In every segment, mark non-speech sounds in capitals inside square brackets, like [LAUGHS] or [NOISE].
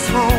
place home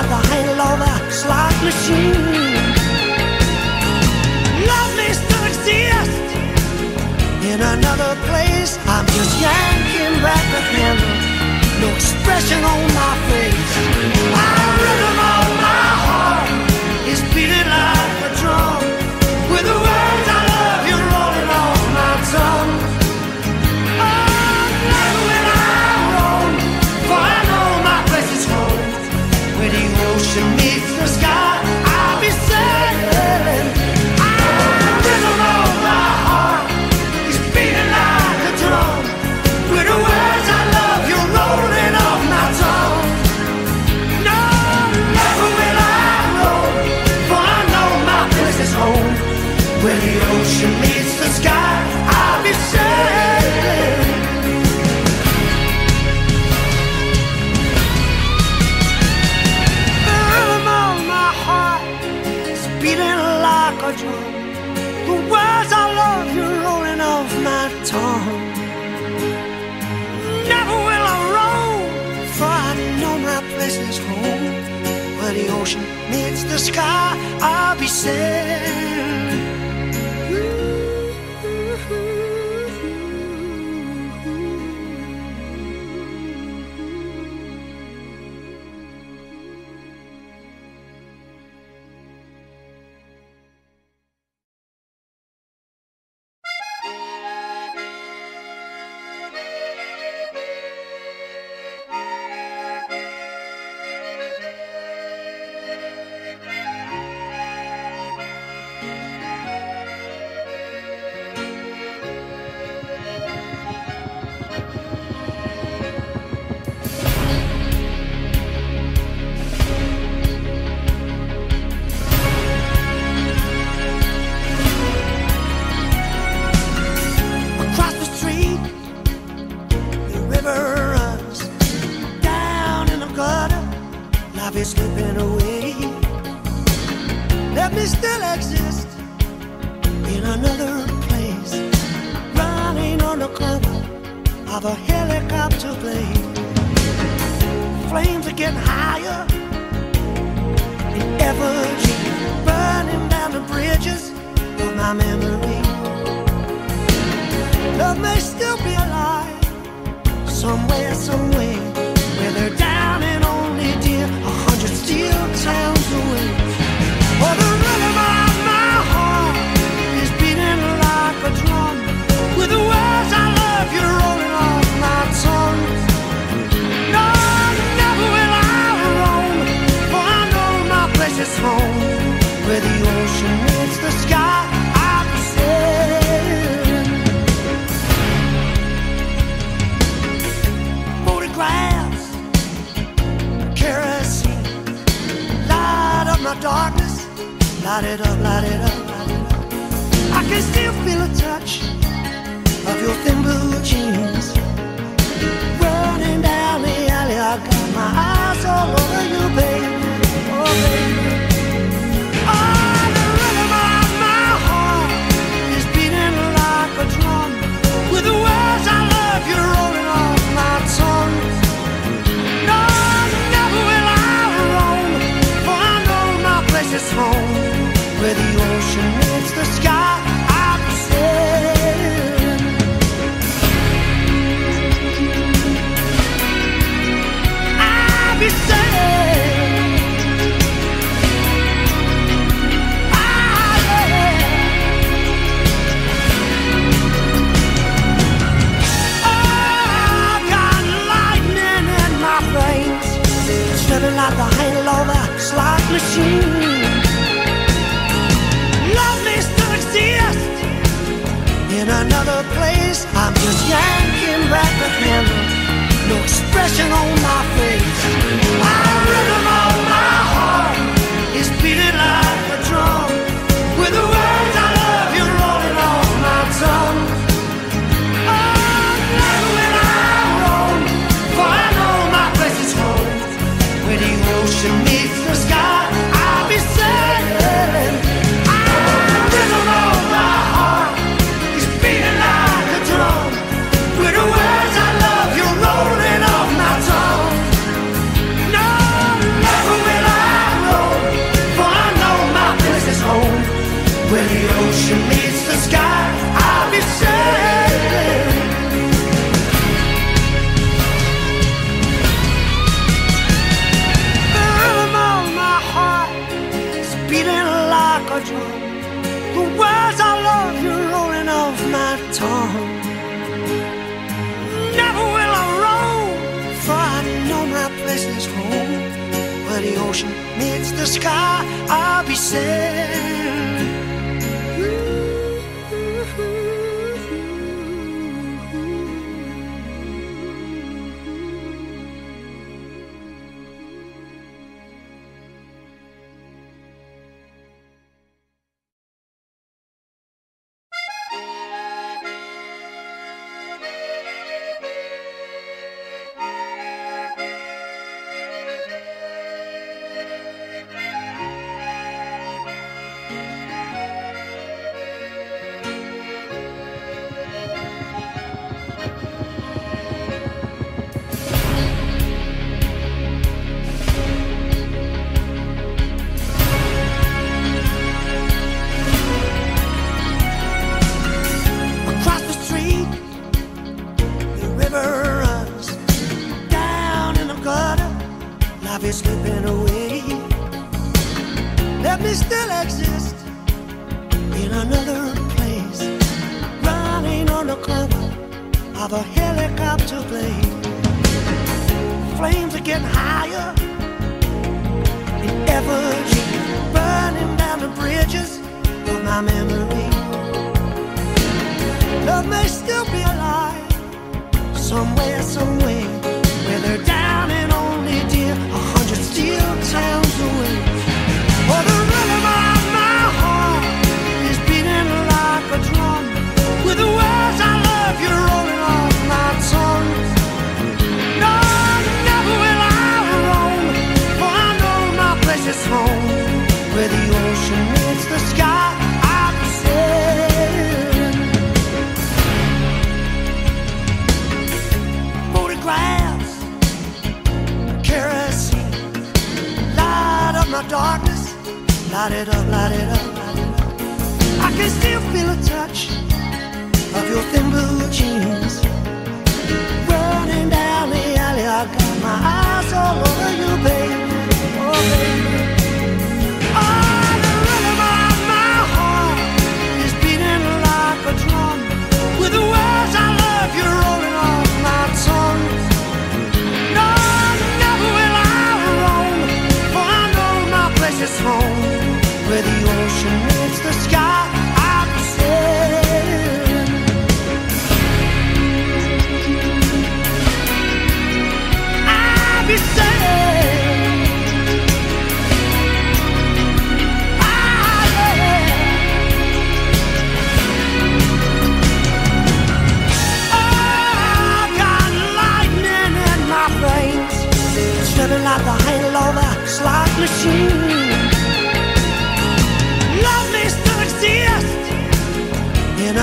by the handle of a slot machine. Love needs to exist in another place. I'm just yanking back the handle, no expression on my face. the sky, I'll.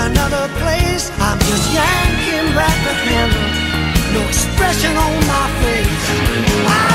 another place. I'm just yanking back the handle, no expression on my face. I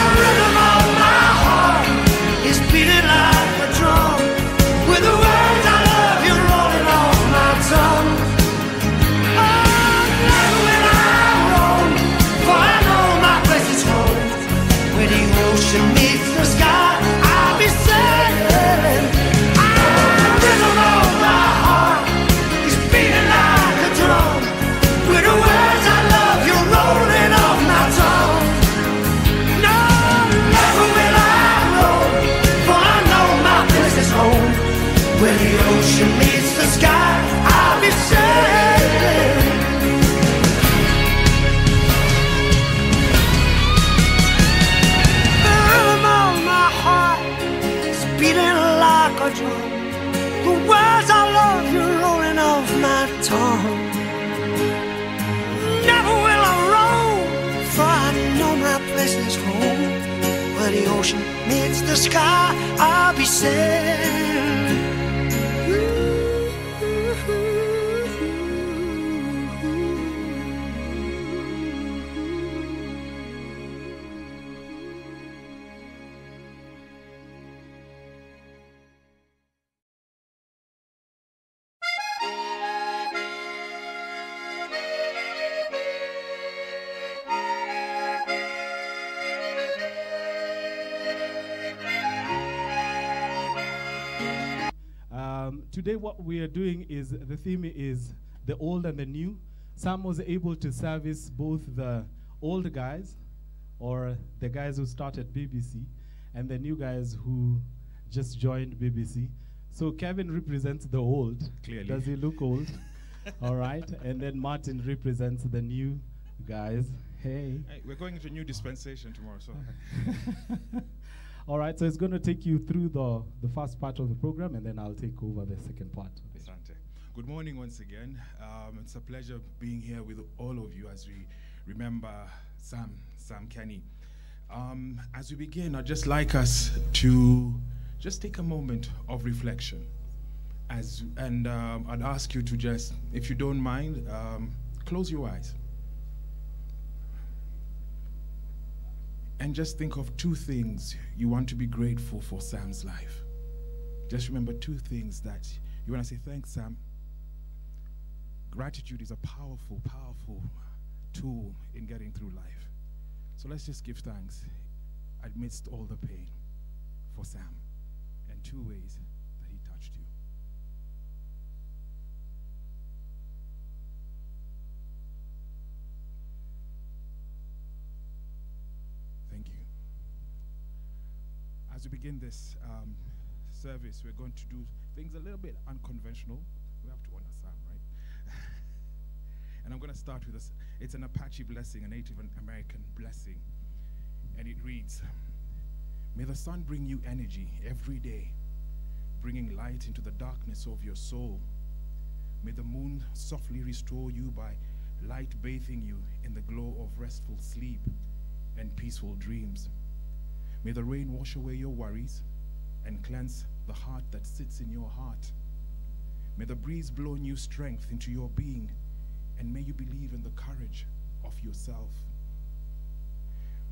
is the theme is the old and the new. Sam was able to service both the old guys, or the guys who started BBC, and the new guys who just joined BBC. So Kevin represents the old. Clearly. Does he look old? [LAUGHS] All right. And then Martin represents the new guys. Hey. Hey, we're going into a new dispensation tomorrow, so [LAUGHS] All right, so it's going to take you through the, the first part of the program, and then I'll take over the second part. Good morning once again. Um, it's a pleasure being here with all of you as we remember Sam, Sam Keni. Um, as we begin, I'd just like us to just take a moment of reflection. As and um, I'd ask you to just, if you don't mind, um, close your eyes. And just think of two things you want to be grateful for Sam's life. Just remember two things that you want to say, thanks, Sam. Gratitude is a powerful, powerful tool in getting through life. So let's just give thanks amidst all the pain for Sam and two ways that he touched you. Thank you. As we begin this um, service, we're going to do things a little bit unconventional. And I'm going to start with this. It's an Apache blessing, a Native American blessing. And it reads May the sun bring you energy every day, bringing light into the darkness of your soul. May the moon softly restore you by light bathing you in the glow of restful sleep and peaceful dreams. May the rain wash away your worries and cleanse the heart that sits in your heart. May the breeze blow new strength into your being, and may you believe in the courage of yourself.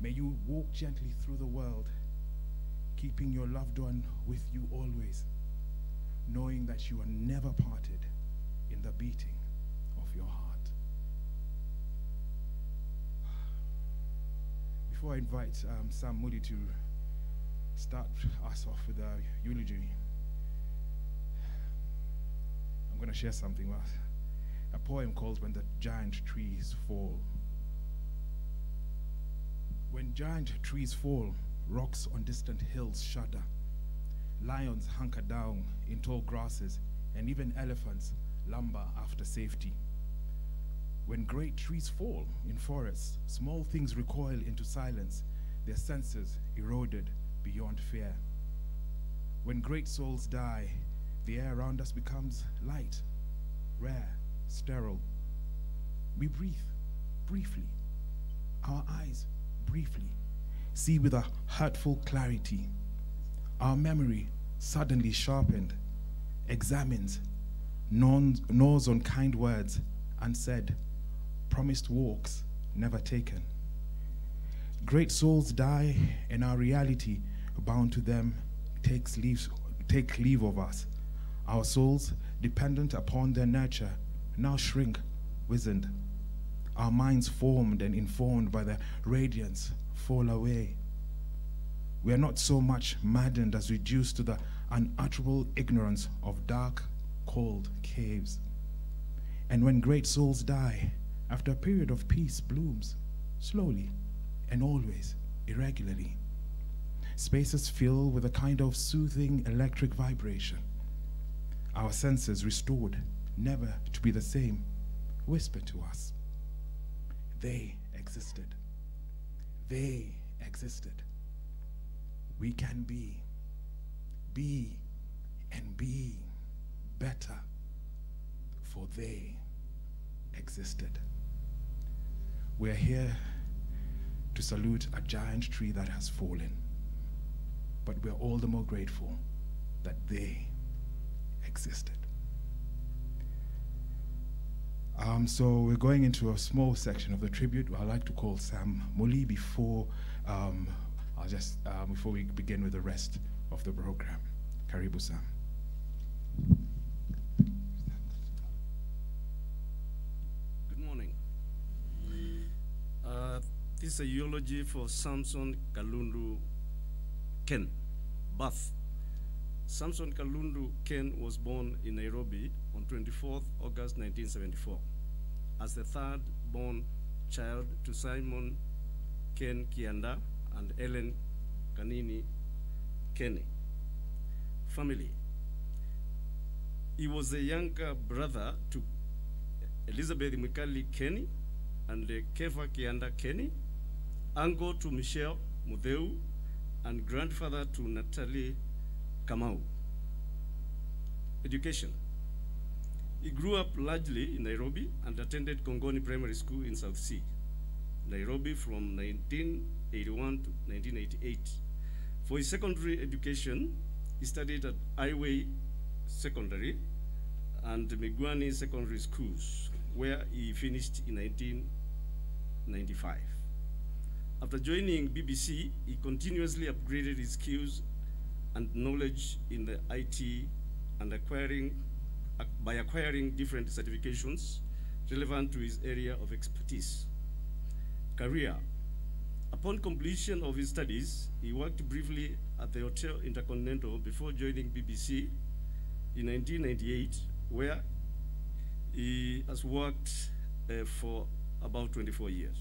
May you walk gently through the world, keeping your loved one with you always, knowing that you are never parted in the beating of your heart. Before I invite um, Sam Moody to start us off with a eulogy, I'm going to share something. Well, a poem called When the Giant Trees Fall. When giant trees fall, rocks on distant hills shudder. Lions hunker down in tall grasses, and even elephants lumber after safety. When great trees fall in forests, small things recoil into silence, their senses eroded beyond fear. When great souls die, the air around us becomes light, rare, sterile. We breathe briefly, our eyes briefly, see with a hurtful clarity. Our memory, suddenly sharpened, examines, gnaws on kind words unsaid, promised walks never taken. Great souls die, and our reality, bound to them, takes leave, take leave of us. Our souls, dependent upon their nurture, now shrink, wizened. Our minds, formed and informed by the radiance, fall away. We are not so much maddened as reduced to the unutterable ignorance of dark, cold caves. And when great souls die, after a period of peace blooms, slowly and always, irregularly. Spaces fill with a kind of soothing electric vibration. Our senses restored, never to be the same, whisper to us. They existed. They existed. We can be, be, and be better, for they existed. We're here to salute a giant tree that has fallen, but we're all the more grateful that they existed. Um, so we're going into a small section of the tribute. I'd like to call Sam Muli before um, I'll just um, before we begin with the rest of the program. Karibu Sam. Good morning. Uh, this is a eulogy for Samson Kalundu Ken, Bath. Samson Kalundu Ken was born in Nairobi on 24th August 1974 as the third born child to Simon Ken Kianda and Ellen Kanini Keni. Family. He was a younger brother to Elizabeth Mikali Keni and Keva Kianda Keni, uncle to Michelle Mudeu, and grandfather to Natalie Kamau. Education. He grew up largely in Nairobi and attended Kongoni Primary School in South C, Nairobi from 1981 to 1988. For his secondary education, he studied at Highway Secondary and Migwani Secondary Schools, where he finished in 1995. After joining BBC, he continuously upgraded his skills and knowledge in the IT and acquiring, ac- by acquiring different certifications relevant to his area of expertise. Career. Upon completion of his studies, he worked briefly at the Hotel Intercontinental before joining BBC in 1998, where he has worked uh, for about 24 years.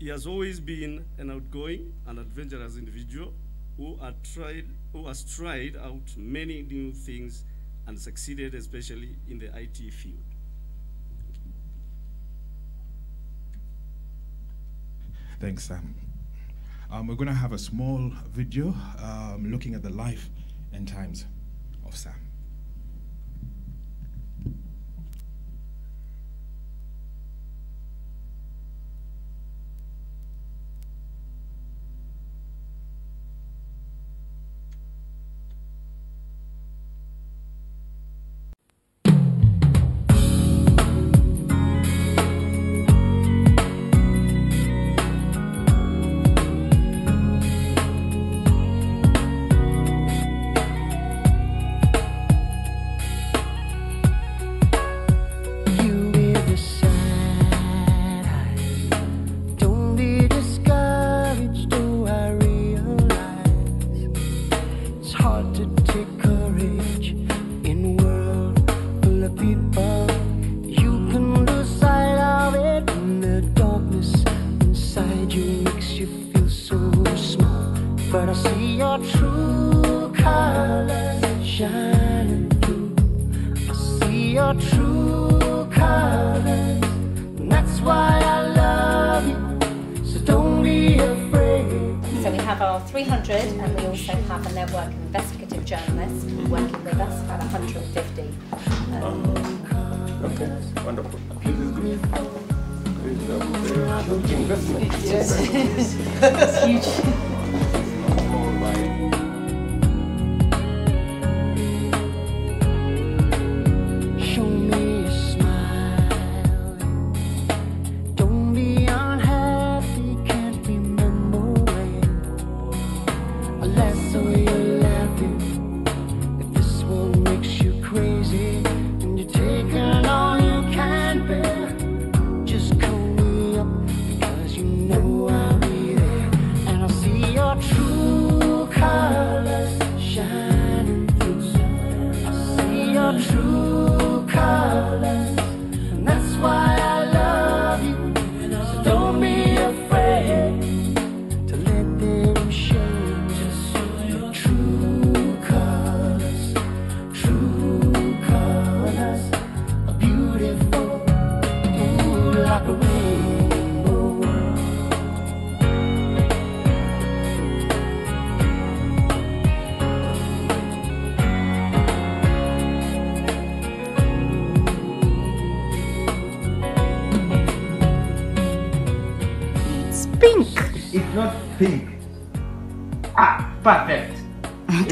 He has always been an outgoing and adventurous individual who, had tried, who has tried out many new things and succeeded, especially in the IT field. Thanks, Sam. Um, we're going to have a small video um, looking at the life and times of Sam.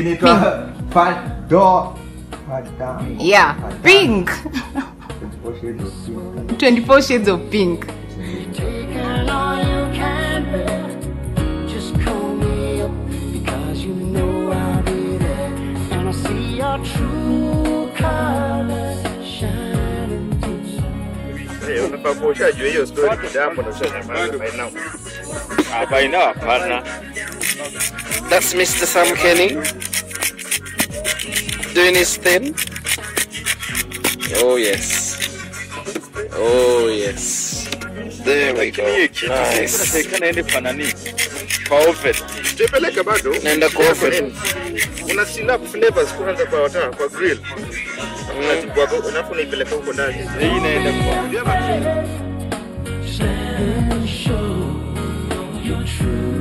Inaitwa Fado. Fadam. Yeah, Fadam. pink. 24 shades of pink. 24 shades of pink. Taking you can bear. Just call me up because you know I'll be there. And I see your true colors shining. Eh, unafaa kuwa ushajua hiyo story kitambo na ushanyamaza by now. Ah, by now hapana. That's Mr. Sam Keni doing his thing. Oh yes. Oh yes. There we go. Nice. Kwa oven. Tepeleka bado. Naenda kwa oven. Una sinap flavors kwanza kwa wata, kwa grill. Unachukua kwa alafu unaipeleka huko ndani. Hii inaenda kwa. show your true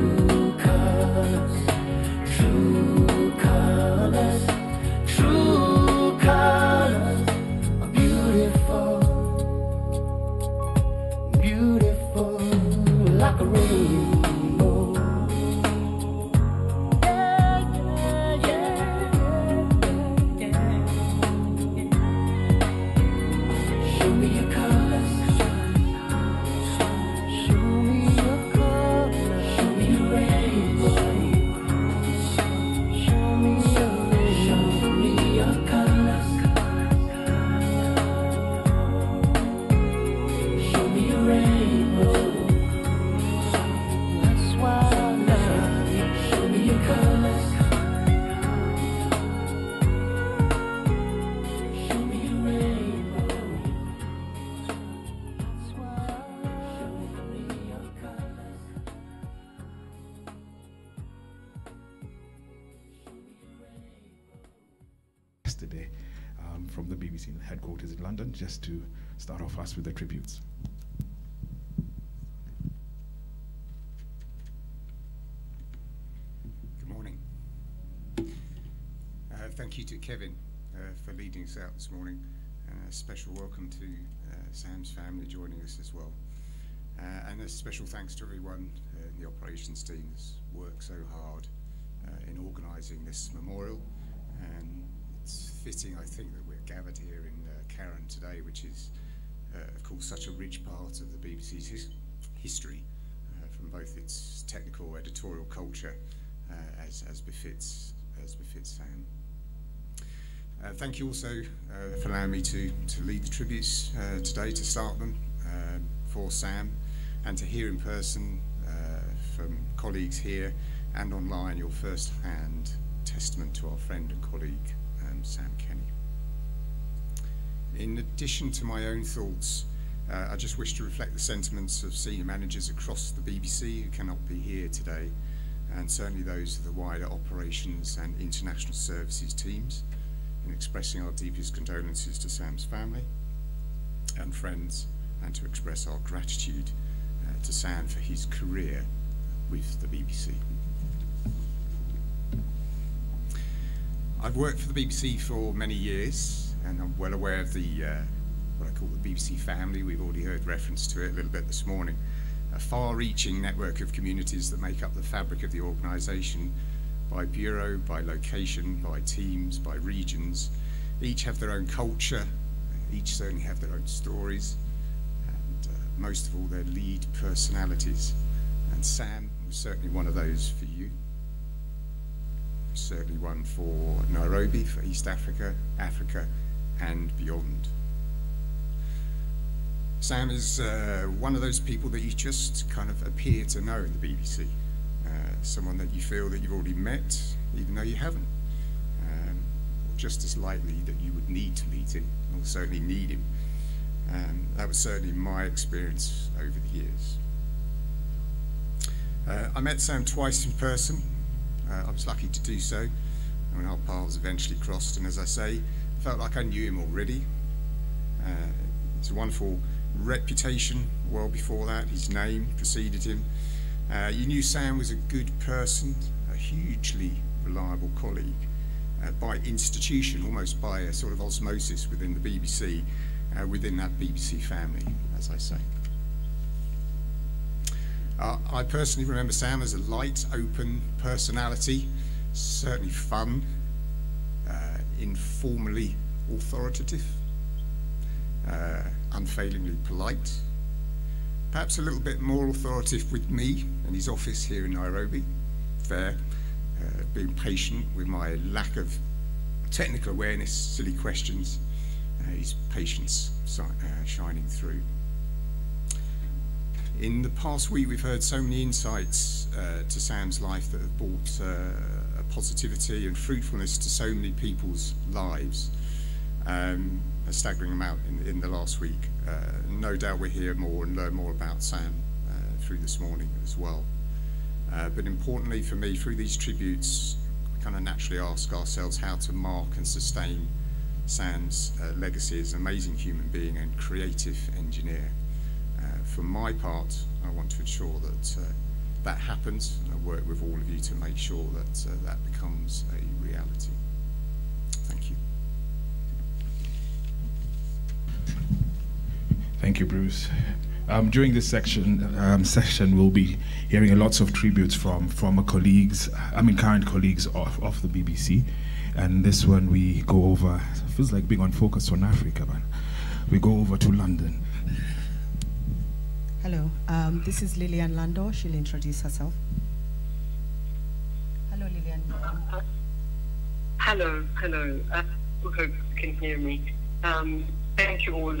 out this morning, and a special welcome to uh, Sam's family joining us as well. Uh, and a special thanks to everyone uh, in the operations team that's worked so hard uh, in organising this memorial. And it's fitting, I think, that we're gathered here in uh, Karen today, which is, uh, of course, such a rich part of the BBC's his- history, uh, from both its technical editorial culture uh, as, as befits as befits Sam. Uh, thank you also uh, for allowing me to, to lead the tributes uh, today, to start them uh, for Sam, and to hear in person uh, from colleagues here and online your first-hand testament to our friend and colleague um, Sam Keni. In addition to my own thoughts, uh, I just wish to reflect the sentiments of senior managers across the BBC who cannot be here today, and certainly those of the wider operations and international services teams, in expressing our deepest condolences to Sam's family and friends, and to express our gratitude uh, to Sam for his career with the BBC. I've worked for the BBC for many years, and I'm well aware of the uh, what I call the BBC family. We've already heard reference to it a little bit this morning. A far-reaching network of communities that make up the fabric of the organisation, by bureau, by location, by teams, by regions. Each have their own culture. Each certainly have their own stories, and uh, most of all, their lead personalities. And Sam was certainly one of those for you certainly one for Nairobi, for East Africa, Africa, and beyond. Sam is uh, one of those people that you just kind of appear to know in the BBC. Uh, someone that you feel that you've already met, even though you haven't. Um, or just as likely that you would need to meet him, or certainly need him. Um, that was certainly my experience over the years. Uh, I met Sam twice in person. Uh, I was lucky to do so. Our paths eventually crossed, and as I say, felt like I knew him already. Uh, it's a wonderful reputation well before that. His name preceded him. Uh, you knew Sam was a good person, a hugely reliable colleague, uh, by institution, almost by a sort of osmosis within the BBC, uh, within that BBC family, as I say. Uh, I personally remember Sam as a light, open personality, certainly fun, uh, informally authoritative, uh, unfailingly polite, perhaps a little bit more authoritative with me in his office here in Nairobi, fair, uh, being patient with my lack of technical awareness, silly questions, uh, his patience si- uh, shining through. In the past week, we've heard so many insights uh, to Sam's life that have brought uh, a positivity and fruitfulness to so many people's lives. Um, a staggering amount in, in the last week. Uh, no doubt we'll hear more and learn more about Sam uh, through this morning as well. Uh, but importantly for me, through these tributes, we kind of naturally ask ourselves how to mark and sustain Sam's legacy as an amazing human being and creative engineer. For my part, I want to ensure that that happens, and I work with all of you to make sure that uh, that becomes a reality. Thank you. Thank you, Bruce. Um, during this section, um, session, we'll be hearing lots of tributes from former colleagues, I mean current colleagues of, of the BBC. And this one we go over, feels like being on Focus on Africa, man. We go over to London. Hello, um, this is Lillian Landor. She'll introduce herself. Hello, Lillian. Hello, hello. I hope you can hear me. Um, thank you all.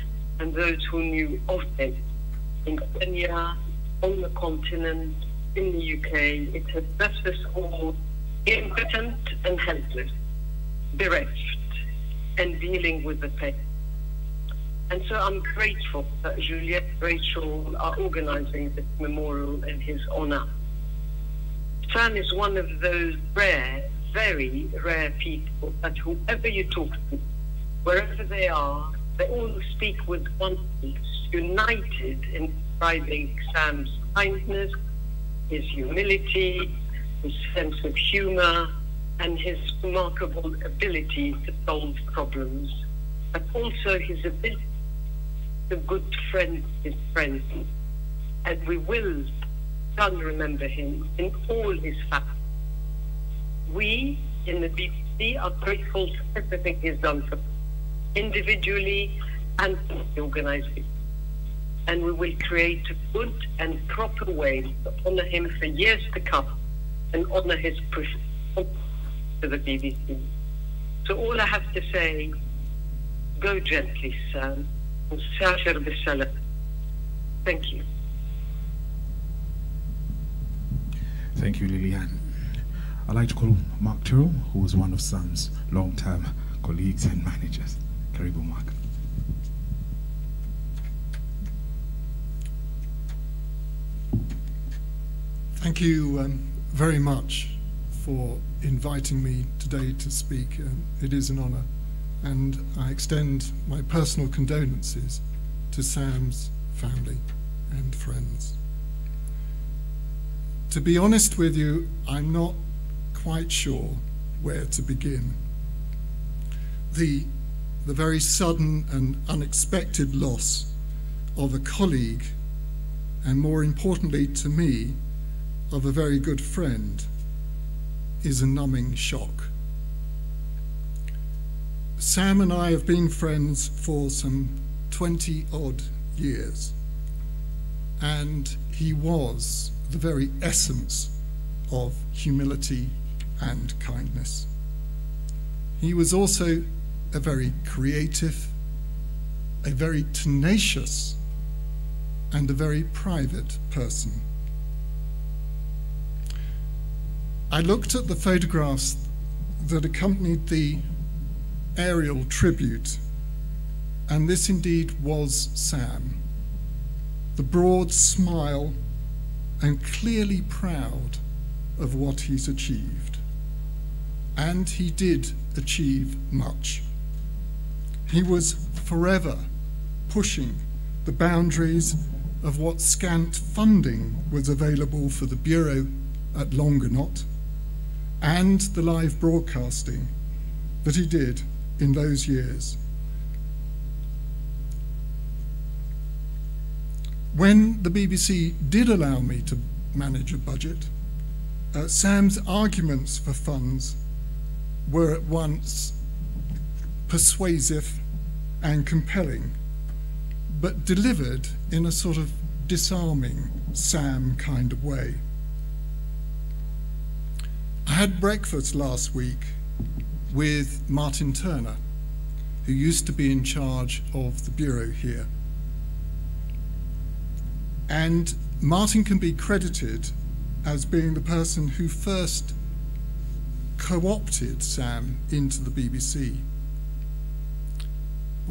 and those who knew of him in Kenya, on the continent, in the UK. It has left us all impotent and helpless, bereft, and dealing with the pain. And so I'm grateful that Juliette and Rachel are organizing this memorial in his honor. Sam is one of those rare, very rare people that whoever you talk to, wherever they are, they all speak with one voice, united in describing Sam's kindness, his humility, his sense of humor, and his remarkable ability to solve problems, but also his ability to good friend his friends. And we will still remember him in all his facets. We in the BBC are grateful for everything he's done for individually and the organization. And we will create a good and proper way to honor him for years to come and honor his push to the BBC. So all I have to say, go gently, Sam. Thank you. Thank you, Lillian. I'd like to call Mark Tyrrell, who was one of Sam's long-time colleagues and managers. Thank you um, very much for inviting me today to speak. Um, it is an honour, and I extend my personal condolences to Sam's family and friends. To be honest with you, I'm not quite sure where to begin. The, the very sudden and unexpected loss of a colleague, and more importantly to me, of a very good friend, is a numbing shock. Sam and I have been friends for some 20 odd years, and he was the very essence of humility and kindness. He was also a very creative, a very tenacious, and a very private person. I looked at the photographs that accompanied the aerial tribute, and this indeed was Sam. The broad smile and clearly proud of what he's achieved. And he did achieve much. He was forever pushing the boundaries of what scant funding was available for the Bureau at Longonot and the live broadcasting that he did in those years. When the BBC did allow me to manage a budget, uh, Sam's arguments for funds were at once persuasive and compelling, but delivered in a sort of disarming Sam kind of way. I had breakfast last week with Martin Turner, who used to be in charge of the Bureau here. And Martin can be credited as being the person who first co opted Sam into the BBC.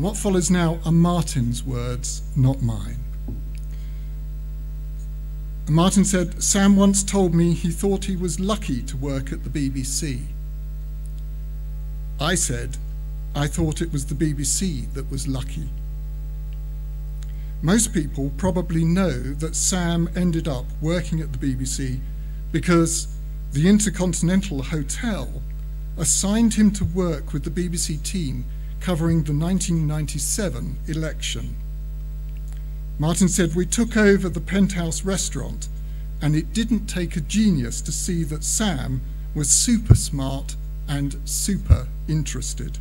What follows now are Martin's words, not mine. Martin said, Sam once told me he thought he was lucky to work at the BBC. I said, I thought it was the BBC that was lucky. Most people probably know that Sam ended up working at the BBC because the Intercontinental Hotel assigned him to work with the BBC team covering the 1997 election. Martin said, We took over the penthouse restaurant, and it didn't take a genius to see that Sam was super smart and super interested.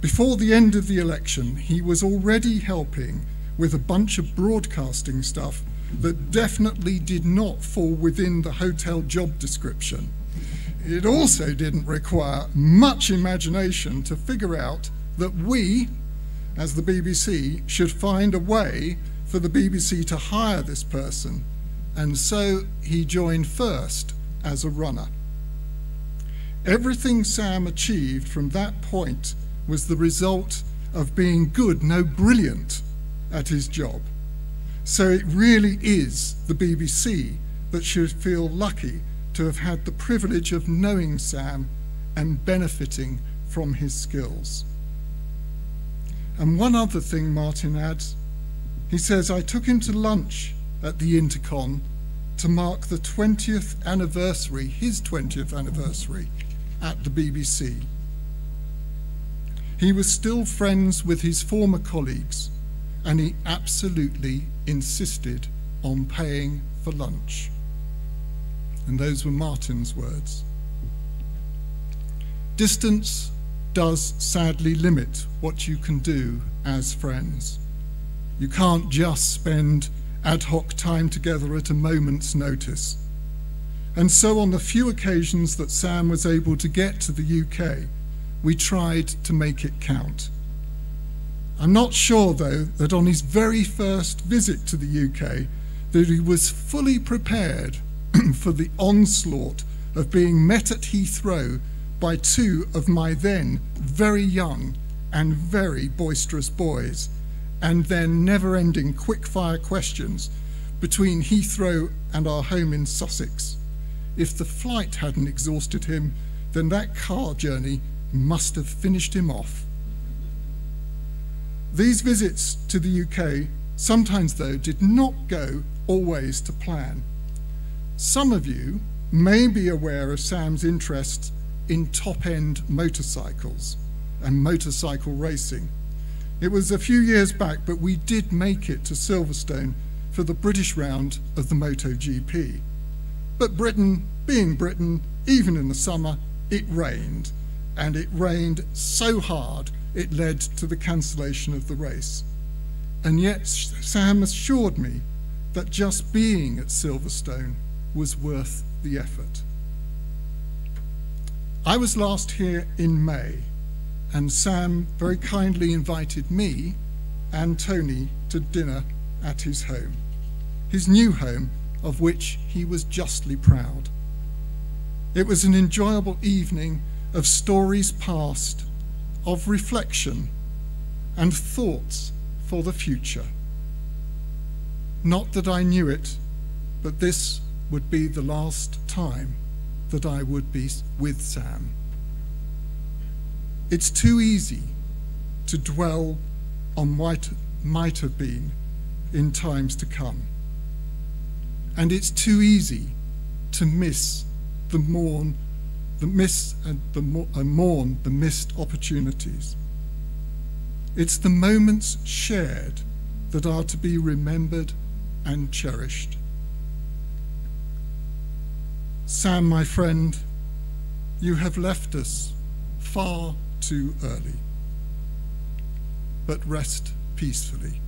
Before the end of the election, he was already helping with a bunch of broadcasting stuff that definitely did not fall within the hotel job description. It also didn't require much imagination to figure out that we, as the BBC, should find a way for the BBC to hire this person, and so he joined first as a runner. Everything Sam achieved from that point was the result of being good, no brilliant, at his job. So it really is the BBC that should feel lucky to have had the privilege of knowing Sam and benefiting from his skills. And one other thing Martin adds he says, I took him to lunch at the Intercon to mark the 20th anniversary, his 20th anniversary, at the BBC. He was still friends with his former colleagues, and he absolutely insisted on paying for lunch. And those were Martin's words. Distance does sadly limit what you can do as friends. You can't just spend ad hoc time together at a moment's notice. And so, on the few occasions that Sam was able to get to the UK, we tried to make it count. I'm not sure, though, that on his very first visit to the UK, that he was fully prepared [CLEARS THROAT] for the onslaught of being met at Heathrow by two of my then very young and very boisterous boys, and then never ending quick-fire questions between Heathrow and our home in Sussex. If the flight hadn't exhausted him, then that car journey must have finished him off. These visits to the UK sometimes, though, did not go always to plan. Some of you may be aware of Sam's interest in top end motorcycles and motorcycle racing. It was a few years back, but we did make it to Silverstone for the British round of the MotoGP. But Britain, being Britain, even in the summer, it rained, and it rained so hard it led to the cancellation of the race. And yet, Sam assured me that just being at Silverstone was worth the effort. I was last here in May, and Sam very kindly invited me and Tony to dinner at his home, his new home, of which he was justly proud. It was an enjoyable evening of stories past, of reflection, and thoughts for the future. Not that I knew it but this would be the last time that I would be with Sam. It's too easy to dwell on what might have been in times to come. And it's too easy to miss the mourn, the miss and the mo- uh, mourn the missed opportunities. It's the moments shared that are to be remembered and cherished. Sam, my friend, you have left us far too early. But rest peacefully.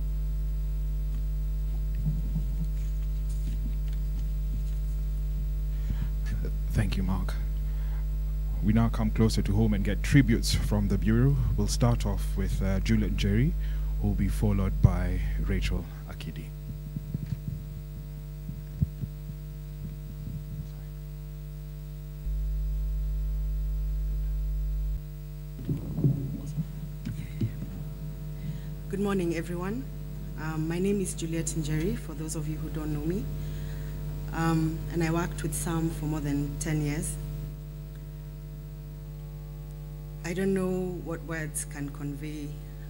Thank you, Mark. We now come closer to home and get tributes from the Bureau. We'll start off with uh, Juliet Njeri, who will be followed by Rachel Akidi. Good morning, everyone. Um, my name is Juliet Njeri, for those of you who don't know me. Um, and I worked with Sam for more than 10 years. I don't know what words can convey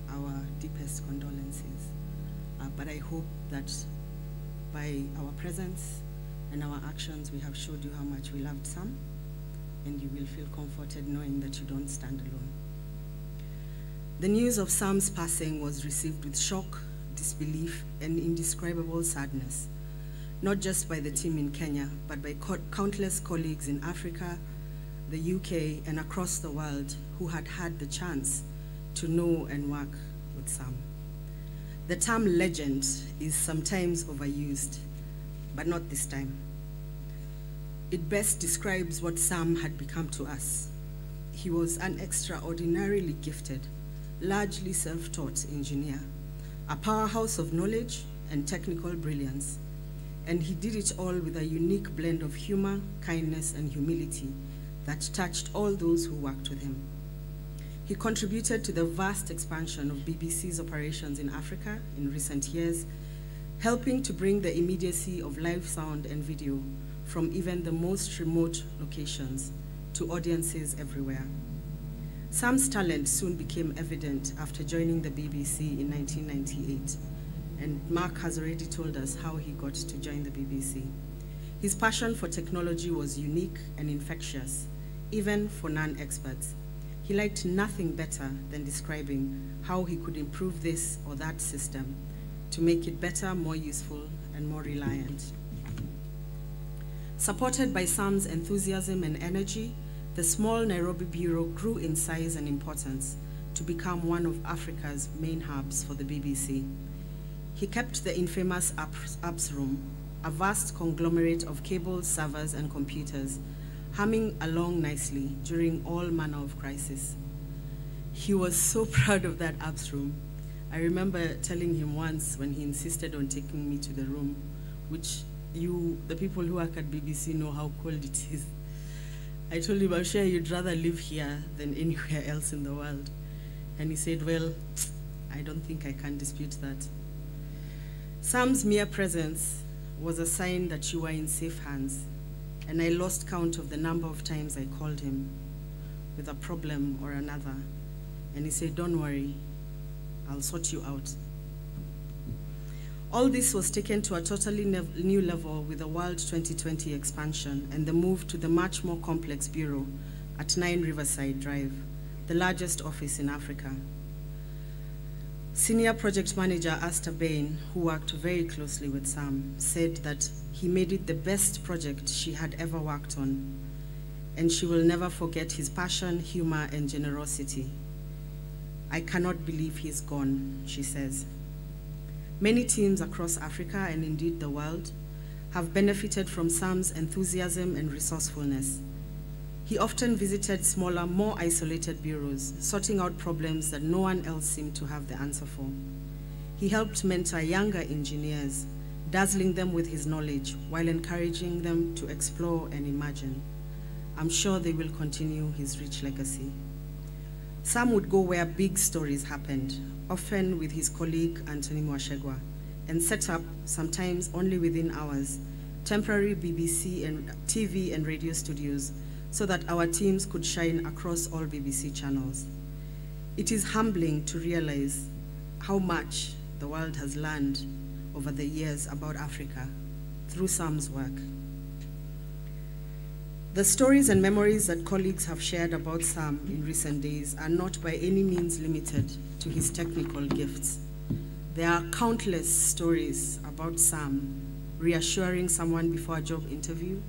our deepest condolences, uh, but I hope that by our presence and our actions, we have showed you how much we loved Sam, and you will feel comforted knowing that you don't stand alone. The news of Sam's passing was received with shock, disbelief, and indescribable sadness, not just by the team in Kenya, but by co- countless colleagues in Africa, the UK, and across the world who had had the chance to know and work with Sam. The term legend is sometimes overused, but not this time. It best describes what Sam had become to us. He was an extraordinarily gifted, largely self taught engineer, a powerhouse of knowledge and technical brilliance. And he did it all with a unique blend of humor, kindness, and humility that touched all those who worked with him. He contributed to the vast expansion of BBC's operations in Africa in recent years, helping to bring the immediacy of live sound and video from even the most remote locations to audiences everywhere. Sam's talent soon became evident after joining the BBC in 1998, and Mark has already told us how he got to join the BBC. His passion for technology was unique and infectious, even for non experts. He liked nothing better than describing how he could improve this or that system to make it better, more useful, and more reliant. Supported by Sam's enthusiasm and energy, the small Nairobi Bureau grew in size and importance to become one of Africa's main hubs for the BBC. He kept the infamous apps, room, a vast conglomerate of cables, servers, and computers, humming along nicely during all manner of crisis. He was so [LAUGHS] proud of that apps room. I remember telling him once when he insisted on taking me to the room, which you, the people who work at BBC, know how cold it is. I told him, I'm you'd rather live here than anywhere else in the world. And he said, Well, I don't think I can dispute that. Sam's mere presence was a sign that you were in safe hands, and I lost count of the number of times I called him with a problem or another. And he said, Don't worry, I'll sort you out. All this was taken to a totally new level with the World 2020 expansion and the move to the much more complex bureau at 9 Riverside Drive, the largest office in Africa. Senior project manager Asta Bain, who worked very closely with Sam, said that he made it the best project she had ever worked on, and she will never forget his passion, humor, and generosity. I cannot believe he's gone, she says. Many teams across Africa and indeed the world have benefited from Sam's enthusiasm and resourcefulness. He often visited smaller, more isolated bureaus, sorting out problems that no one else seemed to have the answer for. He helped mentor younger engineers, dazzling them with his knowledge while encouraging them to explore and imagine. I'm sure they will continue his rich legacy. Sam would go where big stories happened, often with his colleague Anthony Mwashegwa, and set up, sometimes only within hours, temporary BBC and TV and radio studios so that our teams could shine across all BBC channels. It is humbling to realize how much the world has learned over the years about Africa through Sam's work. The stories and memories that colleagues have shared about Sam in recent days are not by any means limited to his technical gifts. There are countless stories about Sam reassuring someone before a job interview,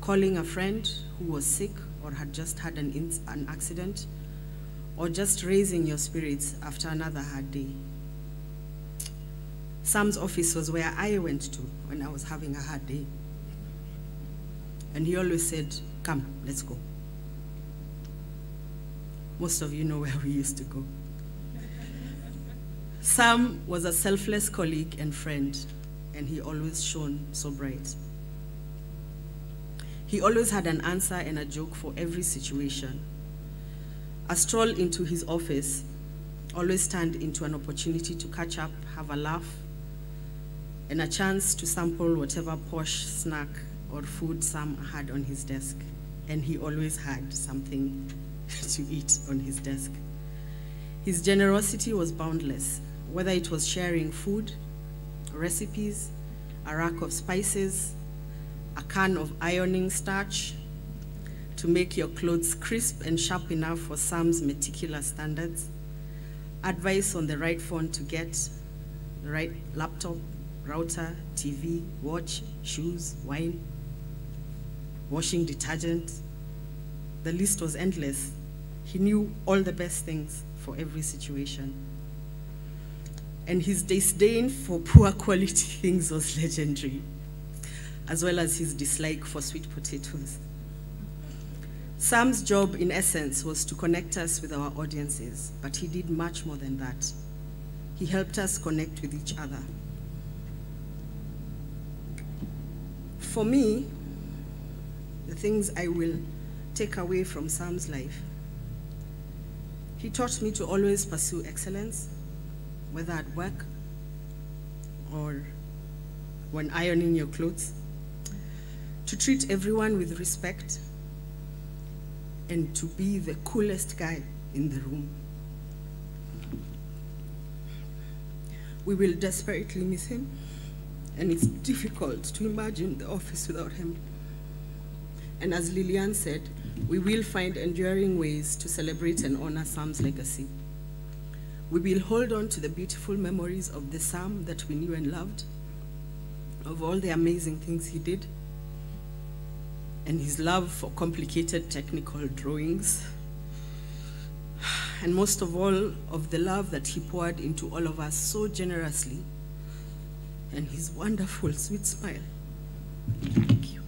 calling a friend who was sick or had just had an, an accident, or just raising your spirits after another hard day. Sam's office was where I went to when I was having a hard day. And he always said, Come, let's go. Most of you know where we used to go. Sam was a selfless colleague and friend, and he always shone so bright. He always had an answer and a joke for every situation. A stroll into his office always turned into an opportunity to catch up, have a laugh, and a chance to sample whatever posh snack or food Sam had on his desk. And he always had something [LAUGHS] to eat on his desk. His generosity was boundless, whether it was sharing food, recipes, a rack of spices, a can of ironing starch to make your clothes crisp and sharp enough for Sam's meticulous standards, advice on the right phone to get, the right laptop, router, TV, watch, shoes, wine, washing detergent. The list was endless. He knew all the best things for every situation. And his disdain for poor quality [LAUGHS] things was legendary, as well as his dislike for sweet potatoes. Sam's job, in essence, was to connect us with our audiences, but he did much more than that. He helped us connect with each other. For me, the things I will take away from Sam's life, he taught me to always pursue excellence, whether at work or when ironing your clothes, to treat everyone with respect, and to be the coolest guy in the room. We will desperately miss him, and it's difficult to imagine the office without him. And as Lillian said, we will find enduring ways to celebrate and honor Sam's legacy. We will hold on to the beautiful memories of the Sam that we knew and loved, of all the amazing things he did, and his love for complicated technical drawings, and most of all, of the love that he poured into all of us so generously, and his wonderful, sweet smile. Thank you.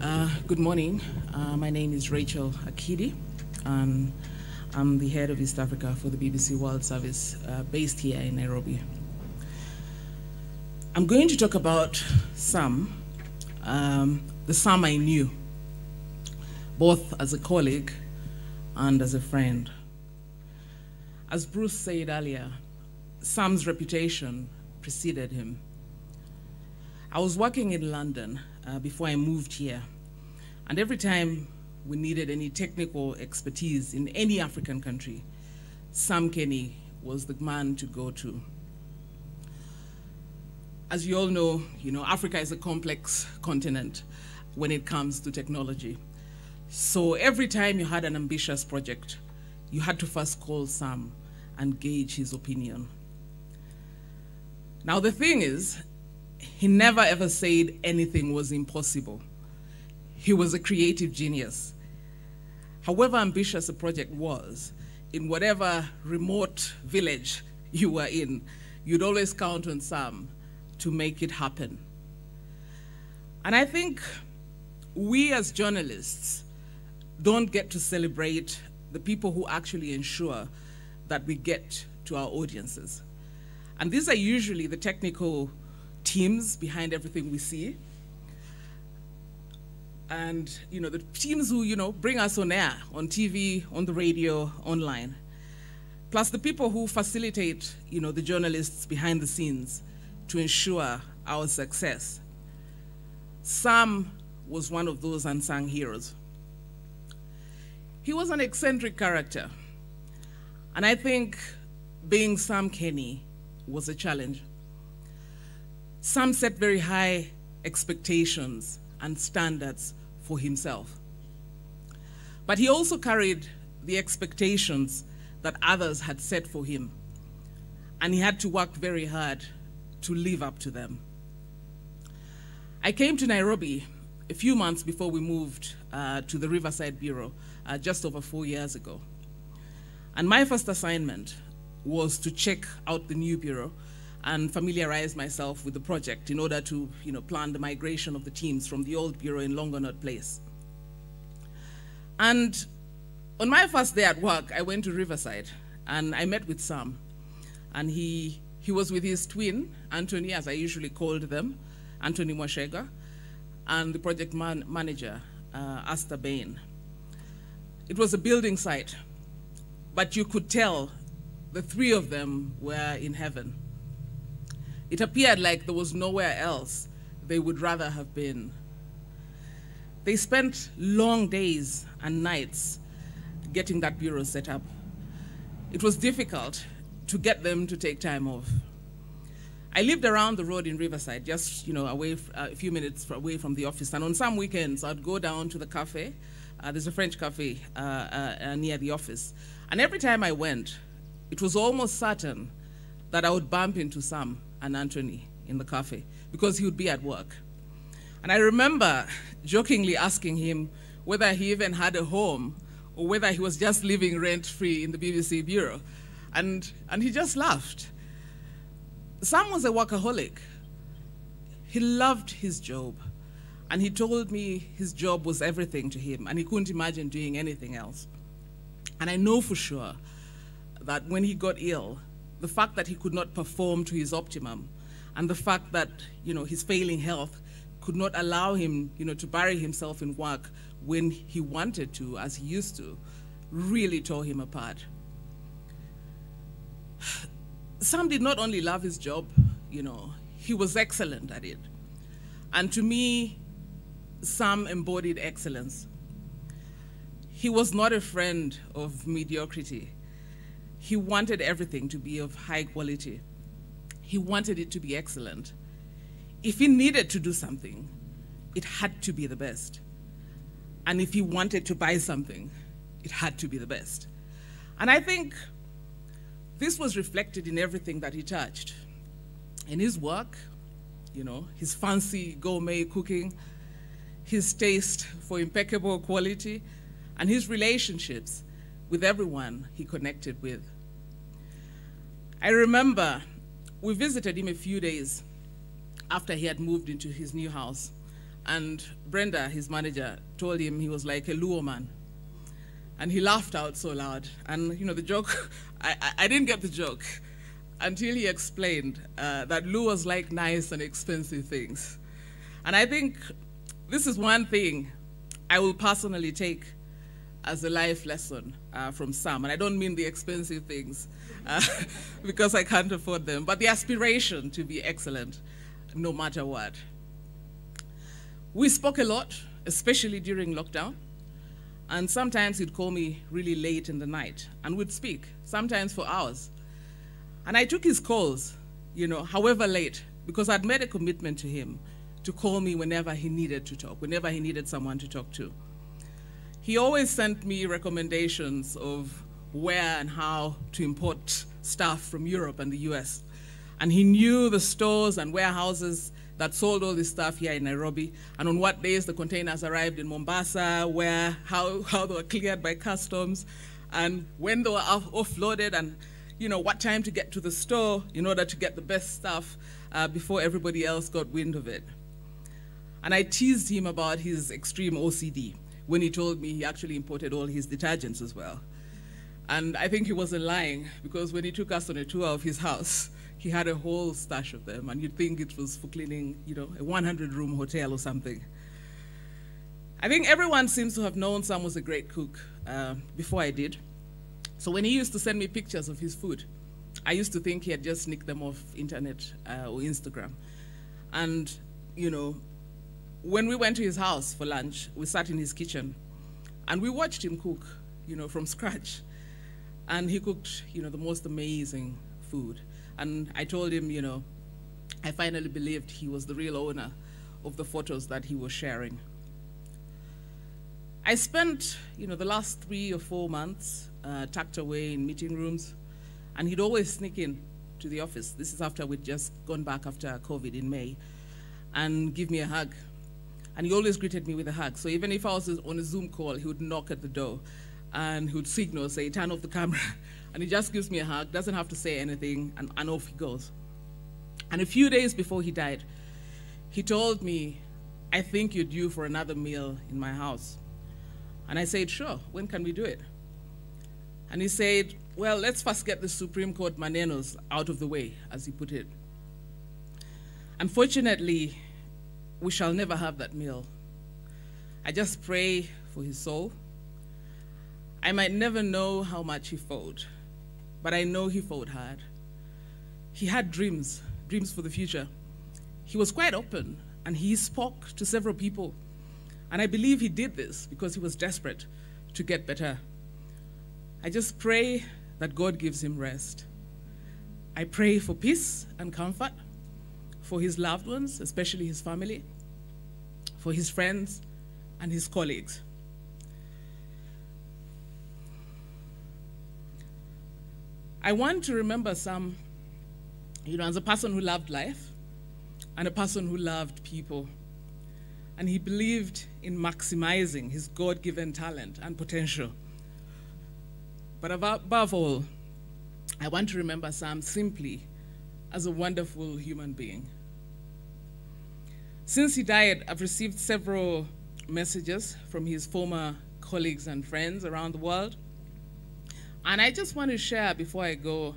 Uh, good morning. Uh, my name is Rachel Akidi. Um, I'm the head of East Africa for the BBC World Service uh, based here in Nairobi. I'm going to talk about Sam, um, the Sam I knew, both as a colleague and as a friend. As Bruce said earlier, Sam's reputation preceded him. I was working in London uh, before I moved here. And every time we needed any technical expertise in any African country, Sam Keni was the man to go to. As you all know, you know, Africa is a complex continent when it comes to technology. So every time you had an ambitious project, you had to first call Sam and gauge his opinion. Now the thing is, he never ever said anything was impossible. He was a creative genius. However ambitious a project was, in whatever remote village you were in, you'd always count on Sam to make it happen. And I think we as journalists don't get to celebrate the people who actually ensure that we get to our audiences. And these are usually the technical teams behind everything we see. And you know, the teams who, you know, bring us on air, on TV, on the radio, online. Plus the people who facilitate, you know, the journalists behind the scenes to ensure our success. Sam was one of those unsung heroes. He was an eccentric character. And I think being Sam Keni was a challenge. Sam set very high expectations and standards for himself. But he also carried the expectations that others had set for him. And he had to work very hard to live up to them. I came to Nairobi a few months before we moved uh, to the Riverside Bureau, uh, just over four years ago. And my first assignment was to check out the new bureau and familiarize myself with the project in order to you know, plan the migration of the teams from the old bureau in Longonot Place. And on my first day at work, I went to Riverside and I met with Sam. And he, he was with his twin, Anthony, as I usually called them, Anthony Mwashega, and the project man manager, uh, Asta Bain. It was a building site, but you could tell the three of them were in heaven. It appeared like there was nowhere else they would rather have been. They spent long days and nights getting that bureau set up. It was difficult to get them to take time off. I lived around the road in Riverside, just you know, away uh, a few minutes away from the office. And on some weekends, I'd go down to the cafe. Uh, there's a French cafe uh, uh, near the office, and every time I went, it was almost certain that I would bump into Sam and Anthony in the cafe because he would be at work. And I remember jokingly asking him whether he even had a home or whether he was just living rent free in the BBC bureau. And, and he just laughed. Sam was a workaholic. He loved his job. And he told me his job was everything to him, and he couldn't imagine doing anything else. And I know for sure that when he got ill, the fact that he could not perform to his optimum, and the fact that you know his failing health could not allow him you know to bury himself in work when he wanted to, as he used to, really tore him apart. Sam did not only love his job, you know, he was excellent at it. And to me, Sam embodied excellence. He was not a friend of mediocrity. He wanted everything to be of high quality. He wanted it to be excellent. If he needed to do something, it had to be the best. And if he wanted to buy something, it had to be the best. And I think this was reflected in everything that he touched. In his work, you know, his fancy gourmet cooking, his taste for impeccable quality, and his relationships with everyone he connected with. I remember we visited him a few days after he had moved into his new house. And Brenda, his manager, told him he was like a Luo man. And he laughed out so loud. And, you know, the joke, [LAUGHS] I, I, didn't get the joke until he explained uh, that Luos like nice and expensive things. And I think this is one thing I will personally take as a life lesson uh, from Sam. And I don't mean the expensive things uh, [LAUGHS] because I can't afford them, but the aspiration to be excellent no matter what. We spoke a lot, especially during lockdown. And sometimes he'd call me really late in the night and we'd speak, sometimes for hours. And I took his calls, you know, however late, because I'd made a commitment to him to call me whenever he needed to talk, whenever he needed someone to talk to. He always sent me recommendations of where and how to import stuff from Europe and the US. And he knew the stores and warehouses that sold all this stuff here in Nairobi, and on what days the containers arrived in Mombasa, where, how, how they were cleared by customs, and when they were off- offloaded, and you know what time to get to the store in order to get the best stuff uh, before everybody else got wind of it. And I teased him about his extreme OCD when he told me he actually imported all his detergents as well. And I think he wasn't lying because when he took us on a tour of his house, he had a whole stash of them, and you'd think it was for cleaning, you know, a 100 room hotel or something. I think everyone seems to have known Sam was a great cook uh, before I did. So when he used to send me pictures of his food, I used to think he had just nicked them off internet uh, or Instagram. And, you know, when we went to his house for lunch, we sat in his kitchen and we watched him cook, you know, from [LAUGHS] scratch. And he cooked, you know, the most amazing food. And I told him, you know, I finally believed he was the real owner of the photos that he was sharing. I spent, you know, the last three or four months uh, tucked away in meeting rooms, and he'd always sneak in to the office. This is after we'd just gone back after COVID in May, and give me a hug. And he always greeted me with a hug. So even if I was on a Zoom call, he would knock at the door, and he would signal, say, "Turn off the camera," [LAUGHS] and he just gives me a hug, doesn't have to say anything, and, and off he goes. And a few days before he died, he told me, I think you're due for another meal in my house. And I said, Sure, when can we do it? And he said, Well, let's first get the Supreme Court manenos out of the way, as he put it. Unfortunately, we shall never have that meal. I just pray for his soul. I might never know how much he fought, but I know he fought hard. He had dreams, dreams for the future. He was quite open and he spoke to several people. And I believe he did this because he was desperate to get better. I just pray that God gives him rest. I pray for peace and comfort for his loved ones, especially his family, for his friends and his colleagues. I want to remember Sam, you know, as a person who loved life and a person who loved people. And he believed in maximizing his God given talent and potential. But above all, I want to remember Sam simply as a wonderful human being. Since he died, I've received several messages from his former colleagues and friends around the world. And I just want to share before I go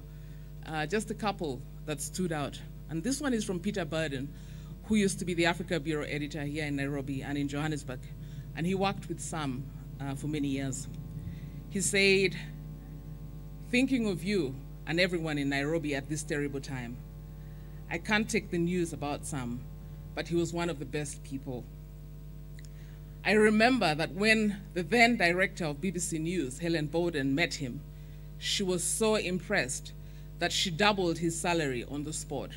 uh, just a couple that stood out. And this one is from Peter Burden, who used to be the Africa Bureau editor here in Nairobi and in Johannesburg. And he worked with Sam uh, for many years. He said, Thinking of you and everyone in Nairobi at this terrible time, I can't take the news about Sam, but he was one of the best people. I remember that when the then director of BBC News, Helen Boaden, met him, she was so impressed that she doubled his salary on the spot.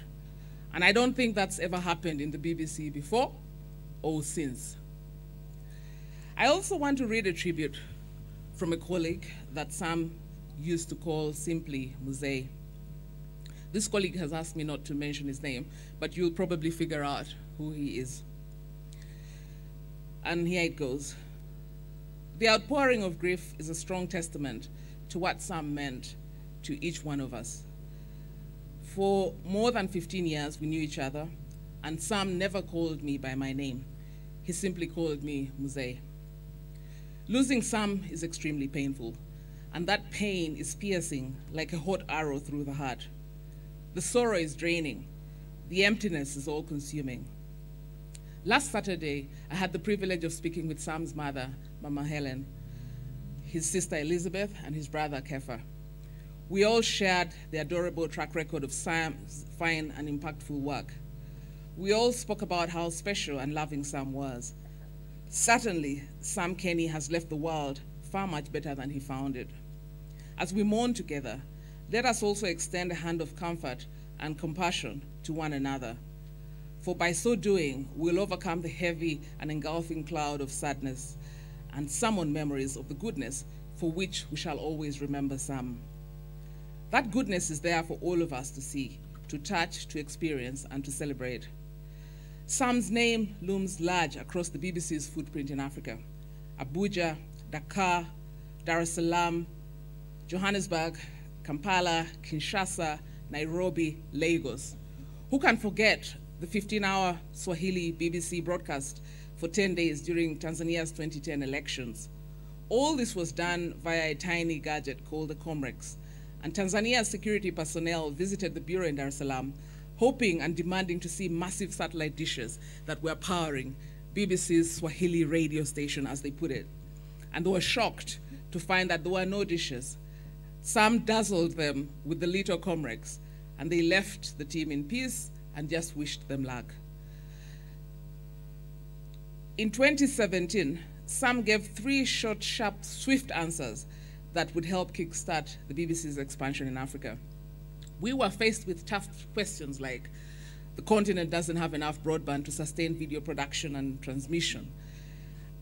And I don't think that's ever happened in the BBC before or since. I also want to read a tribute from a colleague that Sam used to call simply Muzee. This colleague has asked me not to mention his name, but you'll probably figure out who he is. And here it goes. The outpouring of grief is a strong testament to what Sam meant to each one of us. For more than 15 years, we knew each other, and Sam never called me by my name. He simply called me Muzee. Losing Sam is extremely painful, and that pain is piercing like a hot arrow through the heart. The sorrow is draining, the emptiness is all consuming. Last Saturday, I had the privilege of speaking with Sam's mother, Mama Helen, his sister Elizabeth, and his brother Kefa. We all shared the adorable track record of Sam's fine and impactful work. We all spoke about how special and loving Sam was. Certainly, Sam Keni has left the world far much better than he found it. As we mourn together, let us also extend a hand of comfort and compassion to one another. For by so doing, we'll overcome the heavy and engulfing cloud of sadness and summon memories of the goodness for which we shall always remember Sam. That goodness is there for all of us to see, to touch, to experience, and to celebrate. Sam's name looms large across the BBC's footprint in Africa. Abuja, Dakar, Dar es Salaam, Johannesburg, Kampala, Kinshasa, Nairobi, Lagos. Who can forget the 15 hour Swahili BBC broadcast for 10 days during Tanzania's 2010 elections? All this was done via a tiny gadget called the Comrex, and Tanzania's security personnel visited the bureau in Dar es Salaam, hoping and demanding to see massive satellite dishes that were powering BBC's Swahili radio station, as they put it. And they were shocked to find that there were no dishes. Sam dazzled them with the little Comrex, and they left the team in peace and just wished them luck. In 2017, Sam gave three short, sharp, swift answers that would help kickstart the BBC's expansion in Africa. We were faced with tough questions like the continent doesn't have enough broadband to sustain video production and transmission.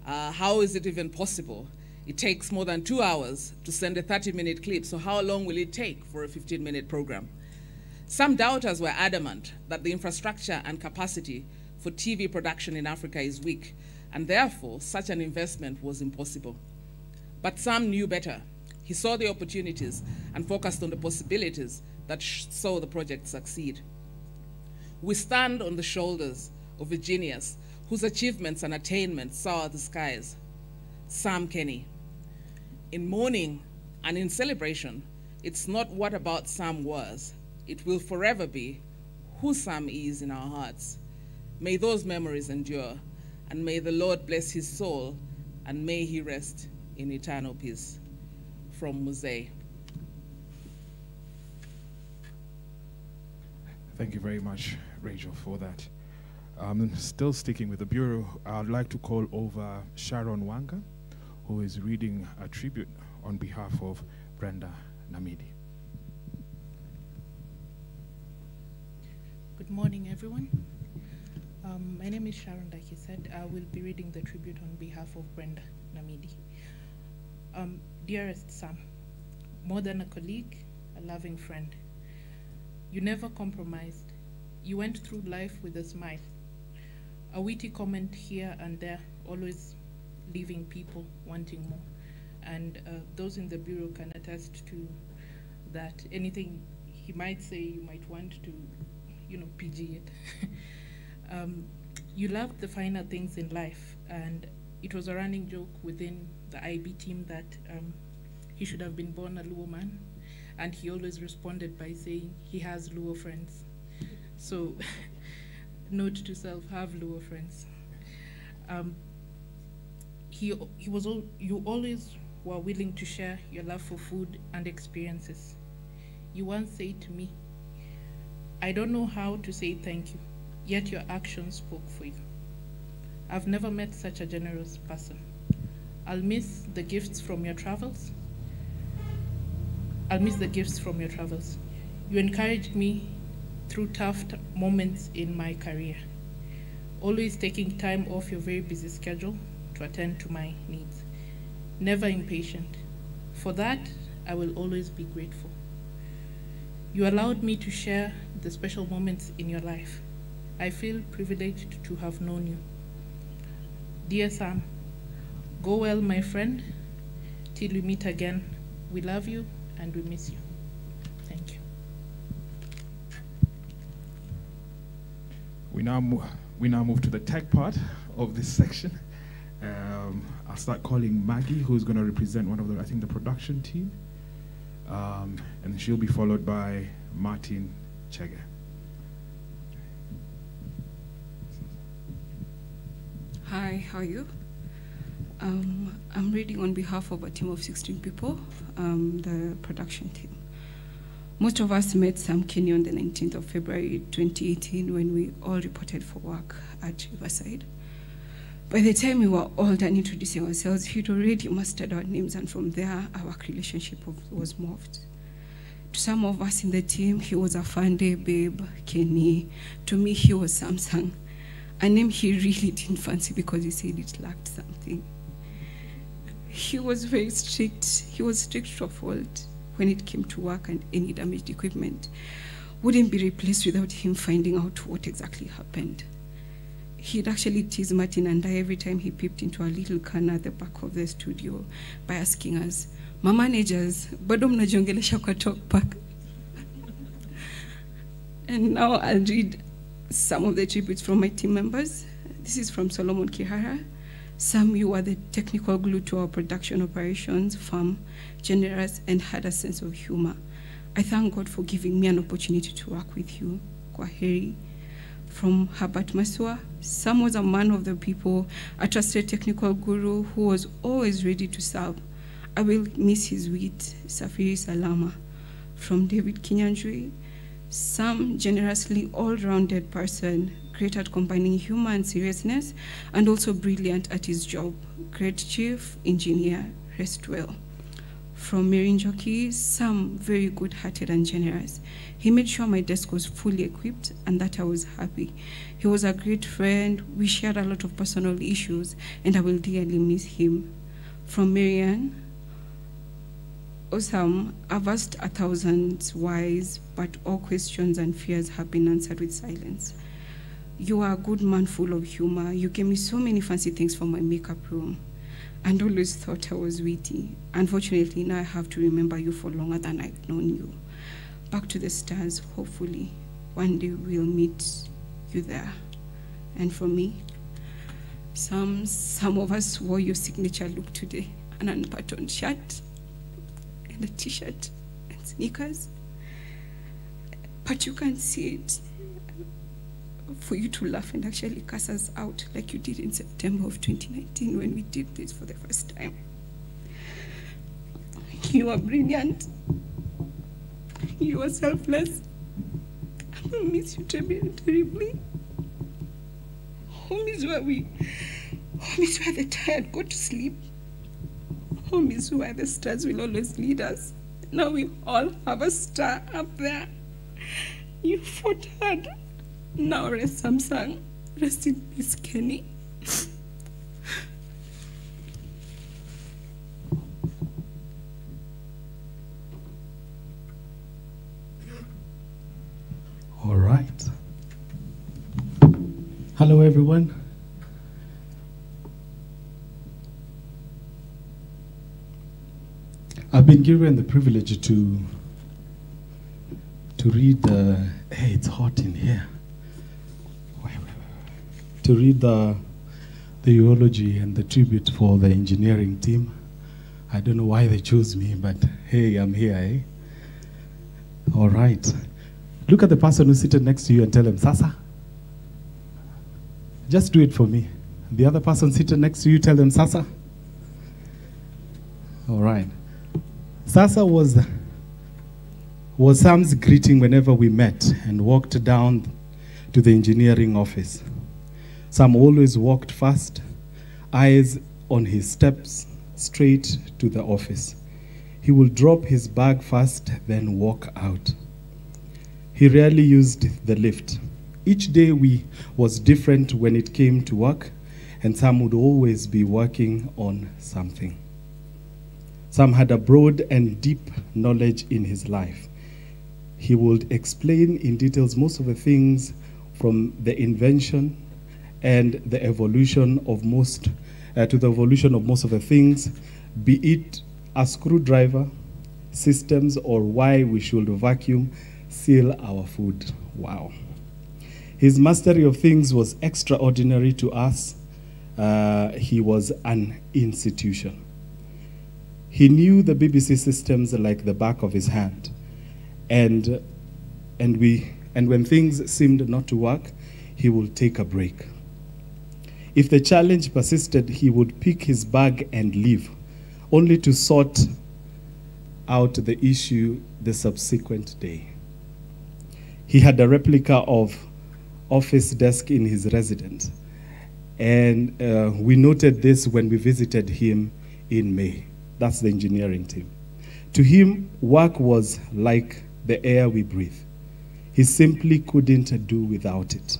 Uh, how is it even possible? It takes more than two hours to send a 30 minute clip, so how long will it take for a 15 minute program? Some doubters were adamant that the infrastructure and capacity for TV production in Africa is weak, and therefore such an investment was impossible. But Sam knew better. He saw the opportunities and focused on the possibilities that saw the project succeed. We stand on the shoulders of a genius whose achievements and attainments soar the skies, Sam Keni. In mourning and in celebration, it's not what about Sam was, it will forever be who Sam is in our hearts. May those memories endure, and may the Lord bless his soul, and may he rest in eternal peace. From Musée. Thank you very much, Rachel, for that. Um, still sticking with the Bureau, I'd like to call over Sharon Wanga, who is reading a tribute on behalf of Brenda Namidi. Good morning, everyone. Um, my name is Sharon, like you said. I will be reading the tribute on behalf of Brenda Namidi. Um, dearest Sam, more than a colleague, a loving friend. You never compromised. You went through life with a smile. A witty comment here and there, always leaving people wanting more. And uh, those in the Bureau can attest to that. Anything he might say, you might want to, you know, PG it. [LAUGHS] um, you loved the finer things in life, and it was a running joke within the IB team that um, he should have been born a Luo man, and he always responded by saying he has Luo friends. So, [LAUGHS] note to self: have Luo friends. Um, he he was all you always were willing to share your love for food and experiences. You once said to me, "I don't know how to say thank you, yet your actions spoke for you." I've never met such a generous person. I'll miss the gifts from your travels. I'll miss the gifts from your travels. You encouraged me through tough moments in my career, always taking time off your very busy schedule to attend to my needs. Never impatient. For that, I will always be grateful. You allowed me to share the special moments in your life. I feel privileged to have known you. Dear Sam, go well, my friend. Till we meet again, we love you and we miss you. Thank you. We now, mo- we now move to the tech part of this section. Um, I'll start calling Maggie, who's going to represent one of the, I think, the production team. Um, and she'll be followed by Martin Chege. Hi, how are you? Um, I'm reading on behalf of a team of 16 people, um, the production team. Most of us met Sam Keni on the 19th of February 2018 when we all reported for work at Riverside. By the time we were all done introducing ourselves, he'd already mastered our names, and from there, our relationship was morphed. To some of us in the team, he was a Afande, Babe, Keni. To me, he was Samsung, a name he really didn't fancy because he said it lacked something. He was very strict. He was strict to a fault when it came to work, and any damaged equipment wouldn't be replaced without him finding out what exactly happened. he'd actually tease Martin and I every time he peeped into our little corner at the back of the studio by asking us, mamanagers, bado mnajiongelesha kwa talkback. and now I'll read some of the tributes from my team members. This is from Solomon Kihara. Sam, you are the technical glue to our production operations, firm, generous, and had a sense of humor. I thank God for giving me an opportunity to work with you. Kwaheri. From Herbert Masua, Sam was a man of the people, a trusted technical guru who was always ready to serve. I will miss his wit. Safiri Salama. From David Kinyanjui, Sam generously all-rounded person, great at combining humor and seriousness, and also brilliant at his job. Great chief, engineer, rest well. From Mirin Jockey, Sam very good-hearted and generous. He made sure my desk was fully equipped and that I was happy. He was a great friend. We shared a lot of personal issues, and I will dearly miss him. From Marianne, Awesome. I've asked a thousand whys, but all questions and fears have been answered with silence. You are a good man full of humor. You gave me so many fancy things for my makeup room and always thought I was witty. Unfortunately, now I have to remember you for longer than I've known you. Back to the stars, hopefully. One day we'll meet you there. And for me, some, some of us wore your signature look today an unbuttoned shirt and a t shirt and sneakers. But you can see it for you to laugh and actually cuss us out like you did in September of 2019 when we did this for the first time. You are brilliant. You are selfless. I miss you terribly. terribly. Home is where we, home is where the tired go to sleep. Home is where the stars will always lead us. Now we all have a star up there. You fought hard. Now rest Samsung. Rest in peace, Keni. All right. Hello, everyone. I've been given the privilege to to read the. Hey, it's hot in here. To read the the eulogy and the tribute for the engineering team. I don't know why they chose me, but hey, I'm here, eh? All right. Look at the person who's seated next to you and tell him, Sasa. Just do it for me. The other person seated next to you, tell them, Sasa. All right. Sasa was, was Sam's greeting whenever we met and walked down to the engineering office. Sam always walked fast, eyes on his steps, straight to the office. He would drop his bag first, then walk out. He rarely used the lift. Each day we was different when it came to work, and Sam would always be working on something. Sam had a broad and deep knowledge in his life. He would explain in details most of the things from the invention and the evolution of most, uh, to the evolution of most of the things, be it a screwdriver, systems, or why we should vacuum seal our food. Wow. His mastery of things was extraordinary to us. Uh, he was an institution. He knew the BBC systems like the back of his hand. And, and, we, and when things seemed not to work, he would take a break. If the challenge persisted, he would pick his bag and leave, only to sort out the issue the subsequent day. He had a replica of office desk in his residence, and uh, we noted this when we visited him in May. That's the engineering team. To him, work was like the air we breathe. He simply couldn't do without it.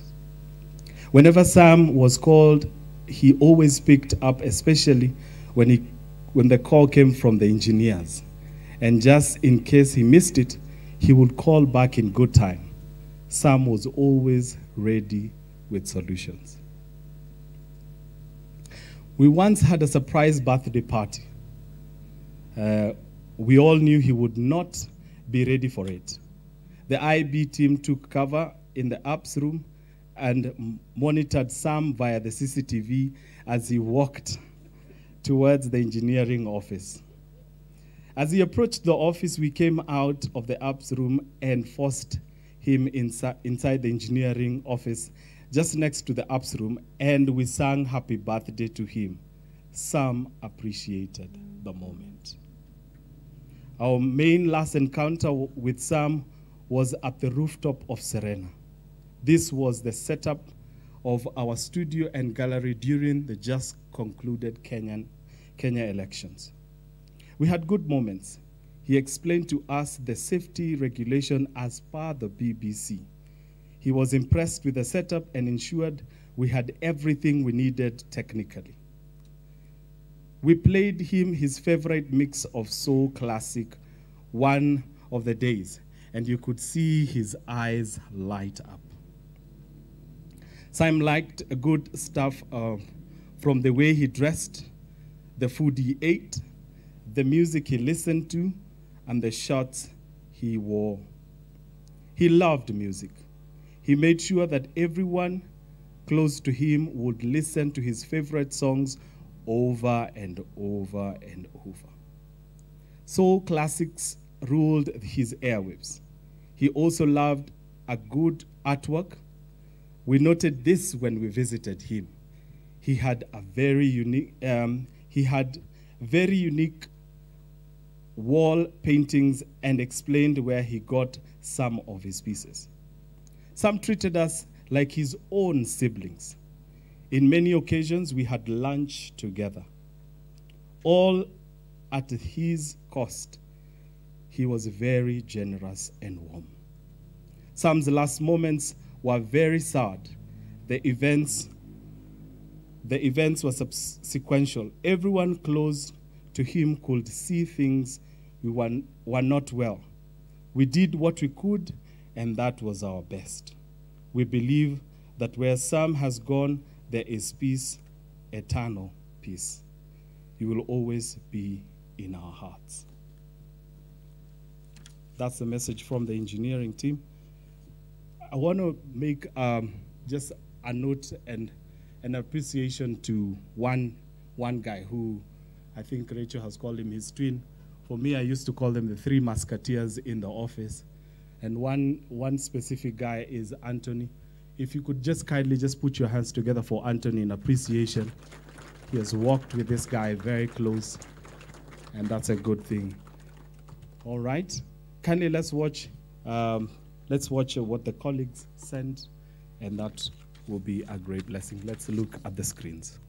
Whenever Sam was called, he always picked up, especially when, he, when the call came from the engineers. And just in case he missed it, he would call back in good time. Sam was always ready with solutions. We once had a surprise birthday party. Uh, we all knew he would not be ready for it. The IB team took cover in the apps room and monitored Sam via the CCTV as he walked towards the engineering office. As he approached the office, we came out of the apps room and forced him insi- inside the engineering office just next to the apps room, and we sang happy birthday to him. Sam appreciated the moment. Our main last encounter with Sam was at the rooftop of Serena. This was the setup of our studio and gallery during the just concluded Kenyan, Kenya elections. We had good moments. He explained to us the safety regulation as per the BBC. He was impressed with the setup and ensured we had everything we needed technically. We played him his favorite mix of soul classic, One of the Days, and you could see his eyes light up. Sam liked good stuff uh, from the way he dressed, the food he ate, the music he listened to, and the shirts he wore. He loved music. He made sure that everyone close to him would listen to his favorite songs over and over and over. Soul classics ruled his airwaves. He also loved a good artwork. We noted this when we visited him. He had a very unique, um, he had very unique wall paintings and explained where he got some of his pieces. Sam treated us like his own siblings. In many occasions, we had lunch together, all at his cost. He was very generous and warm. Sam's last moments were very sad. The events, the events were subsequential. Everyone close to him could see things we were, were not well. We did what we could, and that was our best. We believe that where Sam has gone, there is peace, eternal peace. You will always be in our hearts. That's the message from the engineering team. I want to make um, just a note and an appreciation to one, one guy who I think Rachel has called him his twin. For me, I used to call them the three musketeers in the office. And one, one specific guy is Anthony. If you could just kindly just put your hands together for Anthony in appreciation. He has walked with this guy very close, and that's a good thing. All right, kindly let's watch. Um, let's watch uh, what the colleagues sent, and that will be a great blessing. Let's look at the screens.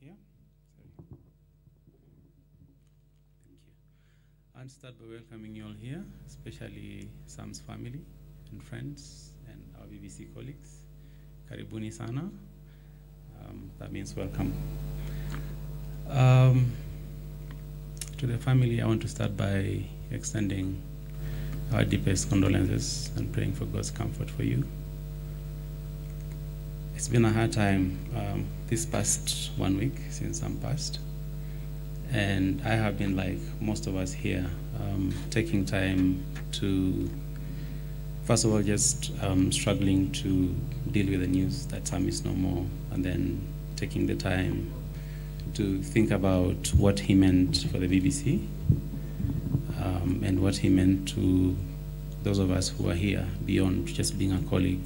Here. Sorry. Thank you. And start by welcoming you all here, especially Sam's family and friends and our BBC colleagues. Karibuni sana. Um, that means welcome. Um, to the family, I want to start by extending our deepest condolences and praying for God's comfort for you. It's been a hard time um, this past one week since I'm passed. And I have been, like most of us here, um, taking time to, first of all, just um, struggling to deal with the news that Sam is no more, and then taking the time to think about what he meant for the BBC um, and what he meant to those of us who are here beyond just being a colleague.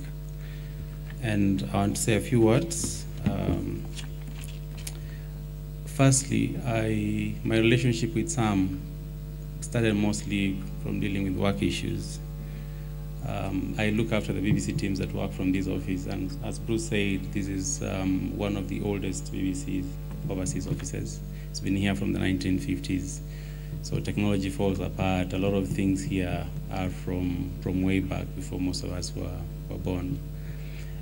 And I want to say a few words. Um, firstly, I, my relationship with Sam started mostly from dealing with work issues. Um, I look after the BBC teams that work from this office, and as Bruce said, this is um, one of the oldest BBC overseas offices. It's been here from the 1950s. So technology falls apart. A lot of things here are from, from way back before most of us were, were born.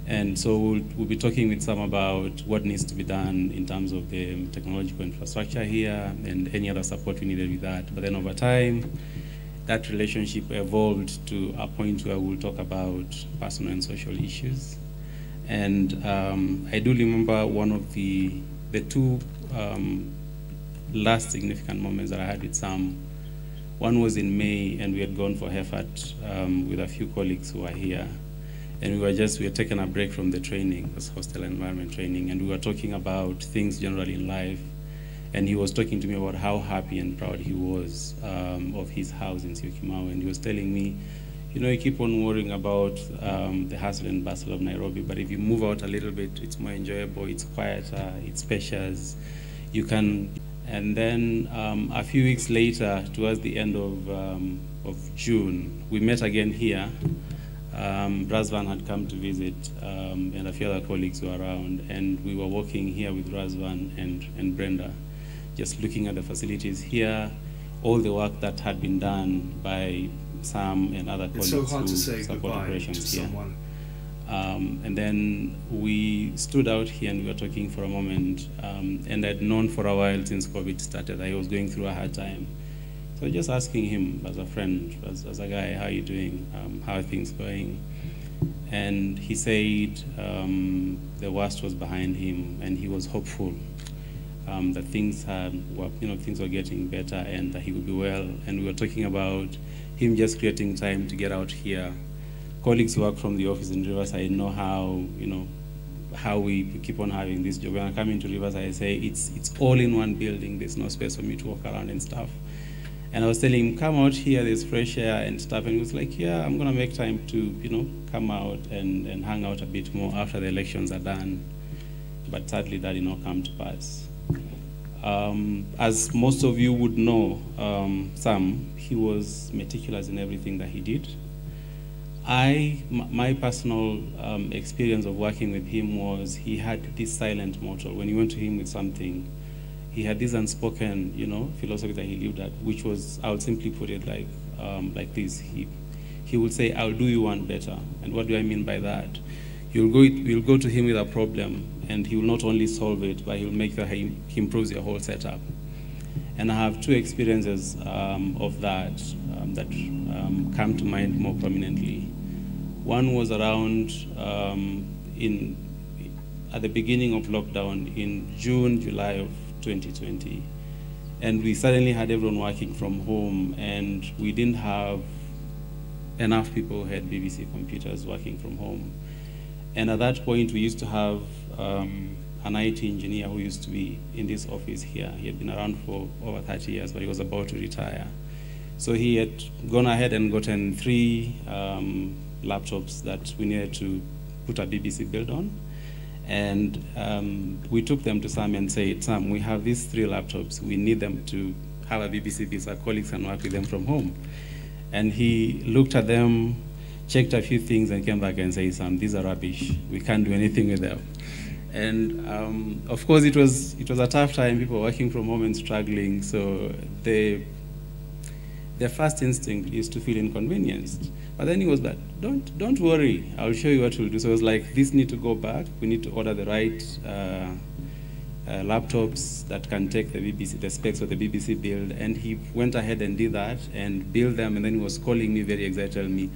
And so we'll, we'll be talking with Sam about what needs to be done in terms of the technological infrastructure here and any other support we needed with that. But then over time, that relationship evolved to a point where we'll talk about personal and social issues. And um, I do remember one of the, the two um, last significant moments that I had with Sam. One was in May, and we had gone for HEFAT um, with a few colleagues who are here. And we were just, we had taken a break from the training, was hostel environment training, and we were talking about things generally in life. And he was talking to me about how happy and proud he was um, of his house in Syokimau. And he was telling me, you know, you keep on worrying about um, the hustle and bustle of Nairobi, but if you move out a little bit, it's more enjoyable, it's quieter, it's spacious. You can, and then um, a few weeks later, towards the end of, um, of June, we met again here. Um, Razvan had come to visit, um, and a few other colleagues were around, and we were walking here with Razvan and, and Brenda, just looking at the facilities here, all the work that had been done by Sam and other It's colleagues so hard who to say support goodbye operations to someone. Um, and then we stood out here and we were talking for a moment. Um, and I'd known for a while since COVID started that he was going through a hard time. So just asking him as a friend, as, as a guy, how are you doing? Um, how are things going? And he said um, the worst was behind him and he was hopeful um, that things had, were, you know, things were getting better and that he would be well. And we were talking about him just creating time to get out here colleagues who work from the office in Riverside know how, you know, how we keep on having this job. When I come into Riverside, I say it's, it's all in one building. There's no space for me to walk around and stuff. And I was telling him, come out here, there's fresh air and stuff. And he was like, yeah, I'm going to make time to, you know, come out and, and hang out a bit more after the elections are done. But sadly, that did not come to pass. Um, as most of you would know, um, Sam, he was meticulous in everything that he did. I, my personal um, experience of working with him was he had this silent motto. When you went to him with something, he had this unspoken, you know, philosophy that he lived at, which was, I would simply put it like, um, like this. He, he would say, I'll do you one better. And what do I mean by that? You'll go, you'll go to him with a problem, and he will not only solve it, but he'll make sure he, he improves your whole setup. And I have two experiences um, of that um, that um, come to mind more prominently. One was around um, in at the beginning of lockdown in June, July of 2020, and we suddenly had everyone working from home, and we didn't have enough people who had BBC computers working from home. And at that point, we used to have um, an IT engineer who used to be in this office here. He had been around for over 30 years, but he was about to retire. So he had gone ahead and gotten three um, laptops that we needed to put a BBC build on. And um, we took them to Sam and said, Sam, we have these three laptops. We need them to have a BBC our colleagues can work with them from home. And he looked at them, checked a few things, and came back and said, Sam, these are rubbish. We can't do anything with them. And um, of course, it was it was a tough time. People working from home and struggling. So they their first instinct is to feel inconvenienced. But then he was like, don't, don't worry, I'll show you what we'll do. So it was like, this need to go back. We need to order the right uh, uh, laptops that can take the BBC, the specs of the BBC build. And he went ahead and did that and built them. And then he was calling me very excited, telling me,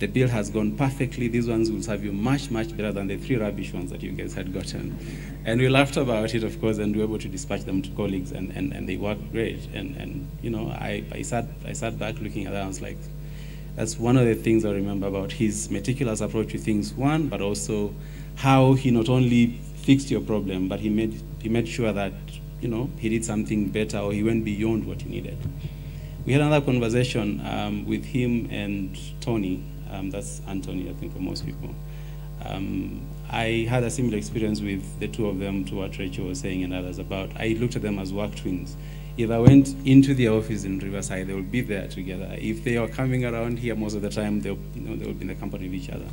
the bill has gone perfectly. These ones will serve you much, much better than the three rubbish ones that you guys had gotten. And we laughed about it, of course, and we were able to dispatch them to colleagues, and, and, and they worked great. And, and you know, I, I, sat, I sat back looking at that, I was like, that's one of the things I remember about his meticulous approach to things, one, but also how he not only fixed your problem, but he made, he made sure that, you know, he did something better or he went beyond what you needed. We had another conversation um, with him and Tony, um, that's Anthony, I think, for most people. Um, I had a similar experience with the two of them to what Rachel was saying and others about. I looked at them as work twins. If I went into the office in Riverside, they would be there together. If they are coming around here most of the time, they'll, you know, they would be in the company of each other.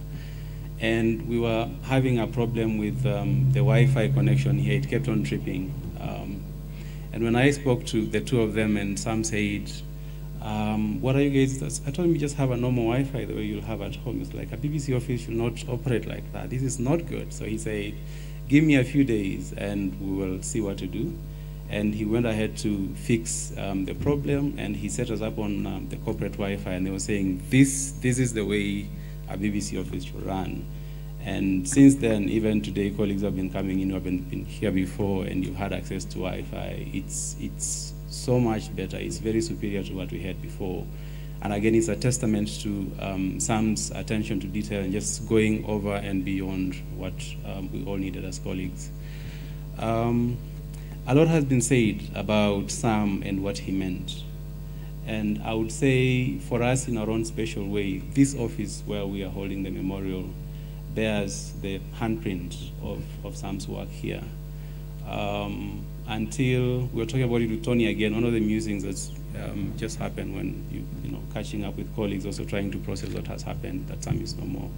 And we were having a problem with um, the Wi-Fi connection here. It kept on tripping. Um, and when I spoke to the two of them, and Sam said, um, what are you guys, I told him you just have a normal Wi-Fi the way you'll have at home. It's like a BBC office should not operate like that. This is not good. So he said, give me a few days and we will see what to do. And he went ahead to fix um, the problem and he set us up on um, the corporate Wi-Fi and they were saying, this, this is the way a BBC office should run. And since then, even today, colleagues have been coming in who have been, been here before and you've had access to Wi-Fi. It's, it's so much better. It's very superior to what we had before. And again, it's a testament to um, Sam's attention to detail and just going over and beyond what um, we all needed as colleagues. Um, a lot has been said about Sam and what he meant. And I would say for us in our own special way, this office where we are holding the memorial bears the handprint of, of Sam's work here. Um, until we were talking about it with Tony again, one of the musings that's um, just happened when you, you know, catching up with colleagues, also trying to process what has happened, that time is no more.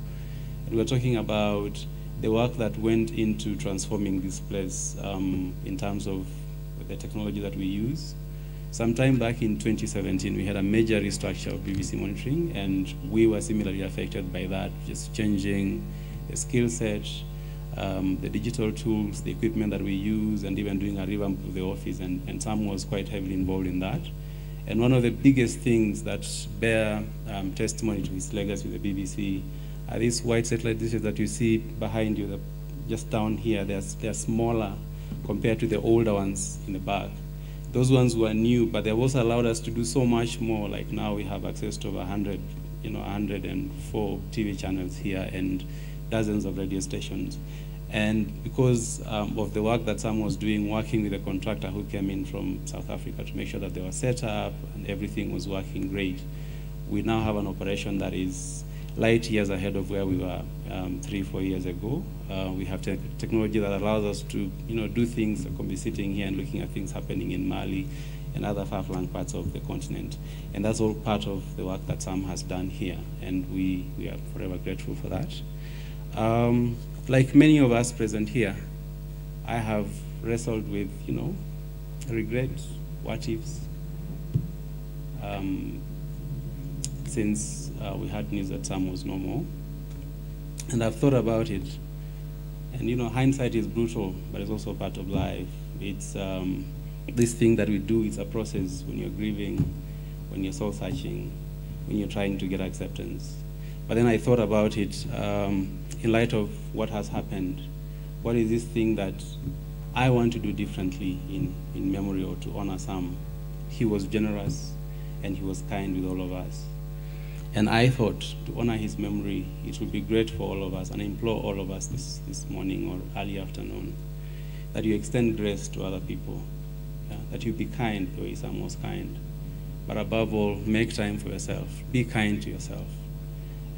And we were talking about the work that went into transforming this place um, in terms of the technology that we use. Sometime back in 2017, we had a major restructure of BBC monitoring, and we were similarly affected by that, just changing the skill set, um, the digital tools, the equipment that we use, and even doing a revamp of the office, and, and Sam was quite heavily involved in that. And one of the biggest things that bear um, testimony to his legacy with the BBC are these white satellite dishes that you see behind you, the, just down here. They're, they're smaller compared to the older ones in the back. Those ones were new, but they've also allowed us to do so much more. Like now we have access to over 100, you know, 104 TV channels here and dozens of radio stations. And because um, of the work that Sam was doing, working with a contractor who came in from South Africa to make sure that they were set up and everything was working great, we now have an operation that is light years ahead of where we were um, three, four years ago. Uh, we have te technology that allows us to, you know, do things. I can be sitting here and looking at things happening in Mali and other far-flung parts of the continent. And that's all part of the work that Sam has done here, and we, we are forever grateful for that. Um, like many of us present here, I have wrestled with, you know, regret, what ifs, um, since uh, we had news that Sam was no more. And I've thought about it. And, you know, hindsight is brutal, but it's also part of life. It's um, this thing that we do, it's a process when you're grieving, when you're soul searching, when you're trying to get acceptance. But then I thought about it um, in light of what has happened. What is this thing that I want to do differently in, in memory or to honor Sam? He was generous and he was kind with all of us. And I thought to honor his memory, it would be great for all of us, and I implore all of us this, this morning or early afternoon that you extend grace to other people, yeah? that you be kind the way Sam was kind. But above all, make time for yourself. Be kind to yourself.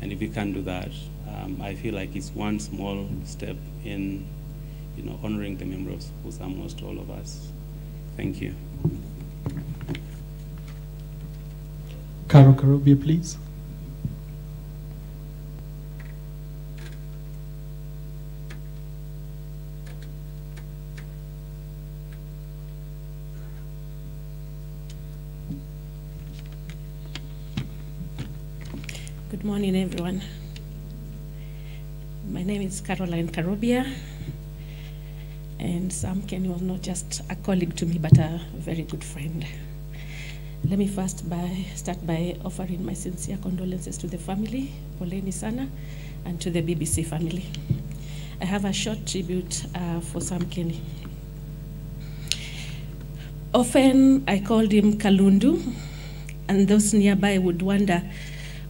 And if we can do that, um, I feel like it's one small step in you know, honoring the memories Sam was all of us. Thank you. Caro Karobia, please. Good morning, everyone. My name is Caroline Karobia, and Sam Keni was not just a colleague to me, but a very good friend. Let me first by, start by offering my sincere condolences to the family, Poleni Sana, and to the BBC family. I have a short tribute uh, for Sam Keni. Often I called him Kalundu, and those nearby would wonder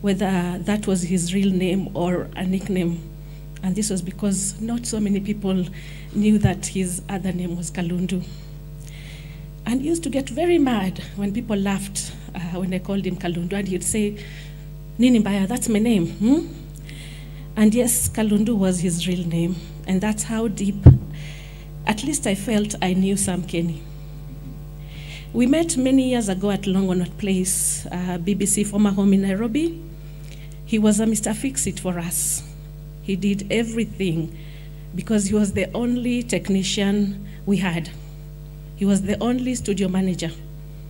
whether that was his real name or a nickname. And this was because not so many people knew that his other name was Kalundu. And he used to get very mad when people laughed uh, when I called him Kalundu, and he'd say, Nini Mbaya, that's my name. Hmm? And yes, Kalundu was his real name, and that's how deep, at least I felt I knew Sam Keni. We met many years ago at Longonot Place, uh, BBC former home in Nairobi. He was a Mr. Fix It for us. He did everything because he was the only technician we had. He was the only studio manager.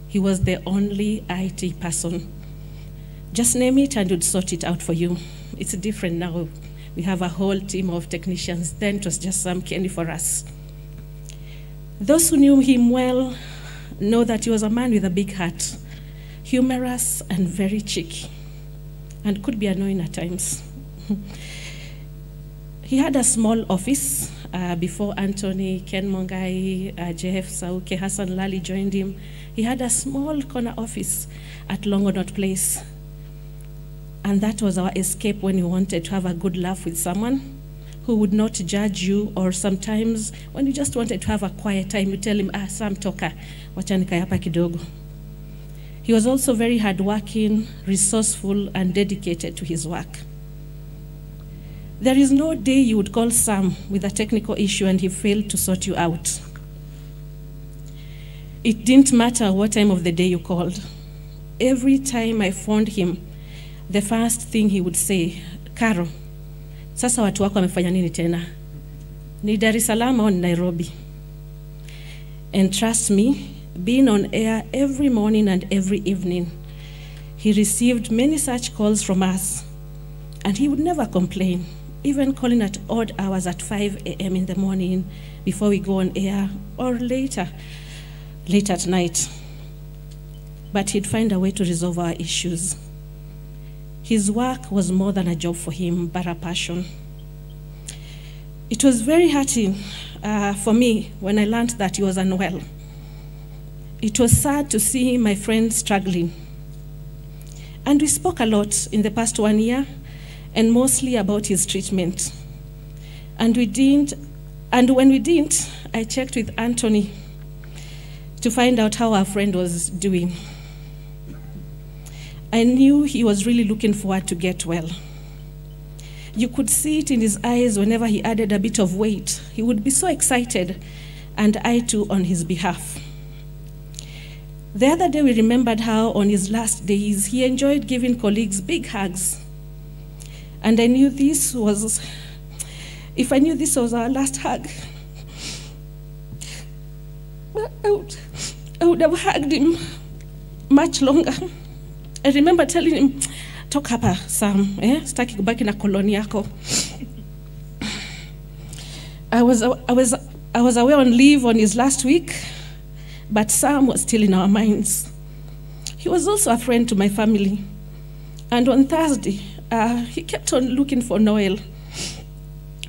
He was the only IT person. Just name it and we'd sort it out for you. It's different now. We have a whole team of technicians. Then it was just Sam Keni for us. Those who knew him well know that he was a man with a big heart, humorous and very cheeky, and could be annoying at times. [LAUGHS] he had a small office uh, before Anthony, Ken Mongai, uh, JF Sauke, Hassan Lali joined him. He had a small corner office at Longonot Place. And that was our escape when we wanted to have a good laugh with someone who would not judge you, or sometimes when you just wanted to have a quiet time, you tell him, ah, Sam toka, wacha nikae kidogo. He was also very hardworking, resourceful, and dedicated to his work. There is no day you would call Sam with a technical issue and he failed to sort you out. It didn't matter what time of the day you called. Every time I phoned him, the first thing he would say, Caro, sasa watu wako wamefanya nini tena? Ni Dar es Salaam au Nairobi? And trust me, being on air every morning and every evening, he received many such calls from us, and he would never complain, even calling at odd hours at 5 a.m. in the morning before we go on air or later, late at night. But he'd find a way to resolve our issues. His work was more than a job for him, but a passion. It was very hurting uh, for me when I learned that he was unwell. It was sad to see my friend struggling. And we spoke a lot in the past one year, and mostly about his treatment. And we didn't, and when we didn't, I checked with Anthony to find out how our friend was doing. I knew he was really looking forward to get well. You could see it in his eyes whenever he added a bit of weight. He would be so excited, and I too on his behalf. The other day, we remembered how on his last days he enjoyed giving colleagues big hugs. And I knew this was, if I knew this was our last hug, I would, I would have hugged him much longer. I remember telling him, toka hapa Sam, eh? sitaki kubaki na koloni yako. I was, I, was, I was away on leave on his last week, but Sam was still in our minds. He was also a friend to my family. And on Thursday, uh, he kept on looking for Noel.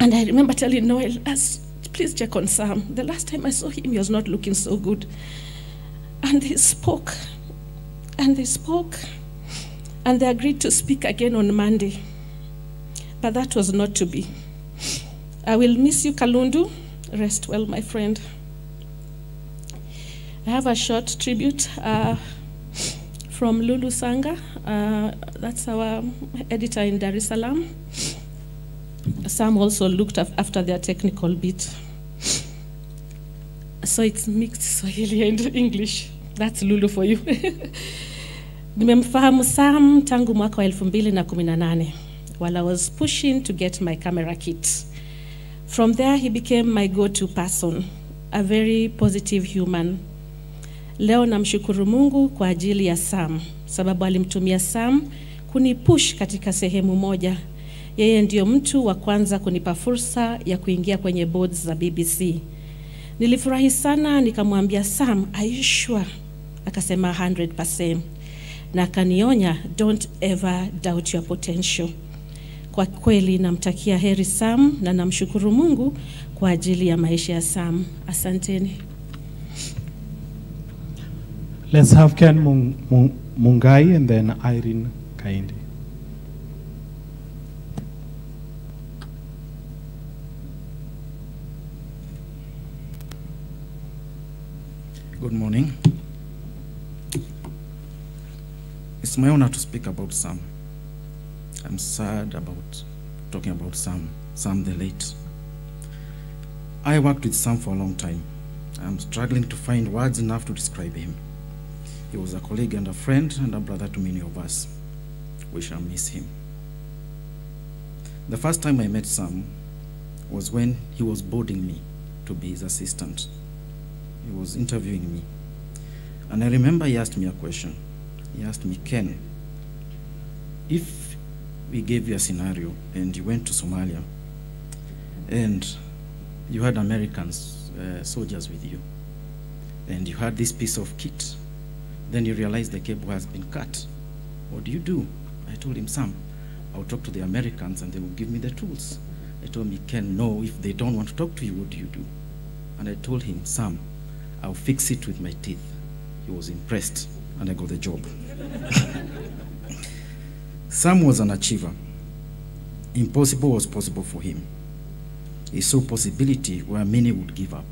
And I remember telling Noel, please check on Sam. The last time I saw him, he was not looking so good. And they spoke, and they spoke, and they agreed to speak again on Monday. But that was not to be. I will miss you, Kalundu. Rest well, my friend. I have a short tribute uh, from Lulu Sanga. Uh, that's our editor in Dar es Salaam. Sam also looked after their technical bit. So it's mixed Swahili and English. That's Lulu for you. [LAUGHS] Nimemfahamu Sam tangu mwaka wa 2018 while I was pushing to get my camera kit. From there he became my go-to person, a very positive human. Leo namshukuru Mungu kwa ajili ya Sam, sababu alimtumia Sam kunipush katika sehemu moja. Yeye ndio mtu wa kwanza kunipa fursa ya kuingia kwenye boards za BBC. Nilifurahi sana, nikamwambia Sam, aishwa? Akasema 100%, na akanionya don't ever doubt your potential. Kwa kweli namtakia heri Sam na namshukuru Mungu kwa ajili ya maisha ya Sam. Asanteni. Let's have Ken Mung, Mung, Mungai and then Irene Kaindi. Good morning. It's my honor to speak about Sam. I'm sad about talking about Sam, Sam the late. I worked with Sam for a long time. I'm struggling to find words enough to describe him. He was a colleague and a friend and a brother to many of us. We shall miss him. The first time I met Sam was when he was boarding me to be his assistant. He was interviewing me. And I remember he asked me a question. He asked me, Ken, if we gave you a scenario and you went to Somalia and you had Americans, uh, soldiers with you, and you had this piece of kit, then you realize the cable has been cut. What do you do? I told him, Sam, I'll talk to the Americans and they will give me the tools. I told him, Ken, no, if they don't want to talk to you, what do you do? And I told him, Sam, I'll fix it with my teeth. He was impressed, and I got the job. [LAUGHS] Sam was an achiever. Impossible was possible for him. He saw possibility where many would give up.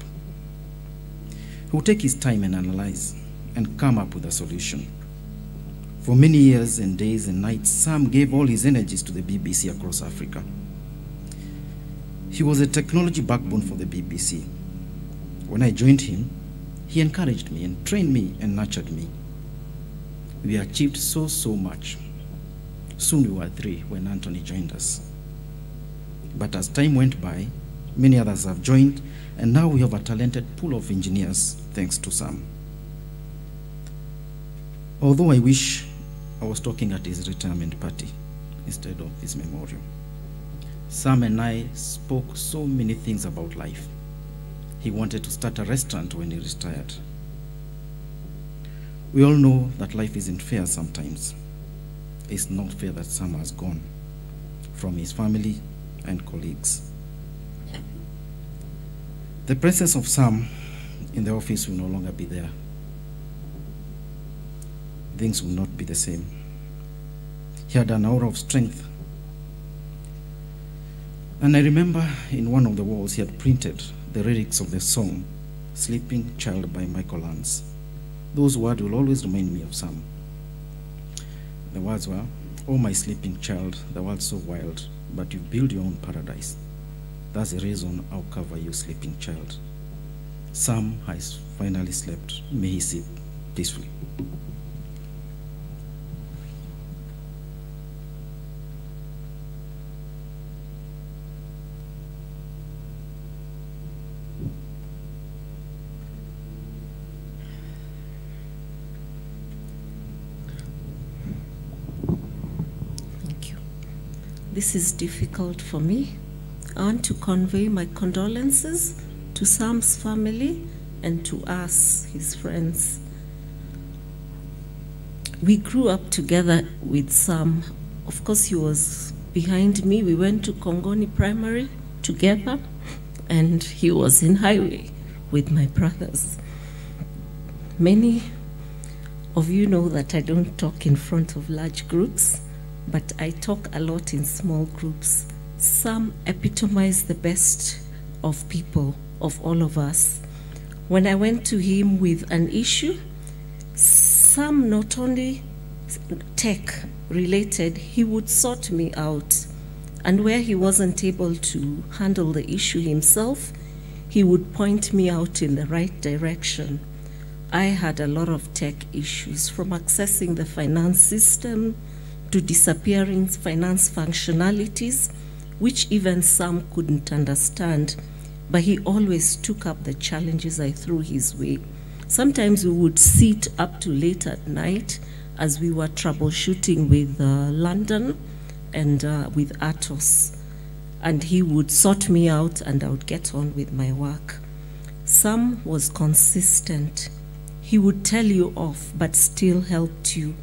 He would take his time and analyze and come up with a solution. For many years and days and nights, Sam gave all his energies to the BBC across Africa. He was a technology backbone for the BBC. When I joined him, he encouraged me and trained me and nurtured me. We achieved so, so much. Soon we were three when Anthony joined us. But as time went by, many others have joined, and now we have a talented pool of engineers thanks to Sam. Although I wish I was talking at his retirement party instead of his memorial. Sam and I spoke so many things about life. He wanted to start a restaurant when he retired. We all know that life isn't fair sometimes. It's not fair that Sam has gone from his family and colleagues. The presence of Sam in the office will no longer be there. Things will not be the same. He had an aura of strength. And I remember in one of the walls he had printed the lyrics of the song Sleeping Child by Michael Lance. Those words will always remind me of Sam. The words were, Oh, my sleeping child, the world's so wild, but you build your own paradise. That's the reason I'll cover you, sleeping child. Sam has finally slept. May he sleep peacefully. This is difficult for me. I want to convey my condolences to Sam's family and to us, his friends. We grew up together with Sam. Of course, he was behind me. We went to Kongoni Primary together, and he was in highway with my brothers. Many of you know that I don't talk in front of large groups but I talk a lot in small groups. Some epitomize the best of people, of all of us. When I went to him with an issue, some not only tech related, he would sort me out. And where he wasn't able to handle the issue himself, he would point me out in the right direction. I had a lot of tech issues from accessing the finance system to disappearing finance functionalities, which even some couldn't understand. But he always took up the challenges I threw his way. Sometimes we would sit up to late at night as we were troubleshooting with uh, London and uh, with Atos. And he would sort me out and I would get on with my work. Sam was consistent. He would tell you off, but still helped you.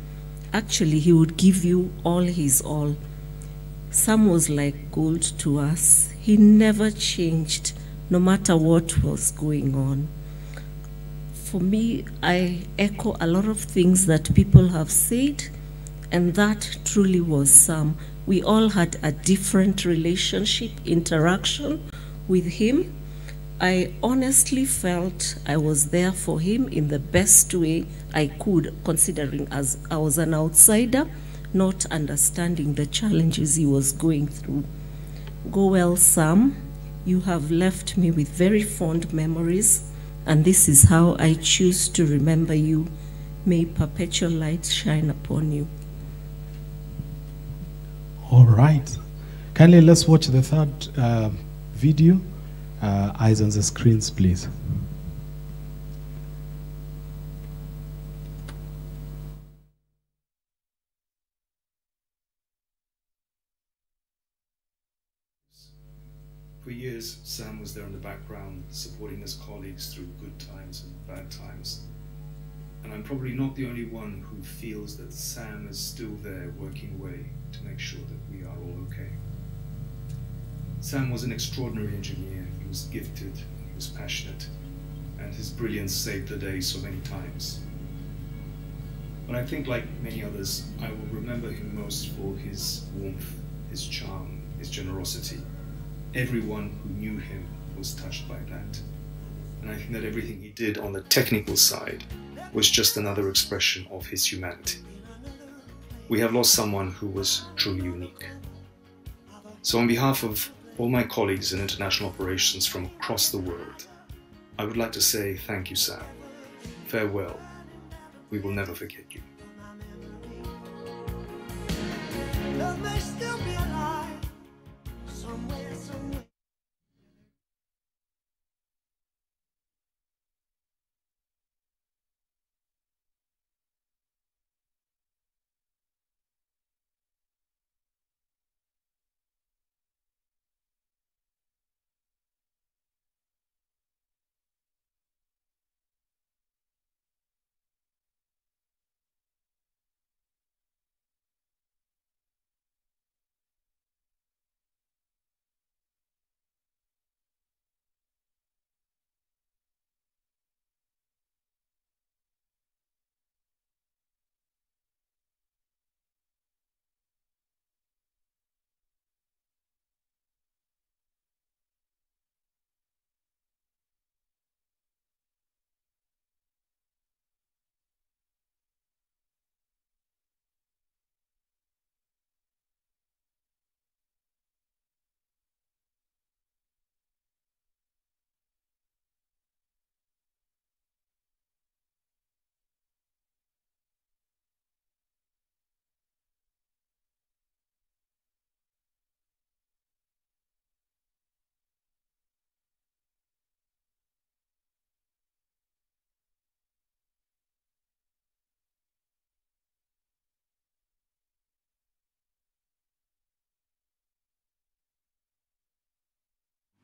Actually, he would give you all his all. Sam was like gold to us. He never changed, no matter what was going on. For me, I echo a lot of things that people have said, and that truly was Sam. We all had a different relationship, interaction with him. I honestly felt I was there for him in the best way I could, considering as I was an outsider, not understanding the challenges he was going through. Go well, Sam. You have left me with very fond memories, and this is how I choose to remember you. May perpetual light shine upon you. All right. Kindly let's watch the third uh, video. Uh, eyes on the screens, please. For years, Sam was there in the background, supporting his colleagues through good times and bad times. And I'm probably not the only one who feels that Sam is still there working away to make sure that we are all okay. Sam was an extraordinary engineer. He was gifted, he was passionate, and his brilliance saved the day so many times. But I think, like many others, I will remember him most for his warmth, his charm, his generosity. Everyone who knew him was touched by that. And I think that everything he did on the technical side was just another expression of his humanity. We have lost someone who was truly unique. So, on behalf of all my colleagues in international operations from across the world, I would like to say thank you, Sam. Farewell. We will never forget you.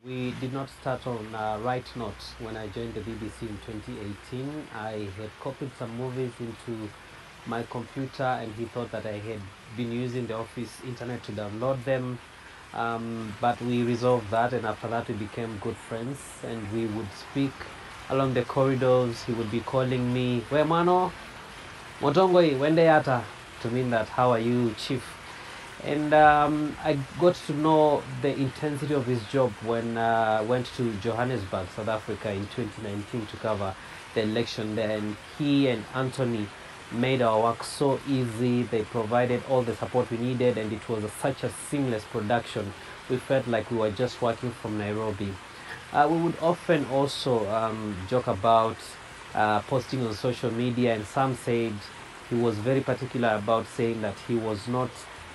We did not start on uh, right note when I joined the BBC in 2018. I had copied some movies into my computer, and he thought that I had been using the office internet to download them. Um, but we resolved that, and after that, we became good friends, and we would speak along the corridors. He would be calling me, "We mano, motongoi, yata," to mean that, "How are you, chief?" And um, I got to know the intensity of his job when uh, I went to Johannesburg, South Africa in 2019 to cover the election there. And he and Anthony made our work so easy. They provided all the support we needed, and it was a, such a seamless production. We felt like we were just working from Nairobi. Uh, we would often also um, joke about uh, posting on social media, and some said he was very particular about saying that he was not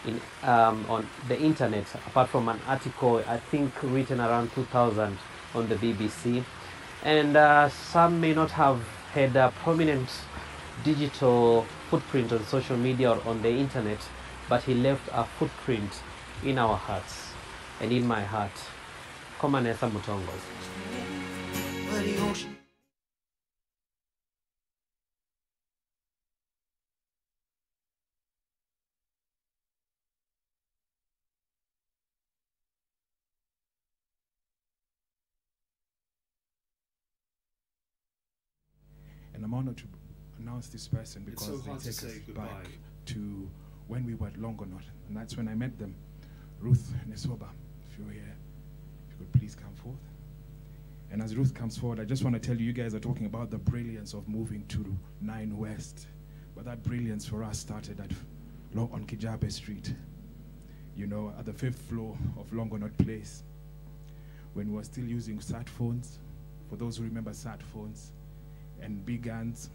in um, on the internet apart from an article I think written around 2000 on the BBC and uh, some may not have had a prominent digital footprint on social media or on the internet, but he left a footprint in our hearts and in my heart. Komanesa Mutongo. I'm honored to announce this person because so they take us goodbye. back to when we were at Longonot. And that's when I met them. Ruth Nesoba, if you're here, if you could please come forth. And as Ruth comes forward, I just want to tell you, you guys are talking about the brilliance of moving to 9 West. But that brilliance for us started at Long on Kijabe Street, you know, at the fifth floor of Longonot Place, when we were still using sat phones. For those who remember sat phones and big guns,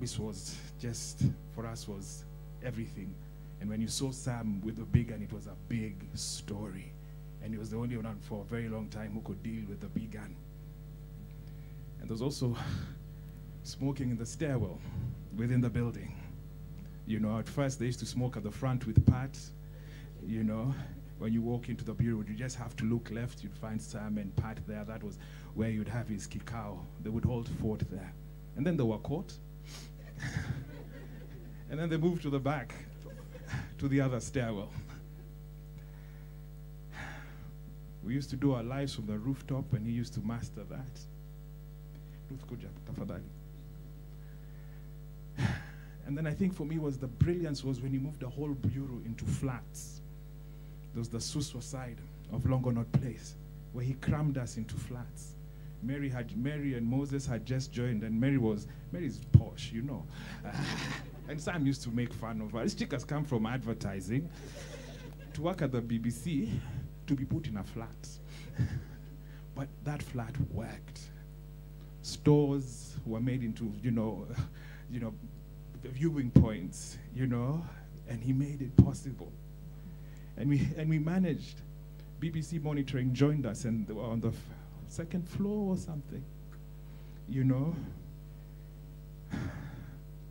this was just for us was everything. And when you saw Sam with the big gun, it was a big story. And he was the only one for a very long time who could deal with the big gun. And there's also [LAUGHS] smoking in the stairwell within the building. You know, at first they used to smoke at the front with Pat. You know, when you walk into the bureau, you just have to look left, you'd find Sam and Pat there. That was where you'd have his kikao. They would hold fort there. And then they were caught. [LAUGHS] and then they moved to the back, to the other stairwell. We used to do our lives from the rooftop, and he used to master that. [SIGHS] And then I think for me was the brilliance was when he moved the whole bureau into flats. There was the Suswa side of Longonot Place, where he crammed us into flats. Mary had Mary and Moses had just joined, and Mary was Mary's posh, you know. [LAUGHS] and Sam used to make fun of her. This chick has come from advertising to work at the BBC to be put in a flat. [LAUGHS] but that flat worked. Stores were made into, you know, [LAUGHS] you know, viewing points, you know, and he made it possible. And we and we managed. BBC monitoring joined us and on the second floor or something. You know.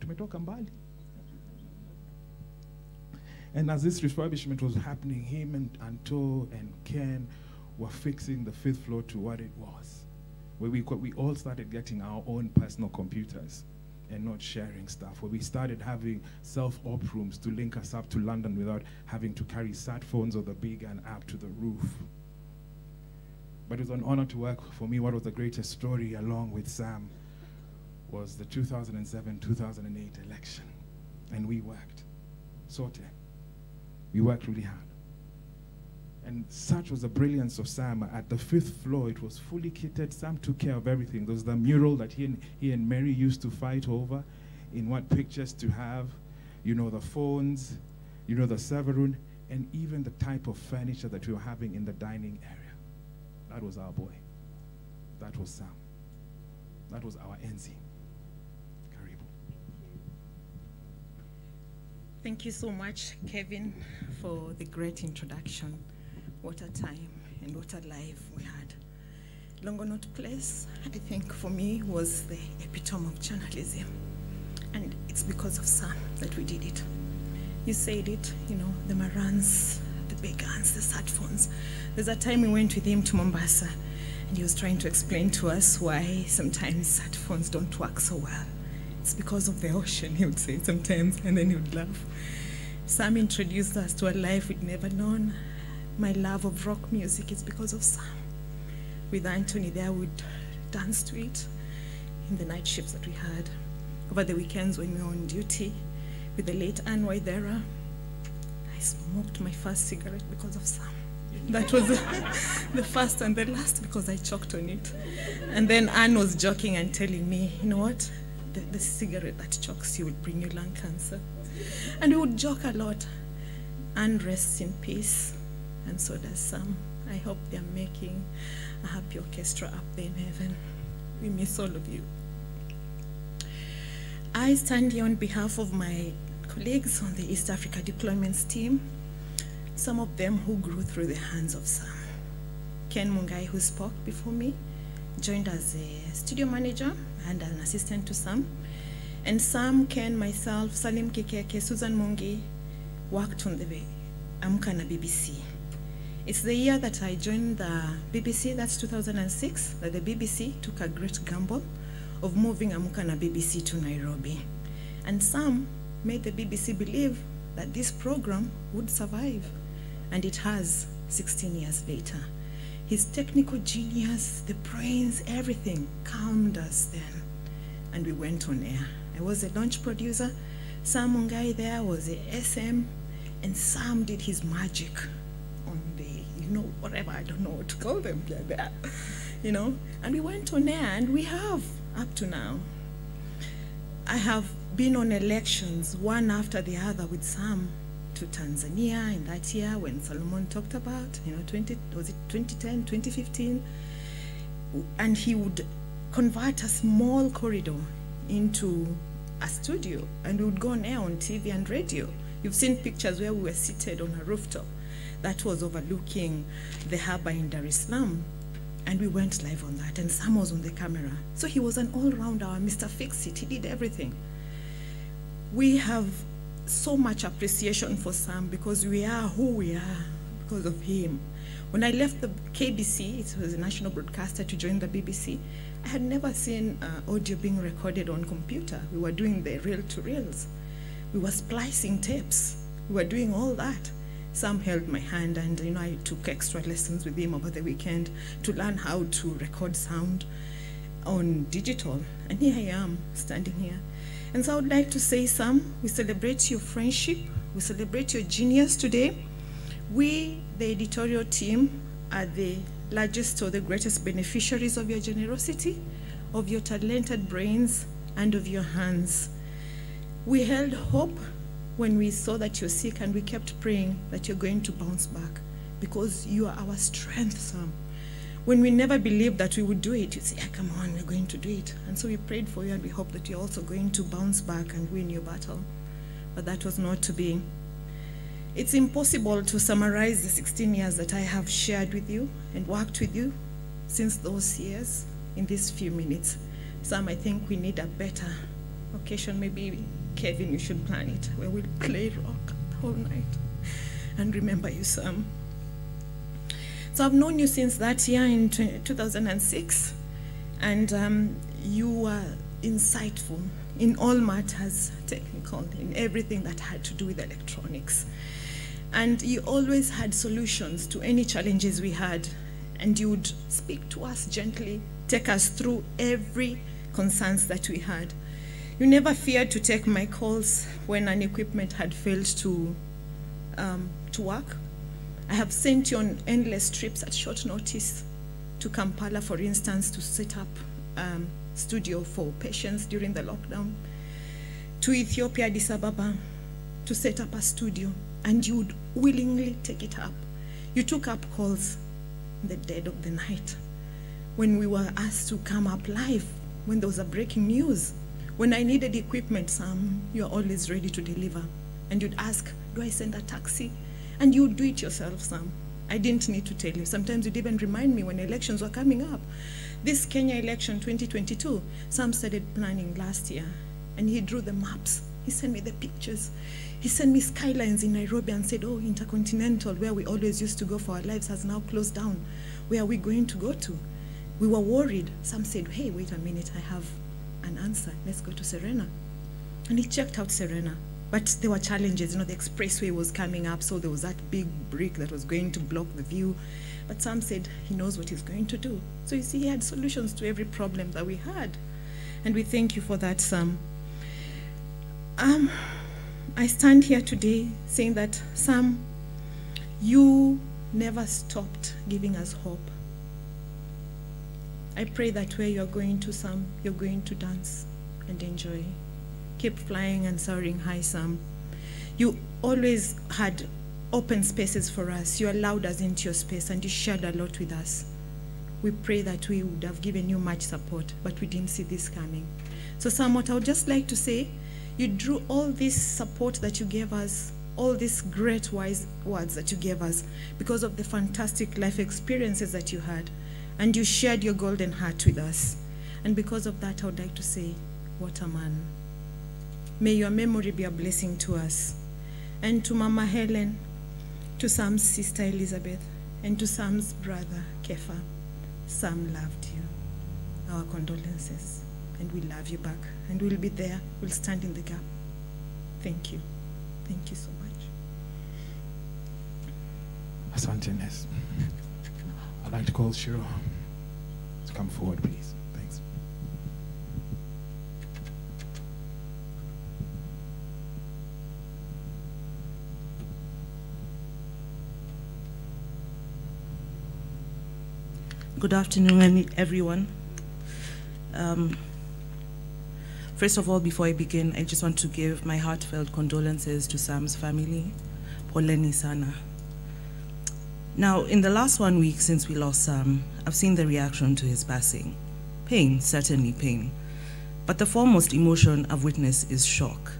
Tumetoka mbali. And as this refurbishment was happening, him and Anto and Ken were fixing the fifth floor to what it was. Where we, we all started getting our own personal computers and not sharing stuff. Where we started having self-op rooms to link us up to London without having to carry sat phones or the big and app to the roof. But it was an honor to work for me. What was the greatest story along with Sam was the 2007-2008 election. And we worked. Sorte. We worked really hard. And such was the brilliance of Sam. At the fifth floor, it was fully kitted. Sam took care of everything. There was the mural that he and, he and Mary used to fight over, in what pictures to have, you know, the phones, you know, the server room, and even the type of furniture that we were having in the dining area. That was our boy. That was Sam. That was our Enzi. Karibu. Thank you so much, Kevin, for the great introduction. What a time and what a life we had. Longonot Place, I think for me, was the epitome of journalism. And it's because of Sam that we did it. You said it, you know, the Marantz, the big guns, the sat phones. There's a time we went with him to Mombasa and he was trying to explain to us why sometimes sat phones don't work so well. It's because of the ocean, he would say sometimes, and then he would laugh. Sam introduced us to a life we'd never known. My love of rock music is because of Sam. With Anthony there, we'd dance to it in the night shifts that we had. Over the weekends when we were on duty with the late Anne Waithera, I smoked my first cigarette because of Sam. That was [LAUGHS] the first and the last because I choked on it. And then Anne was joking and telling me, you know what? The, the cigarette that chokes you will bring you lung cancer. And we would joke a lot. Anne rests in peace, and so does Sam. I hope they're making a happy orchestra up there in heaven. We miss all of you. I stand here on behalf of my colleagues on the East Africa deployments team, some of them who grew through the hands of Sam. Ken Mungai, who spoke before me, joined as a studio manager and an assistant to Sam. And Sam, Ken, myself, Salim Kikeke, Susan Mungi worked on the Amka na BBC. It's the year that I joined the BBC, that's 2006, that the BBC took a great gamble of moving Amka na BBC to Nairobi. And Sam made the BBC believe that this program would survive, and it has 16 years later. His technical genius, the brains, everything calmed us then, and we went on air. I was a launch producer. Sam Mungai there was a SM, and Sam did his magic on the, you know, whatever, I don't know what to call them, yeah, there, you know. And we went on air, and we have up to now. I have been on elections one after the other with Sam to Tanzania in that year when Solomon talked about, you know, 20, was it 2010, 2015? And he would convert a small corridor into a studio and we would go on air on TV and radio. You've seen pictures where we were seated on a rooftop that was overlooking the harbor in Dar es Salaam. And we went live on that, and Sam was on the camera. So he was an all rounder, Mr. Fix It. He did everything. We have so much appreciation for Sam because we are who we are because of him. When I left the KBC, it was a national broadcaster, to join the BBC, I had never seen uh, audio being recorded on computer. We were doing the reel to reels. We were splicing tapes. We were doing all that. Sam held my hand and you know I took extra lessons with him over the weekend to learn how to record sound on digital. And here I am standing here. And so I would like to say, Sam, we celebrate your friendship. We celebrate your genius today. We, the editorial team, are the largest or the greatest beneficiaries of your generosity, of your talented brains, and of your hands. We held hope when we saw that you're sick and we kept praying that you're going to bounce back because you are our strength, Sam. When we never believed that we would do it, you say, yeah, come on, we're going to do it. And so we prayed for you and we hope that you're also going to bounce back and win your battle. But that was not to be. It's impossible to summarize the 16 years that I have shared with you and worked with you since those years in these few minutes. Sam, I think we need a better occasion. Maybe, Kevin, you should plan it where we'll play rock the whole night and remember you, Sam. So I've known you since that year in 2006, and um, you were insightful in all matters technical, in everything that had to do with electronics. And you always had solutions to any challenges we had, and you would speak to us gently, take us through every concerns that we had. You never feared to take my calls when an equipment had failed to, um, to work. I have sent you on endless trips at short notice to Kampala, for instance, to set up um, studio for patients during the lockdown, to Ethiopia, Addis Ababa, to set up a studio, and you would willingly take it up. You took up calls in the dead of the night when we were asked to come up live, when there was a breaking news. When I needed equipment, Sam, you're always ready to deliver. And you'd ask, do I send a taxi? And you would do it yourself, Sam. I didn't need to tell you. Sometimes you'd even remind me when elections were coming up. This Kenya election 2022, Sam started planning last year, and he drew the maps. He sent me the pictures. He sent me skylines in Nairobi and said, oh, Intercontinental, where we always used to go for our lives, has now closed down. Where are we going to go to? We were worried. Sam said, hey, wait a minute, I have an answer. Let's go to Serena. And he checked out Serena. But there were challenges. You know, the expressway was coming up, so there was that big brick that was going to block the view. But Sam said he knows what he's going to do. So you see, he had solutions to every problem that we had. And we thank you for that, Sam. Um, I stand here today saying that, Sam, you never stopped giving us hope. I pray that where you're going to, Sam, you're going to dance and enjoy. Keep flying and soaring high, Sam. You always had open spaces for us. You allowed us into your space and you shared a lot with us. We pray that we would have given you much support, but we didn't see this coming. So, Sam, what I would just like to say, you drew all this support that you gave us, all these great wise words that you gave us because of the fantastic life experiences that you had. And you shared your golden heart with us. And because of that, I would like to say, what a man. May your memory be a blessing to us. And to Mama Helen, to Sam's sister Elizabeth, and to Sam's brother Kefa, Sam loved you. Our condolences. And we love you back. And we'll be there. We'll stand in the gap. Thank you. Thank you so much. Asante Ines. I'd like to call Shiro to come forward, please. Thanks. Good afternoon, everyone. Um, first of all, before I begin, I just want to give my heartfelt condolences to Sam's family. Poleni sana. Now, in the last one week since we lost Sam, I've seen the reaction to his passing. Pain, certainly pain. But the foremost emotion I've witnessed is shock.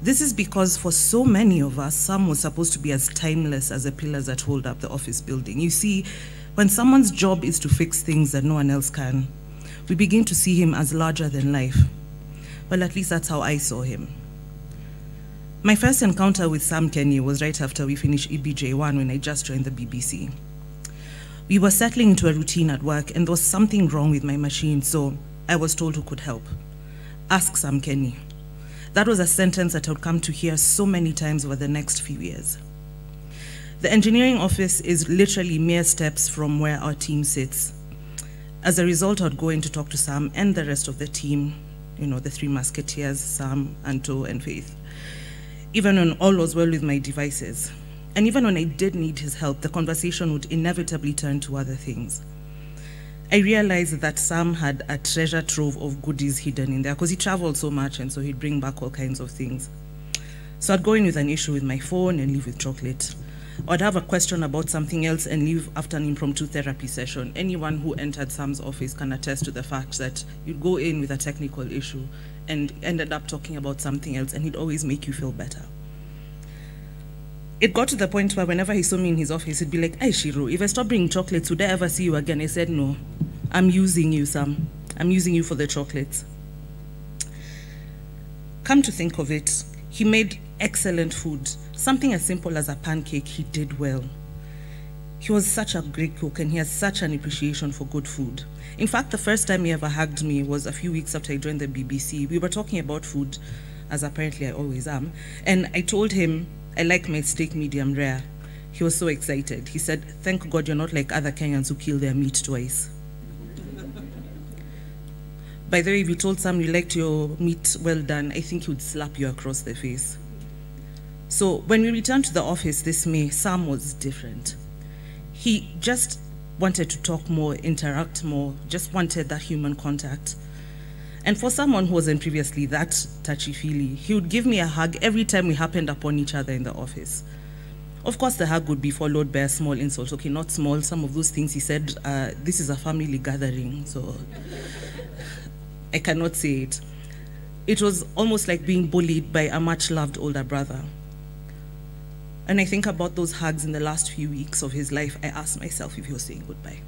This is because for so many of us, Sam was supposed to be as timeless as the pillars that hold up the office building. You see, when someone's job is to fix things that no one else can, we begin to see him as larger than life. Well, at least that's how I saw him. My first encounter with Sam Keni was right after we finished EBJ1 when I just joined the BBC. We were settling into a routine at work and there was something wrong with my machine, so I was told who could help. Ask Sam Keni. That was a sentence that I would come to hear so many times over the next few years. The engineering office is literally mere steps from where our team sits. As a result, I'd go in to talk to Sam and the rest of the team, you know, the three musketeers, Sam, Anto, and Faith. Even when all was well with my devices. And even when I did need his help, the conversation would inevitably turn to other things. I realized that Sam had a treasure trove of goodies hidden in there because he traveled so much and so he'd bring back all kinds of things. So I'd go in with an issue with my phone and leave with chocolate. Or I'd have a question about something else and leave after an impromptu therapy session. Anyone who entered Sam's office can attest to the fact that you'd go in with a technical issue and ended up talking about something else and he'd always make you feel better. It got to the point where whenever he saw me in his office, he'd be like, Hey Shiro, if I stop bringing chocolates, would I ever see you again? I said, No, I'm using you, Sam. I'm using you for the chocolates. Come to think of it, he made excellent food. Something as simple as a pancake, he did well. He was such a great cook and he has such an appreciation for good food. In fact, the first time he ever hugged me was a few weeks after I joined the BBC. We were talking about food, as apparently I always am, and I told him I like my steak medium rare. He was so excited. He said, Thank God you're not like other Kenyans who kill their meat twice. By the way, if you told Sam you liked your meat well done, I think he would slap you across the face. So when we returned to the office this May, Sam was different. He just wanted to talk more, interact more, just wanted that human contact. And for someone who wasn't previously that touchy feely, he would give me a hug every time we happened upon each other in the office. Of course, the hug would be followed by a small insult. Okay, not small, some of those things he said, uh, this is a family gathering, so I cannot say it. It was almost like being bullied by a much loved older brother. And I think about those hugs in the last few weeks of his life, I ask myself if he was saying goodbye.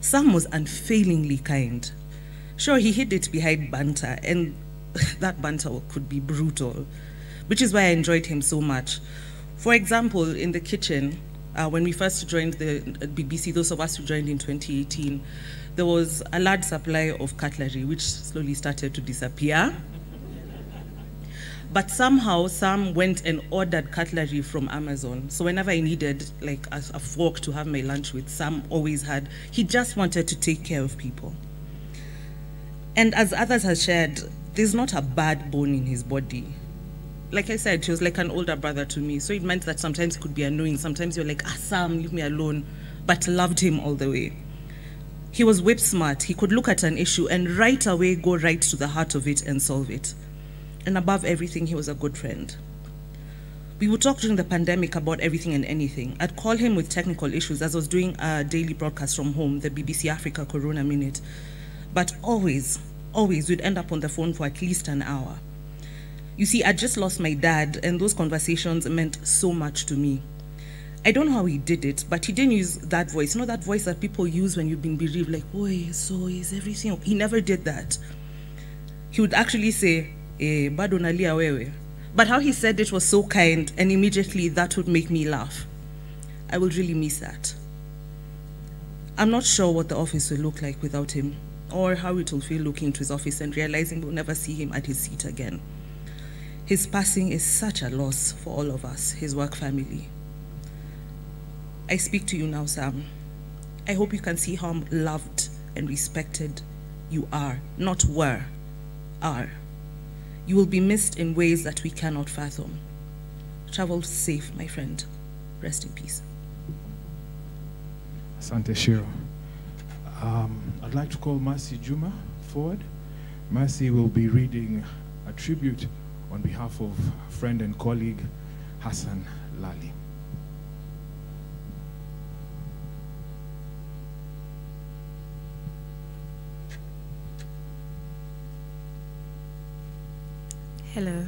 Sam was unfailingly kind. Sure, he hid it behind banter, and [LAUGHS] that banter could be brutal, which is why I enjoyed him so much. For example, in the kitchen, uh, when we first joined the BBC, those of us who joined in 2018, there was a large supply of cutlery, which slowly started to disappear. But somehow, Sam went and ordered cutlery from Amazon. So whenever I needed like a, a fork to have my lunch with, Sam always had. He just wanted to take care of people. And as others have shared, there's not a bad bone in his body. Like I said, he was like an older brother to me. So it meant that sometimes it could be annoying. Sometimes you're like, ah, Sam, leave me alone. But loved him all the way. He was whip smart. He could look at an issue and right away go right to the heart of it and solve it. And above everything, he was a good friend. We would talk during the pandemic about everything and anything. I'd call him with technical issues as I was doing a daily broadcast from home, the BBC Africa Corona Minute. But always, always, we'd end up on the phone for at least an hour. You see, I just lost my dad, and those conversations meant so much to me. I don't know how he did it, but he didn't use that voice. You know that voice that people use when you've been bereaved, like, "Oi, so is everything?" He never did that. he would actually say, eh, bado nalia wewe. But how he said it was so kind, and immediately that would make me laugh. I will really miss that. I'm not sure what the office will look like without him, or how it will feel looking into his office and realizing we'll never see him at his seat again. His passing is such a loss for all of us, his work family. I speak to you now, Sam. I hope you can see how loved and respected you are, not were, are. You will be missed in ways that we cannot fathom. Travel safe, my friend. Rest in peace. Asante Shiro. Um, I'd like to call Mercy Juma forward. Mercy will be reading a tribute on behalf of friend and colleague Hassan Lali. Hello.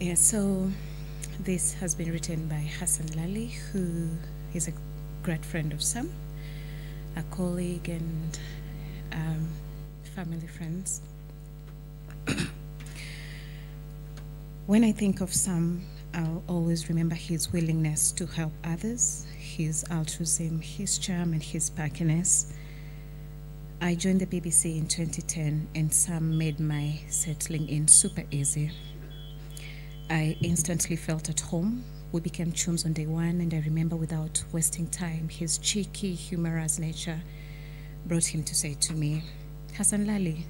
Yeah, so this has been written by Hassan Lali, who is a great friend of Sam, a colleague and um, family friends. [COUGHS] when I think of Sam, I'll always remember his willingness to help others, his altruism, his charm, and his sparkiness. I joined the BBC in 2010, and Sam made my settling in super easy. I instantly felt at home. We became chums on day one, and I remember without wasting time, his cheeky, humorous nature brought him to say to me, Hassan Lali,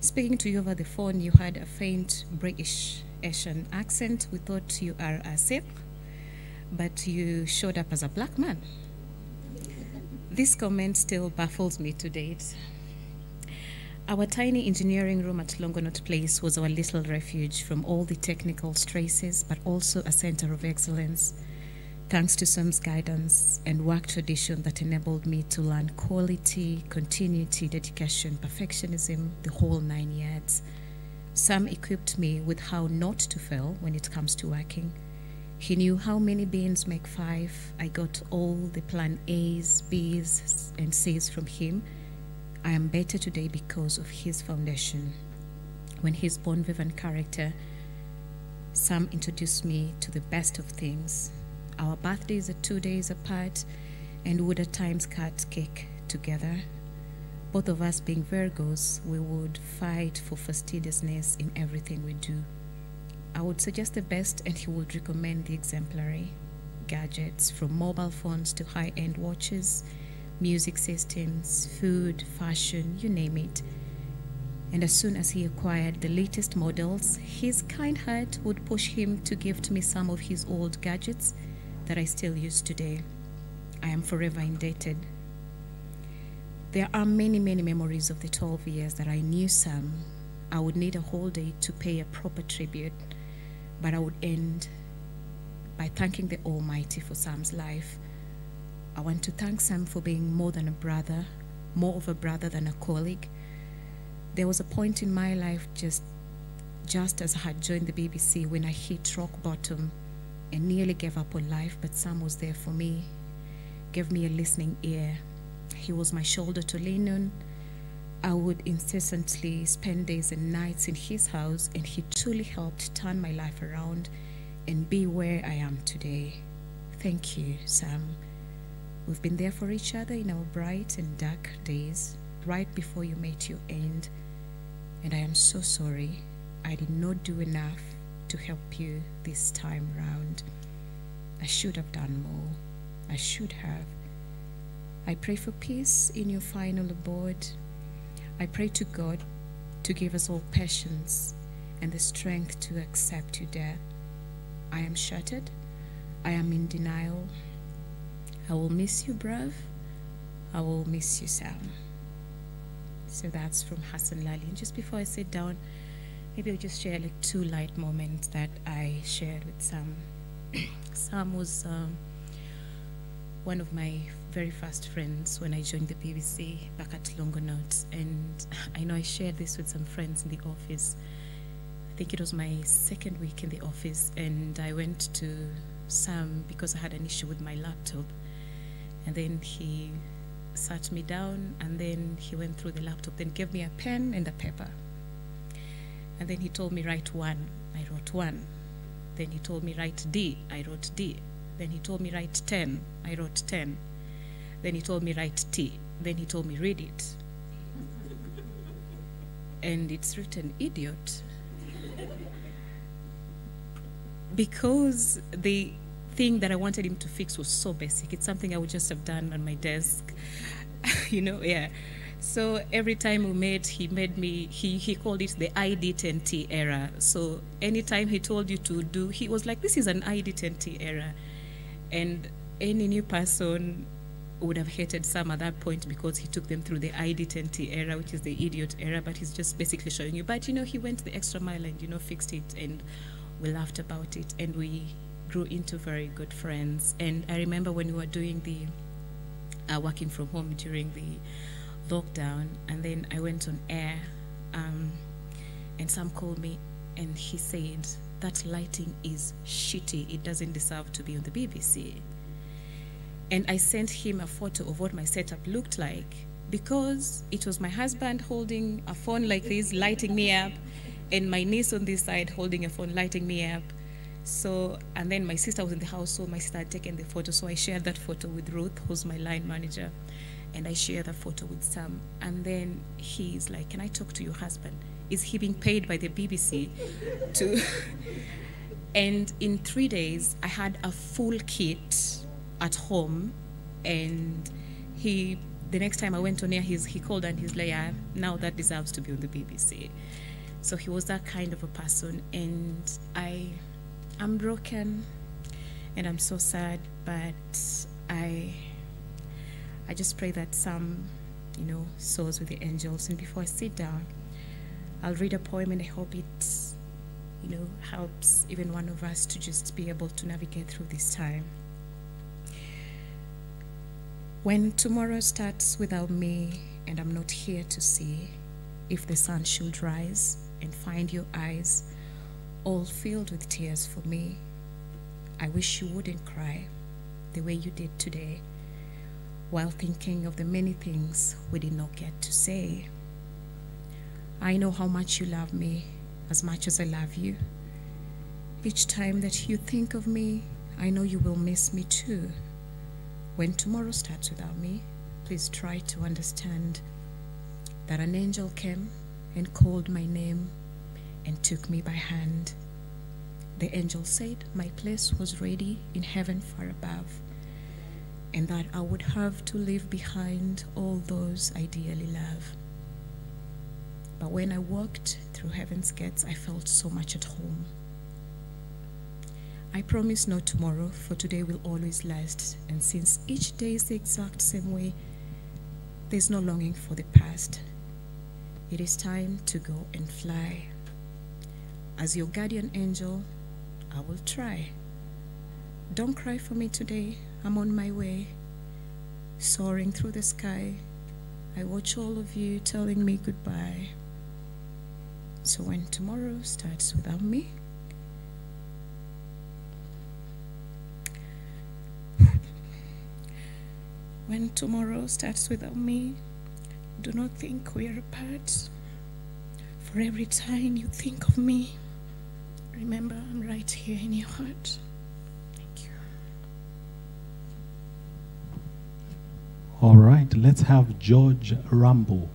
speaking to you over the phone, you had a faint British Asian accent. We thought you are a Sikh, but you showed up as a black man. This comment still baffles me to date. Our tiny engineering room at Longonot Place was our little refuge from all the technical stresses, but also a center of excellence. Thanks to Sam's guidance and work tradition that enabled me to learn quality, continuity, dedication, perfectionism, the whole nine yards. Sam equipped me with how not to fail when it comes to working. He knew how many beans make five. I got all the plan A's, B's, and C's from him. I am better today because of his foundation. When his bon vivant character, Sam introduced me to the best of things. Our birthdays are two days apart and would at times cut cake together. Both of us being Virgos, we would fight for fastidiousness in everything we do. I would suggest the best, and he would recommend the exemplary gadgets from mobile phones to high end watches, music systems, food, fashion, you name it. And as soon as he acquired the latest models, his kind heart would push him to gift me some of his old gadgets that I still use today. I am forever indebted. There are many, many memories of the 12 years that I knew Sam. I would need a whole day to pay a proper tribute, but I would end by thanking the Almighty for Sam's life. I want to thank Sam for being more than a brother, more of a brother than a colleague. There was a point in my life just just as I had joined the BBC when I hit rock bottom and nearly gave up on life, but Sam was there for me, gave me a listening ear. He was my shoulder to lean on. I would incessantly spend days and nights in his house, and he truly helped turn my life around and be where I am today. Thank you, Sam. We've been there for each other in our bright and dark days, right before you met your end. And I am so sorry I did not do enough to help you this time round. I should have done more. I should have. I pray for peace in your final abode. I pray to God to give us all patience and the strength to accept your death. I am shattered. I am in denial. I will miss you, bruv. I will miss you, Sam. So that's from Hassan Lali. And just before I sit down, maybe I'll just share like two light moments that I shared with Sam. [CLEARS THROAT] Sam was um, one of my very first friends when I joined the BBC back at Longonot. And I know I shared this with some friends in the office. I think it was my second week in the office, and I went to Sam because I had an issue with my laptop. And then he sat me down, and then he went through the laptop, then gave me a pen and a paper. And then he told me, write one. I wrote one. Then he told me, write D. I wrote D. Then he told me, write 10. I wrote 10. Then he told me, write T. Then he told me, read it. And it's written, idiot. because the thing that I wanted him to fix was so basic. It's something I would just have done on my desk. [LAUGHS] you know, yeah. So every time we met, he made me, he, he called it the ID10T error. So anytime he told you to do, he was like, this is an ID10T error. And any new person would have hated Sam at that point because he took them through the ID10T error, which is the idiot error, but he's just basically showing you. But, you know, he went the extra mile and, you know, fixed it and we laughed about it and we grew into very good friends. And I remember when we were doing the uh, working from home during the lockdown, and then I went on air, um, and Sam called me, and he said that lighting is shitty. It doesn't deserve to be on the BBC. And I sent him a photo of what my setup looked like because it was my husband holding a phone like this, lighting me up, and my niece on this side holding a phone, lighting me up. So, and then my sister was in the house, so my sister had taken the photo. So I shared that photo with Ruth, who's my line manager, and I shared that photo with Sam. And then he's like, Can I talk to your husband? Is he being paid by the BBC to? [LAUGHS] and in three days, I had a full kit at home, and he. The next time I went on air, he's, he called and he's like, yeah, now that deserves to be on the BBC. So he was that kind of a person, and I I'm broken and I'm so sad, but I I just pray that Sam, you know, soars with the angels. And before I sit down, I'll read a poem and I hope it, you know, helps even one of us to just be able to navigate through this time. When tomorrow starts without me and I'm not here to see if the sun should rise and find your eyes all filled with tears for me. I wish you wouldn't cry the way you did today while thinking of the many things we did not get to say. I know how much you love me as much as I love you. Each time that you think of me, I know you will miss me too. When tomorrow starts without me, please try to understand that an angel came and called my name and took me by hand. The angel said my place was ready in heaven far above, and that I would have to leave behind all those I dearly love. But when I walked through heaven's gates, I felt so much at home. I promise no tomorrow, for today will always last, and since each day is the exact same way, there's no longing for the past. It is time to go and fly. As your guardian angel, I will try. Don't cry for me today. I'm on my way. Soaring through the sky, I watch all of you telling me goodbye. So when tomorrow starts without me, when tomorrow starts without me, do not think we are apart. For every time you think of me, remember I'm right here in your heart. Thank you. All right, let's have George Rambo.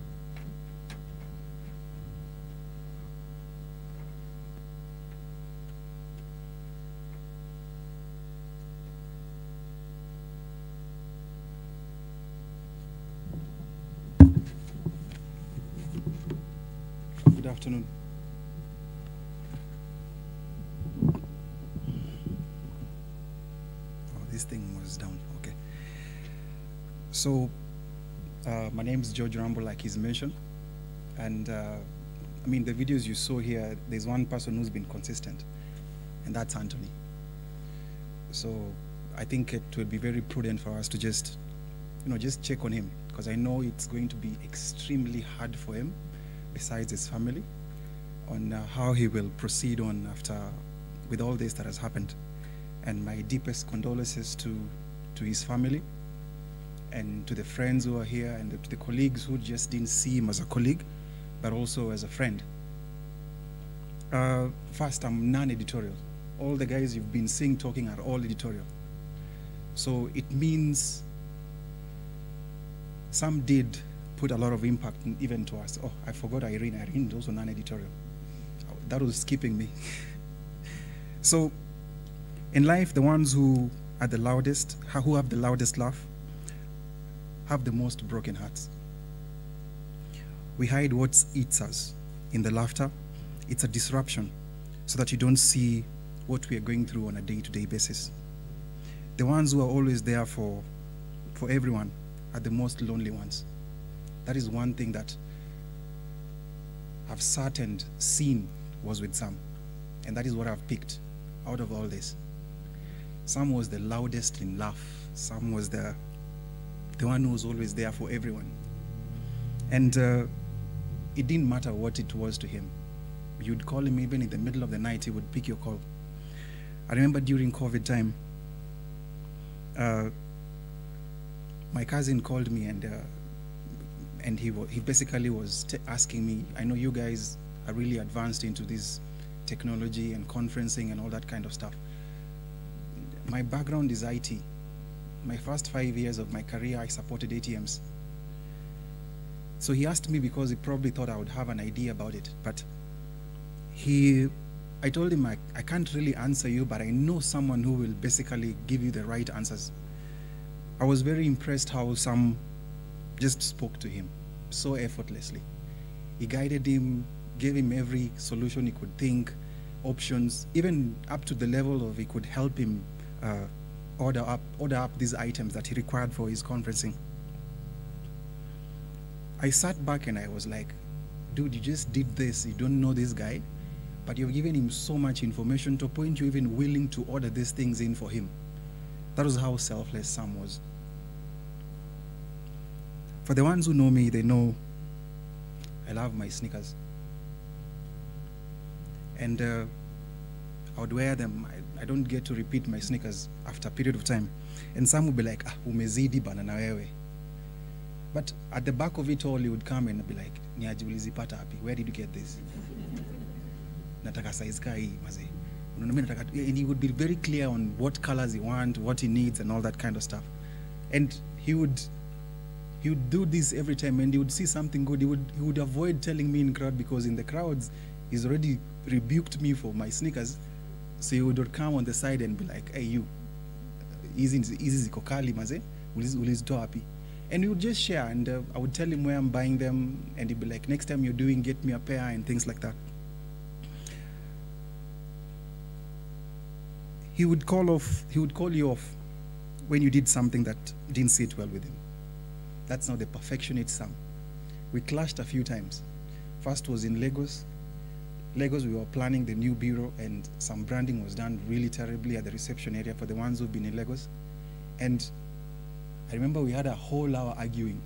Good afternoon. Oh, this thing was down. Okay. So, uh, my name is George Rambo, like he's mentioned. And uh, I mean, the videos you saw here, there's one person who's been consistent, and that's Anthony. So, I think it will be very prudent for us to just, you know, just check on him because I know it's going to be extremely hard for him, besides his family, on uh, how he will proceed on after, with all this that has happened. And my deepest condolences to, to his family and to the friends who are here, and to the colleagues who just didn't see him as a colleague, but also as a friend. Uh, first, I'm non-editorial. All the guys you've been seeing talking are all editorial. So it means some did put a lot of impact even to us. Oh, I forgot Irene. Irene is also non-editorial. That was skipping me. [LAUGHS] so in life, the ones who are the loudest, who have the loudest laugh, have the most broken hearts. We hide what eats us in the laughter. It's a disruption so that you don't see what we are going through on a day to day basis. The ones who are always there for, for everyone are the most lonely ones. That is one thing that I've sat and seen was with Sam. And that is what I've picked out of all this. Sam was the loudest in laugh. Sam was the, the one who was always there for everyone. And uh, it didn't matter what it was to him. You'd call him even in the middle of the night, he would pick your call. I remember during COVID time, uh, my cousin called me and uh, and he wa- he basically was asking me. I know you guys are really advanced into this technology and conferencing and all that kind of stuff. My background is IT. My first five years of my career, I supported ATMs. So he asked me because he probably thought I would have an idea about it, but he I told him I, I can't really answer you, but I know someone who will basically give you the right answers. I was very impressed how Sam just spoke to him so effortlessly. He guided him, gave him every solution he could think, options, even up to the level of he could help him uh, order up order up these items that he required for his conferencing. I sat back and I was like, dude, you just did this. You don't know this guy, but you've given him so much information to a point you're even willing to order these things in for him. That was how selfless Sam was. For the ones who know me, they know I love my sneakers. And uh, I would wear them. I, don't get to repeat my sneakers after a period of time. And Sam would be like, ah, umezidi bana na wewe. But at the back of it all, he would come and be like, niaje ulizipata wapi? Where did you get this? [LAUGHS] nataka size nataka and he would be very clear on what colors he want, what he needs and all that kind of stuff. And he would he would do this every time and he would see something good. He would he would avoid telling me in crowd because in the crowds he's already rebuked me for my sneakers. So he would come on the side and be like, hey you, hizi ziko kali mazee, ulizi- ulizitoa wapi? And we would just share and uh, I would tell him where I'm buying them and he'd be like, next time you're doing, get me a pair and things like that. he would call off he would call you off when you did something that didn't sit well with him that's not the perfectionist sam we clashed a few times first was in lagos lagos we were planning the new bureau and some branding was done really terribly at the reception area for the ones who've been in lagos and i remember we had a whole hour arguing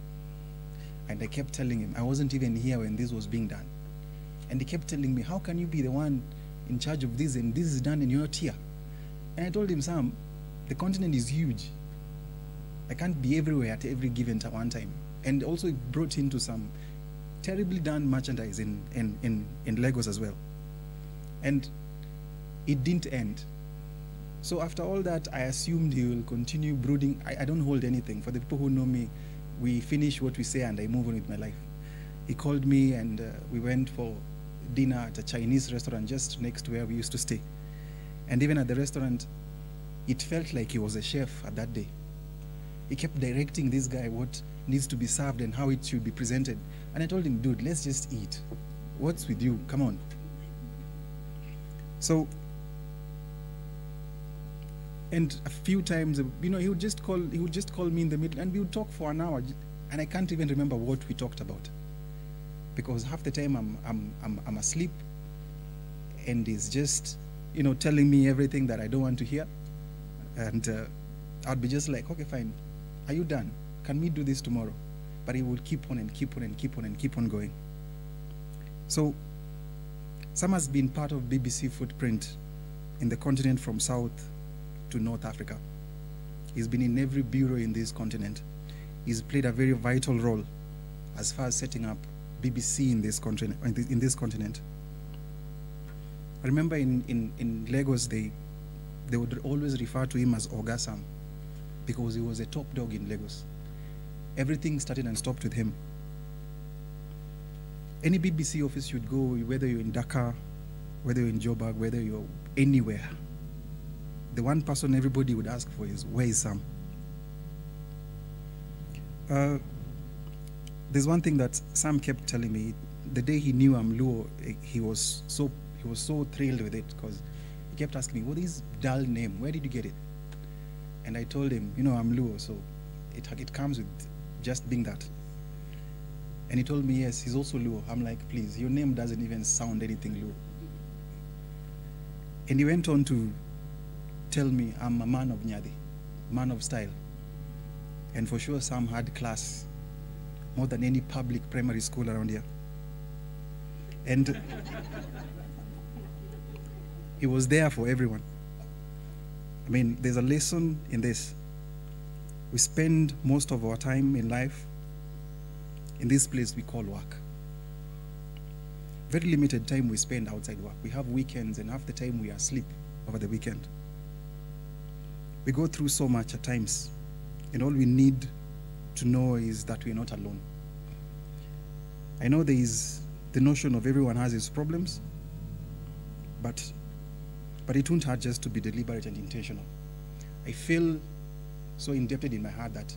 and i kept telling him i wasn't even here when this was being done and he kept telling me how can you be the one in charge of this and this is done and you're not here and I told him, Sam, the continent is huge. I can't be everywhere at every given one time. And also it brought into some terribly done merchandise in, in, in, in Lagos as well. And it didn't end. So after all that, I assumed he will continue brooding. I, I don't hold anything. For the people who know me, we finish what we say and I move on with my life. He called me and uh, we went for dinner at a Chinese restaurant just next to where we used to stay. And even at the restaurant, it felt like he was a chef at that day. He kept directing this guy what needs to be served and how it should be presented. And I told him, dude, let's just eat. What's with you? Come on. So, and a few times, you know, he would just call, he would just call me in the middle, and we would talk for an hour, and I can't even remember what we talked about, because half the time I'm, I'm, I'm, I'm asleep, and he's just, you know, telling me everything that I don't want to hear, and uh, I'd be just like, okay, fine, are you done? Can we do this tomorrow? But he will keep on and keep on and keep on and keep on going. So, Sam has been part of BBC footprint in the continent from South to North Africa. He's been in every bureau in this continent. he's played a very vital role as far as setting up BBC in this continent. In this continent. I remember in, in, in Lagos, they, they would always refer to him as Ogasam because he was a top dog in Lagos. Everything started and stopped with him. Any BBC office you'd go, whether you're in Dakar, whether you're in Joburg, whether you're anywhere, the one person everybody would ask for is, Where is Sam? Uh, there's one thing that Sam kept telling me. The day he knew I'm Luo, eh, he was so he was so thrilled with it because he kept asking me, "What is dull name? Where did you get it?" And I told him, "You know, I'm Luo, so it it comes with just being that." And he told me, "Yes, he's also Luo." I'm like, "Please, your name doesn't even sound anything Luo." And he went on to tell me, "I'm a man of Nyadi, man of style." And for sure, Sam had class more than any public primary school around here. And [LAUGHS] he was there for everyone. I mean, there's a lesson in this. We spend most of our time in life in this place we call work. Very limited time we spend outside work. We have weekends, and half the time we are asleep over the weekend. We go through so much at times, and all we need to know is that we're not alone. I know there is the notion of everyone has his problems, but but it won't hurt just to be deliberate and intentional. I feel so indebted in my heart that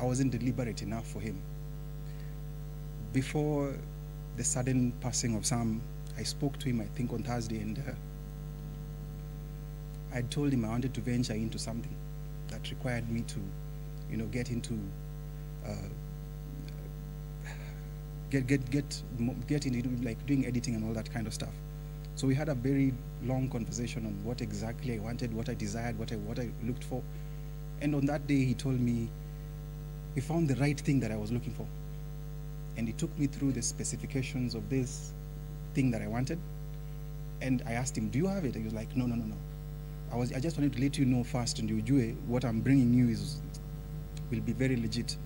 I wasn't deliberate enough for him. Before the sudden passing of Sam, I spoke to him, I think, on Thursday, and uh, I told him I wanted to venture into something that required me to, you know, get into, uh, get get get get into like doing editing and all that kind of stuff. So we had a very long conversation on what exactly I wanted, what I desired, what I what I looked for, and on that day he told me he found the right thing that I was looking for, and he took me through the specifications of this thing that I wanted, and I asked him, "Do you have it?" And he was like, "No, no, no, no." I was I just wanted to let you know first, and you do what I'm bringing you is will be very legit.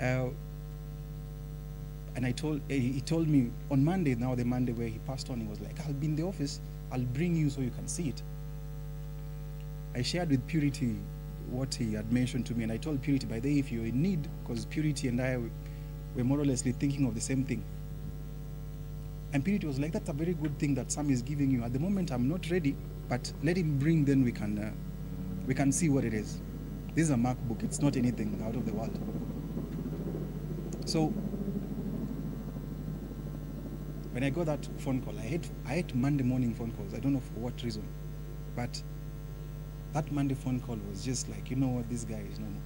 Uh, and I told he told me on Monday now the Monday where he passed on he was like I'll be in the office I'll bring you so you can see it. I shared with Purity what he had mentioned to me and I told Purity by the way if you're in need because Purity and I were more or less thinking of the same thing. And Purity was like that's a very good thing that Sam is giving you at the moment I'm not ready but let him bring then we can uh, we can see what it is. This is a MacBook it's not anything out of the world. So when I got that phone call, I hate, I hate Monday morning phone calls. I don't know for what reason. But that Monday phone call was just like, you know what, this guy is no more.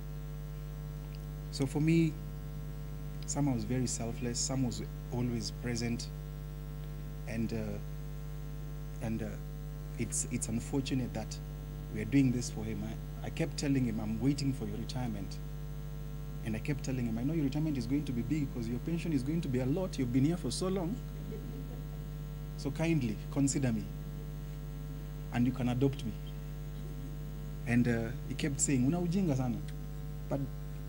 So for me, Sam was very selfless. Sam was always present. And, uh, and uh, it's, it's unfortunate that we are doing this for him. I, I kept telling him, I'm waiting for your retirement. And I kept telling him, I know your retirement is going to be big because your pension is going to be a lot. You've been here for so long. So kindly consider me. And you can adopt me. And uh, he kept saying, Una ujinga sana. But,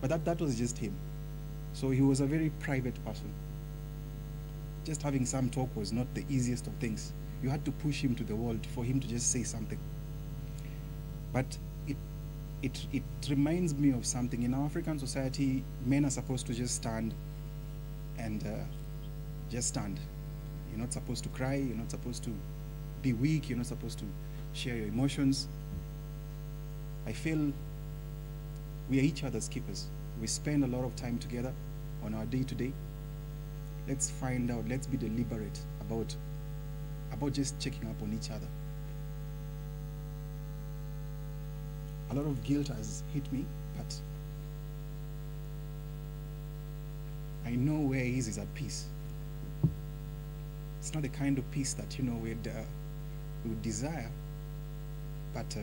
but that, that was just him. So he was a very private person. Just having some talk was not the easiest of things. You had to push him to the wall for him to just say something. But it, it, it reminds me of something. In our African society, men are supposed to just stand and uh, just stand. You're not supposed to cry. You're not supposed to be weak. You're not supposed to share your emotions. I feel we are each other's keepers. We spend a lot of time together on our day to day. Let's find out, let's be deliberate about, about just checking up on each other. A lot of guilt has hit me, but I know where he is, is at peace. It's not the kind of peace that, you know, we'd, uh, we would desire, but uh,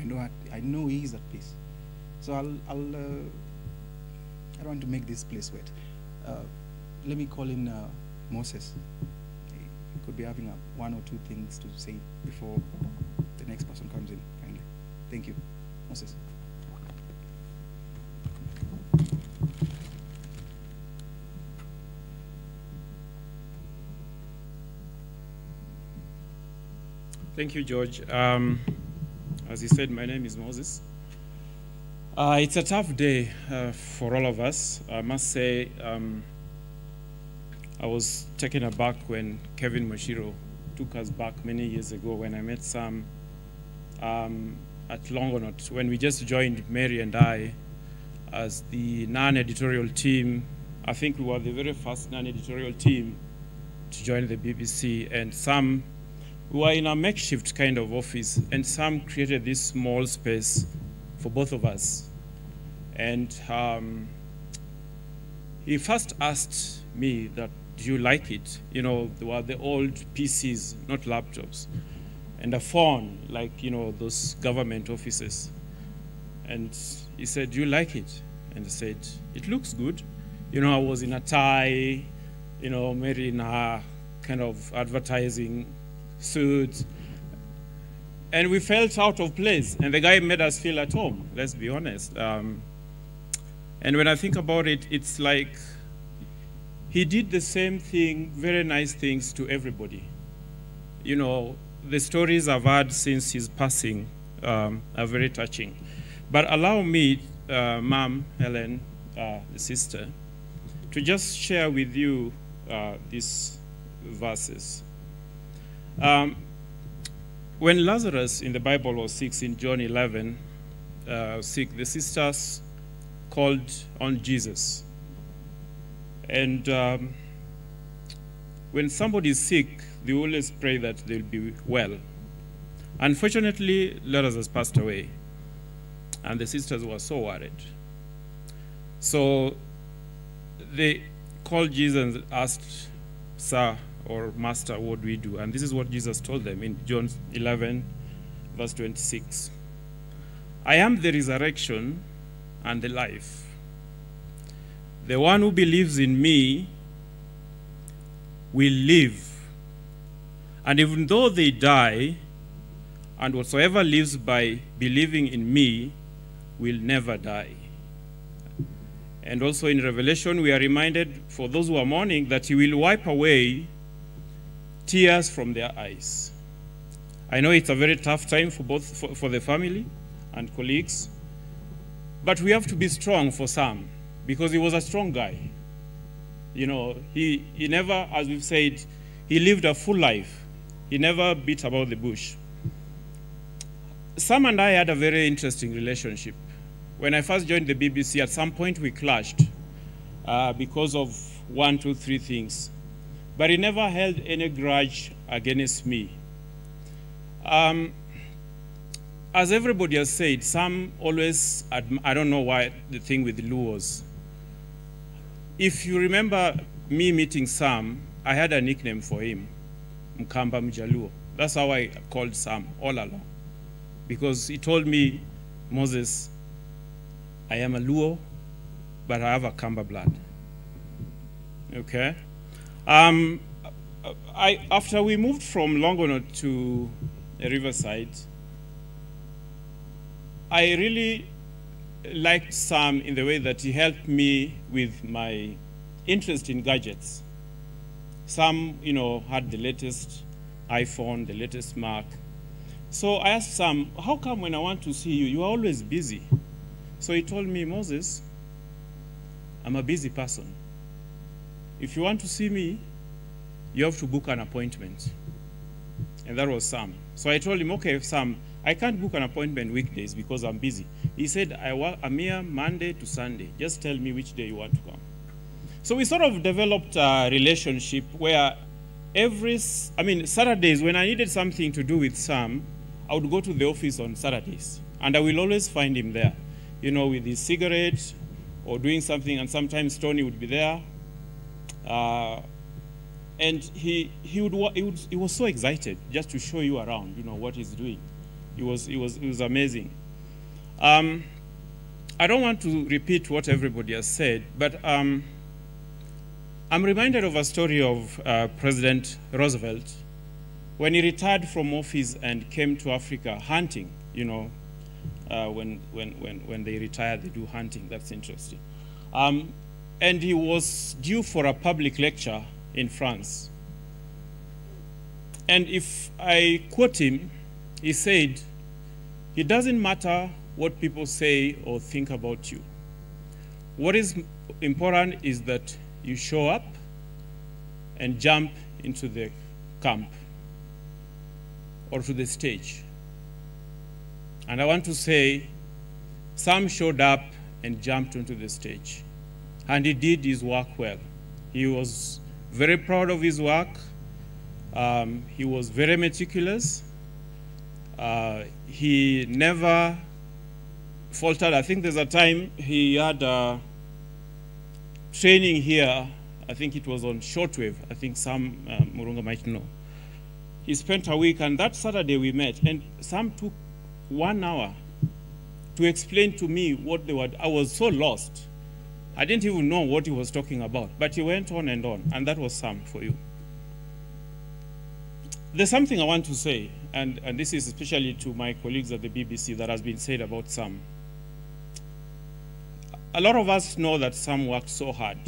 I know I know he is at peace. So I'll I'll uh, I don't want to make this place wet. Uh, let me call in uh, Moses. He could be having a, one or two things to say before the next person comes in. Kindly, thank you, Moses. Thank you, George. Um, as he said, my name is Moses. Uh, it's a tough day uh, for all of us. I must say, um, I was taken aback when Kevin Mashiro took us back many years ago when I met Sam um, at Longonot, when we just joined Mary and I as the non-editorial team. I think we were the very first non-editorial team to join the BBC, and Sam, we were in a makeshift kind of office, and Sam created this small space for both of us. And um, he first asked me that, do you like it? You know, there were the old PCs, not laptops, and a phone, like, you know, those government offices. And he said, do you like it? And I said, it looks good. You know, I was in a tie, you know, maybe in a kind of advertising suit. And we felt out of place. And the guy made us feel at home, let's be honest. Um, and when I think about it, it's like he did the same thing, very nice things to everybody. You know, the stories I've had since his passing um, are very touching. But allow me, uh, Mom, Helen, uh, the sister, to just share with you uh, these verses. Um, when Lazarus in the Bible was sick in John 11, uh, sick, the sisters called on Jesus. And um, when somebody is sick, they always pray that they'll be well. Unfortunately, Lazarus passed away, and the sisters were so worried. So they called Jesus and asked, Sir or Master, what we do? And this is what Jesus told them in John 11, verse 26. I am the resurrection and the life. The one who believes in me will live. And even though they die, and whatsoever lives by believing in me will never die. And also in Revelation, we are reminded for those who are mourning that he will wipe away tears from their eyes. I know it's a very tough time for both for, for the family and colleagues, but we have to be strong for Sam because he was a strong guy. You know, he, he never, as we've said, he lived a full life. He never beat about the bush. Sam and I had a very interesting relationship. When I first joined the BBC, at some point we clashed uh, because of one, two, three things. But he never held any grudge against me. Um, as everybody has said, Sam always, I don't know why the thing with Luo was. If you remember me meeting Sam, I had a nickname for him, Mkamba Mjaluo. That's how I called Sam all along. Because he told me, Moses, I am a Luo, but I have a Kamba blood. Okay? Um, I, after we moved from Longonot to Riverside, I really liked Sam in the way that he helped me with my interest in gadgets. Sam, you know, had the latest iPhone, the latest Mac. So I asked Sam, how come when I want to see you, you are always busy? So he told me, Moses, I'm a busy person. If you want to see me, you have to book an appointment. And that was Sam. So I told him, okay, Sam, I can't book an appointment weekdays because I'm busy. He said, I work, I'm here Monday to Sunday. Just tell me which day you want to come. So we sort of developed a relationship where every, I mean, Saturdays, when I needed something to do with Sam, I would go to the office on Saturdays. And I will always find him there, you know, with his cigarette or doing something. And sometimes Tony would be there. Uh, and he, he, would, he, would, he was so excited just to show you around, you know, what he's doing. It was, it was, it was amazing. Um, I don't want to repeat what everybody has said, but um, I'm reminded of a story of uh, President Roosevelt when he retired from office and came to Africa hunting, you know, uh, when, when, when, when they retire, they do hunting. That's interesting. Um, and he was due for a public lecture in France. And if I quote him, he said, It doesn't matter what people say or think about you. What is important is that you show up and jump into the camp or to the stage. And I want to say, Sam showed up and jumped onto the stage. And he did his work well. He was very proud of his work. Um, he was very meticulous. Uh, he never faltered. I think there's a time he had uh, training here. I think it was on shortwave. I think Sam uh, Murunga might know. He spent a week, and that Saturday we met, and Sam took one hour to explain to me what they were. I was so lost. I didn't even know what he was talking about, but he went on and on, and that was Sam for you. There's something I want to say, and, and this is especially to my colleagues at the BBC that has been said about Sam. A lot of us know that Sam worked so hard.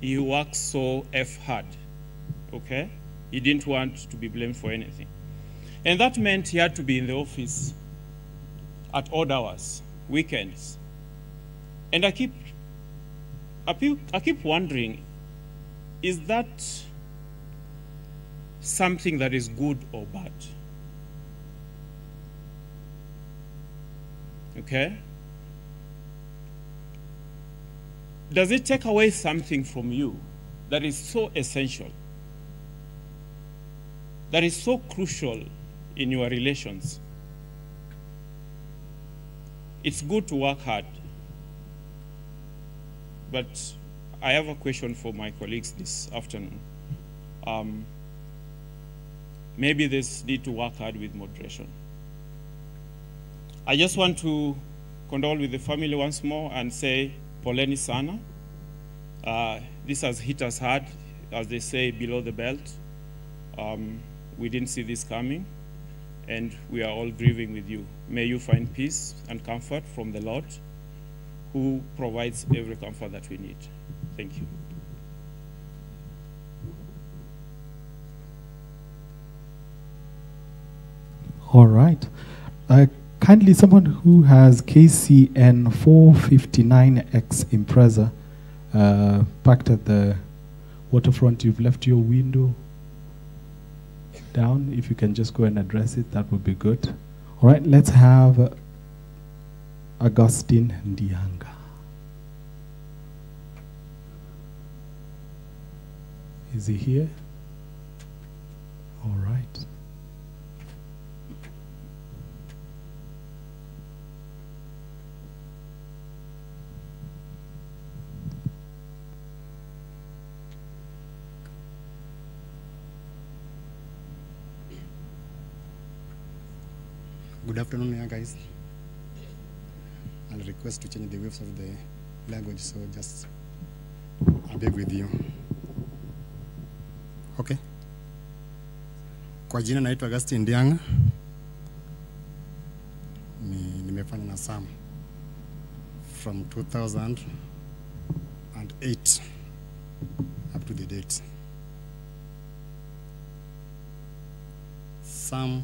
He worked so F hard, okay? He didn't want to be blamed for anything. And that meant he had to be in the office at odd hours, weekends. And I keep, I keep, wondering, is that something that is good or bad? Okay? Does it take away something from you that is so essential, that is so crucial in your relations? It's good to work hard, but I have a question for my colleagues this afternoon. Um, maybe they need to work hard with moderation. I just want to condole with the family once more and say, poleni sana. Uh, this has hit us hard, as they say, below the belt. Um, we didn't see this coming, and we are all grieving with you. May you find peace and comfort from the Lord, who provides every comfort that we need. Thank you. All right. Uh, kindly, someone who has KCN 459X Impreza uh, parked at the waterfront, you've left your window down. If you can just go and address it, that would be good. All right, let's have Augustine Ndianga. Is he here? All right. Good afternoon, guys. I'll request to change the waves of the language, so just I'll beg with you. Okay. Kwa jina naitwa Augustine Ndianga. Ni, nimefanya na Sam from 2008 up to the date. Sam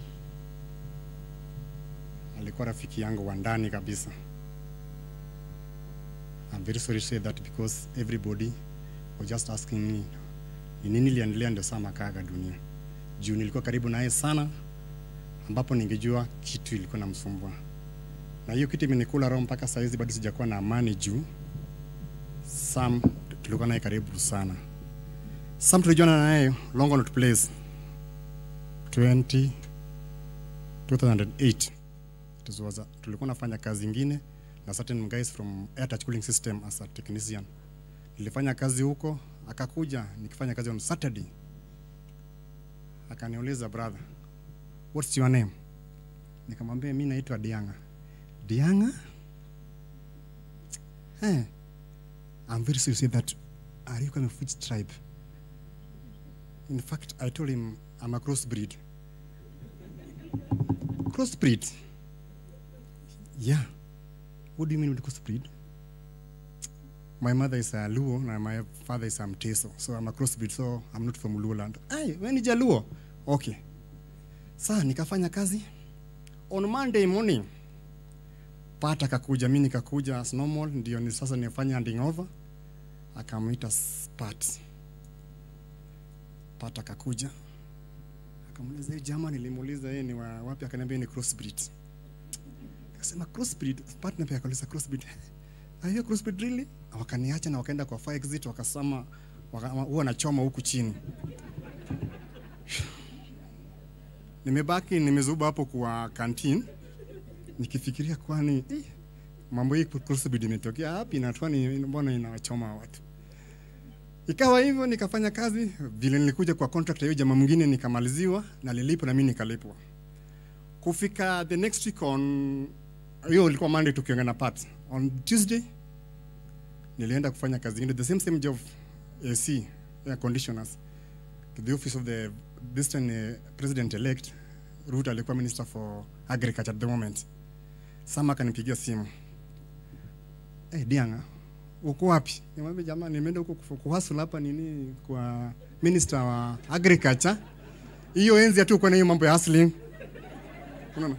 alikuwa rafiki yangu wa ndani kabisa. I'm very sorry to say that because everybody was just asking me ni nini iliendelea ndio Sam akaaga dunia. Juu nilikuwa karibu naye sana, ambapo ningejua kitu ilikuwa namsumbua, na hiyo kitu imenikula roho mpaka saa hizi bado sijakuwa na amani juu Sam tulikuwa naye karibu sana. Sam tulijuana naye Longonot Place 20 2008 Tuzuwaza. tulikuwa nafanya kazi ingine na certain guys from air touch cooling system as a technician. Nilifanya kazi huko, akakuja nikifanya kazi on Saturday, akaniuliza brother, what's your name? Nikamwambia mimi naitwa Dianga. Dianga? Hey, I'm very sorry to say that. Are you coming from which tribe? In fact, I told him I'm a crossbreed. Crossbreed? Yeah. What do you mean with crossbreed? My mother is a Luo and my father is a Mteso. So I'm a crossbreed, so I'm not from Luo land. Ai, wewe ni Jaluo? Okay. Saa nikafanya kazi. On Monday morning, pata kakuja, mimi nikakuja as normal, ndio ni sasa nifanya handing over. Akamwita Pat. Pata kakuja. Akamuuliza, "Hey, jamaa nilimuuliza yeye ni wa wapi?" Akaniambia ni crossbreed. Akasema crossbreed, Pat na pia akauliza crossbreed. [LAUGHS] Are you a crossbreed really? Wakaniacha na wakaenda kwa fire exit wakasema waka- huwa wanachoma huku chini. [SIGHS] Nimebaki nimezuba hapo kwa canteen nikifikiria kwani eh, mambo hii crossbreed imetokea wapi na twani mbona inawachoma watu. Ikawa hivyo nikafanya kazi vile nilikuja kwa contract hiyo jamaa mwingine nikamaliziwa na lilipwa na mimi nikalipwa. Kufika the next week on hiyo ilikuwa Monday tukiongea na Pat. On Tuesday nilienda kufanya kazi ingine the same same job AC air conditioners to the office of the this uh, president elect Ruto alikuwa minister for agriculture at the moment. Sama akanipigia simu. Eh, hey, Dianga, uko wapi? Nimwambia jamani, nimeenda huko kuhasula hapa nini kwa minister wa agriculture. Hiyo enzi hatu tu kwa na hiyo mambo ya hustling. Unaona?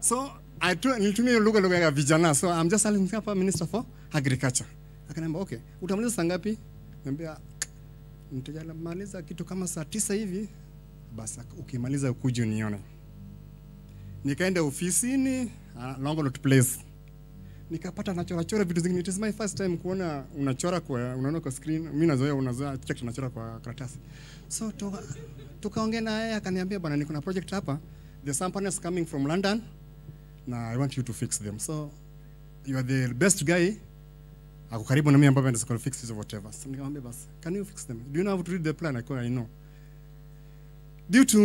So I tu, nilitumia lugha lugha ya vijana. So I'm just telling hapa minister for agriculture. Akaniambia okay, utamaliza saa ngapi? Niambia nitamaliza kitu kama saa tisa hivi. Basi ukimaliza ukuje unione. Nikaenda ofisini uh, Longonot Place. Nikapata nachora chora vitu zingine. It is my first time kuona unachora kwa unaona kwa screen. Mimi nazoea unazoea check tunachora kwa karatasi. So tuka tukaongea na yeye akaniambia bwana niko na project hapa. the partners coming from London na I want you to fix them. So you are the best guy. Ako karibu na mimi ambaye anaweza fix hizo whatever. So nikamwambia basi, can you fix them? Do you know how to read the plan? I go, I know. Due to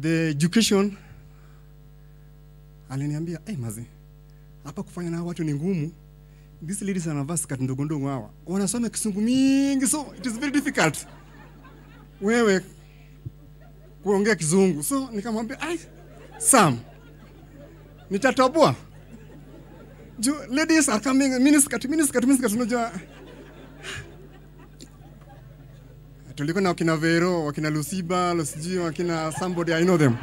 the education aliniambia, "Hey, mazi, hapa kufanya na watu ni ngumu. These ladies wanavaa skirt ndogo ndogo hawa. Wanasoma kisungu mingi so it is very difficult. Wewe kuongea kizungu. So nikamwambia, "Ai, Sam, nitatoboa." Ladies are coming, miniskirt, miniskirt, miniskirt, unajua. Tulikuwa na wakina Vero, wakina Lusiba, Lusiji, wakina somebody, I know them.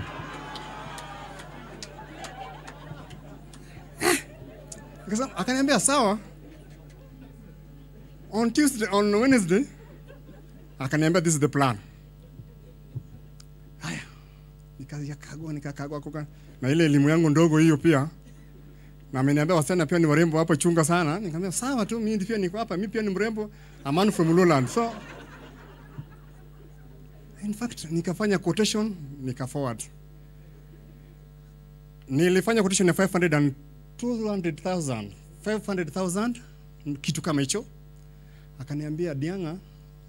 Nikasema, akaniambia sawa. On Tuesday, on Wednesday, akaniambia this is the plan. Haya, nikakagua kuka na ile elimu yangu ndogo hiyo pia na ameniambia wasichana pia ni warembo hapo, chunga sana. Nikamwambia sawa tu, mimi pia niko hapa, mimi pia ni mrembo, a from Lowland. So in fact nikafanya quotation nika forward. Nilifanya quotation ya 500 and 200,000 500,000 kitu kama hicho. Akaniambia Dianga,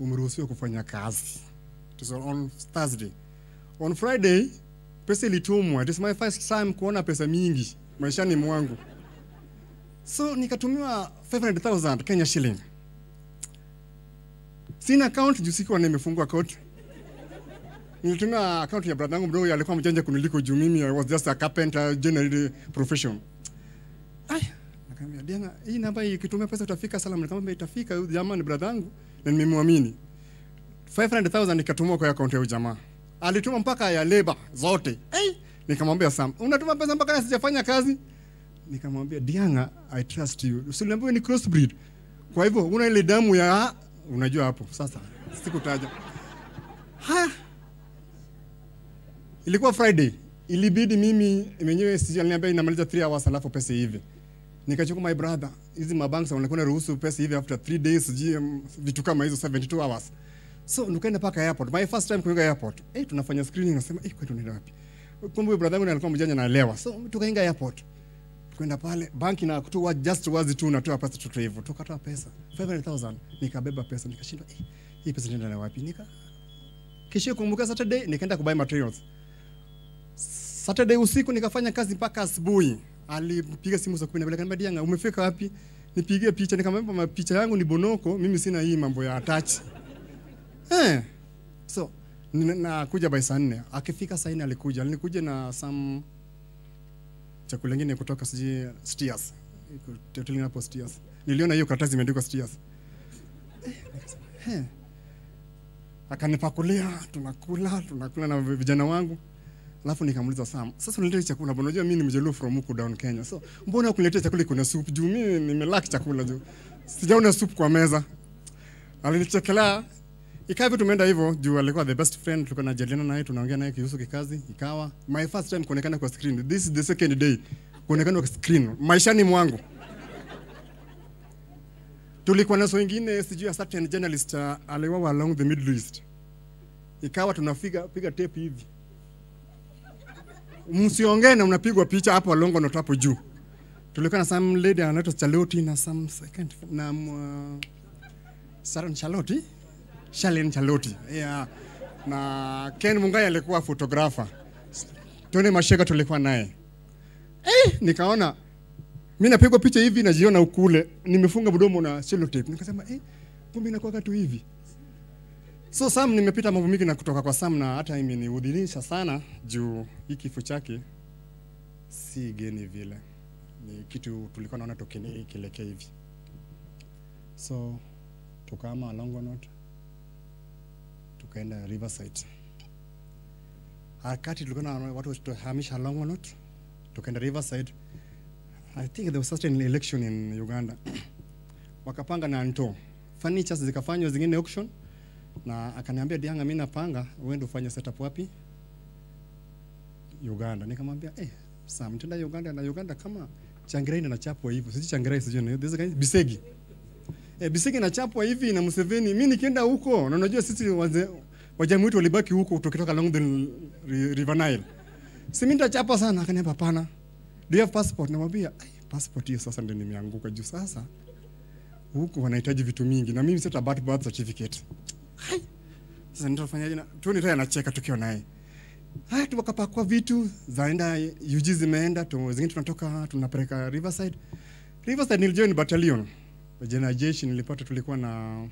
umeruhusiwa kufanya kazi. It was on Thursday. On Friday pesa ilitumwa. It is my first time kuona pesa mingi maishani mwangu. So nikatumiwa 500,000 Kenya shilling. Sina account juu sikuwa nimefungua account. Nilitumia account ya brother yangu mdogo alikuwa mjanja kuniliko juu mimi I was just a carpenter general profession. Ai, nikamwambia Diana, hii namba hii ikitumia pesa utafika salama. Nikamwambia itafika, huyu jamaa ni brother yangu na nimemwamini. 500,000 nikatumwa kwa account ya huyu jamaa. Alituma mpaka ya labor zote. Hey, nikamwambia Sam, unatuma pesa mpaka na sijafanya kazi? Nikamwambia Dianga, I trust you. Usiniambie ni crossbreed. Kwa hivyo una ile damu ya unajua hapo. Sasa sikutaja. Haya. Ilikuwa Friday. Ilibidi mimi mwenyewe sijui aliniambia inamaliza 3 hours alafu pesa hivi. Nikachukua my brother, hizi mabanks wanakuwa ruhusu pesa hivi after 3 days sijui vitu kama hizo 72 hours. So nikaenda paka airport. My first time kuingia airport. Eh, tunafanya screening nasema eh, kwetu ni wapi? Kumbe brother yangu alikuwa mjanja naelewa. So tukaingia airport. Tukaenda pale banki na kutoa just wazi tu unatoa pesa tu hivyo. Tukatoa pesa 500,000 nikabeba pesa nikashindwa eh, hii pesa inaenda na wapi? Nika kisha kumbuka Saturday nikaenda kubai materials. Saturday usiku nikafanya kazi mpaka asubuhi. Alipiga simu saa 12 akaniambia Dianga, umefika wapi? Nipigie picha. Nikamwambia picha yangu ni Bonoko, mimi sina hii mambo ya touch. Eh. So nakuja by saa nne. Akifika saa nne alikuja. Alikuja na some chakula kingine kutoka siji Steers. Hoteli hapo Stiers. Niliona hiyo karatasi imeandikwa Stiers. eh, akanipakulia tunakula tunakula na vijana wangu alafu nikamuuliza Sam, sasa uniletee chakula bwana, unajua mimi ni mjaluo from huku down Kenya, so mbona kuniletea chakula kuna soup? Juu mimi nimelaki chakula juu sijaona soup kwa meza. Alinichekelea, ikawa tumeenda hivyo juu alikuwa the best friend, tulikuwa tunajadiliana naye, tunaongea naye kuhusu kikazi. Ikawa my first time kuonekana kwa screen, this is the second day kuonekana kwa screen maishani mwangu. Tulikuwa na wengine sijui a certain journalist uh, aliwawa along the Middle East, ikawa tunapiga piga tape hivi msiongee na mnapigwa picha hapo along not hapo juu. Tulikuwa na some lady anaitwa Charlotte na some second na uh, Sarah Charlotte Charlene Chaluti yeah. na Ken Mungai alikuwa photographer. Tony Mashega tulikuwa naye eh, nikaona mimi napigwa picha hivi najiona ukule, nimefunga mdomo na sellotape. Nikasema eh, kumbe inakuwa tu hivi. So Sam, nimepita mambo mingi na kutoka kwa Sam na hata imeniudhinisha sana juu hii kifo chake si geni vile, ni kitu tulikuwa naona tukielekea hivi, so tukaama Longonot tukaenda Riverside. Harakati tulikuwa na watu tuhamisha Longonot tukaenda Riverside, I think there was such an election in Uganda [CLEARS THROAT] wakapanga na Anto furnitures zikafanywa zingine auction na akaniambia Dianga, mimi napanga uende ufanye setup wapi? Uganda. Nikamwambia eh, Sam, mtenda Uganda na Uganda kama Changirai inachapwa hivyo. Sisi Changirai sijui ni this guy Bisegi. Eh, Bisegi na chapwa hivi na Museveni. Mimi nikienda huko na unajua sisi wazee wajamii wetu walibaki huko tukitoka along the River Nile. Si mimi nitachapa sana, akaniambia hapana. Do you have passport? Namwambia, "Ai, passport hiyo sasa ndio nimeanguka juu sasa. Huko wanahitaji vitu mingi na mimi sita birth birth certificate. Hai. Sasa nitafanyaje na tuoni tayari anacheka tukiwa naye. Haya tukapakua vitu zaenda UG zimeenda tu, zingine tunatoka tunapeleka Riverside. Riverside nilijoin battalion. Jana jeshi nilipata tulikuwa na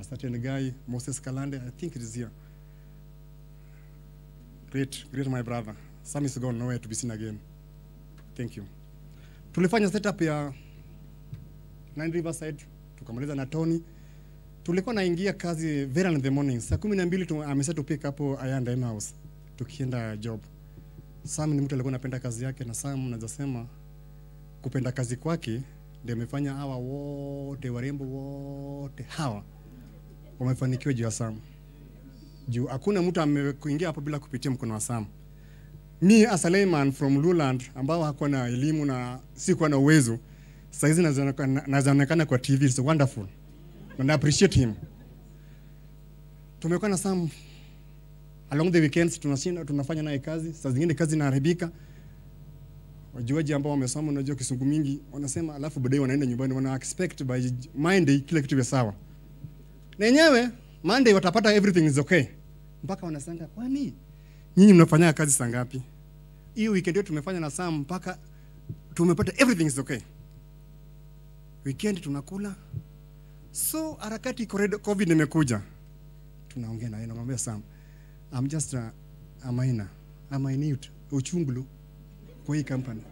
a certain guy Moses Kalande I think it is here. Great, great my brother. Sam is gone nowhere to be seen again. Thank you. Tulifanya setup ya Nine Riverside tukamaliza na Tony tulikuwa naingia kazi very early in the morning saa kumi na mbili tu- pick tupika hapo Ayanda in house tukienda job. Sam ni mtu alikuwa anapenda kazi yake, na Sam naweza kupenda kazi kwake ndio amefanya hawa wote warembo wote hawa wamefanikiwa juu ya Sam. Juu hakuna mtu amekuingia hapo bila kupitia mkono wa Sam. Mi as a layman from Luland ambao hakuwa na elimu na sikuwa na uwezo, saizi nazaonekana kwa TV, it's wonderful and appreciate him. Tumekuwa na Sam along the weekends, tunashinda tunafanya naye kazi, saa zingine kazi inaharibika. Wajuaji ambao wamesoma, unajua kisungu mingi, wanasema alafu baadaye wanaenda nyumbani, wana expect by Monday kila kitu vya sawa, na yenyewe Monday watapata everything is okay, mpaka wanasanga kwani? Nyinyi mnafanya kazi saa ngapi? Hiyo weekend yetu tumefanya na Sam mpaka tumepata everything is okay. Weekend tunakula, so harakati covid imekuja. Tunaongea na yeye namwambia sam I'm just a, a minor. A minute uchungulu kwa hii company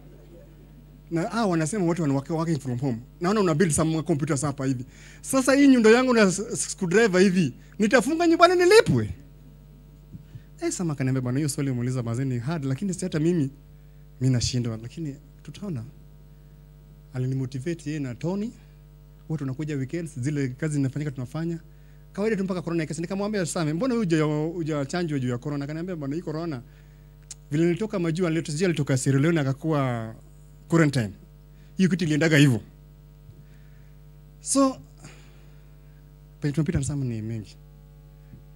na ah, wanasema watu wana work- working from home. Naona una build some computers hapa hivi. Sasa hii nyundo yangu na screwdriver hivi nitafunga nyumbani nilipwe? Eh sama kaniambia bwana hiyo swali umeuliza mazeni hard lakini si hata mimi. Mimi nashindwa lakini tutaona. Alinimotivate yeye na Tony. Huwa tunakuja weekends, zile kazi zinafanyika tunafanya. Kawaida tu mpaka corona ikasi. Nikamwambia Same, mbona huja hujachanjwa juu ya corona? Akaniambia bwana, hii corona vile nilitoka majuu, alitoka alitoka Sierra Leone akakuwa quarantine, kitu iliendaga hivyo. So penye tumepita na Sam ni mengi.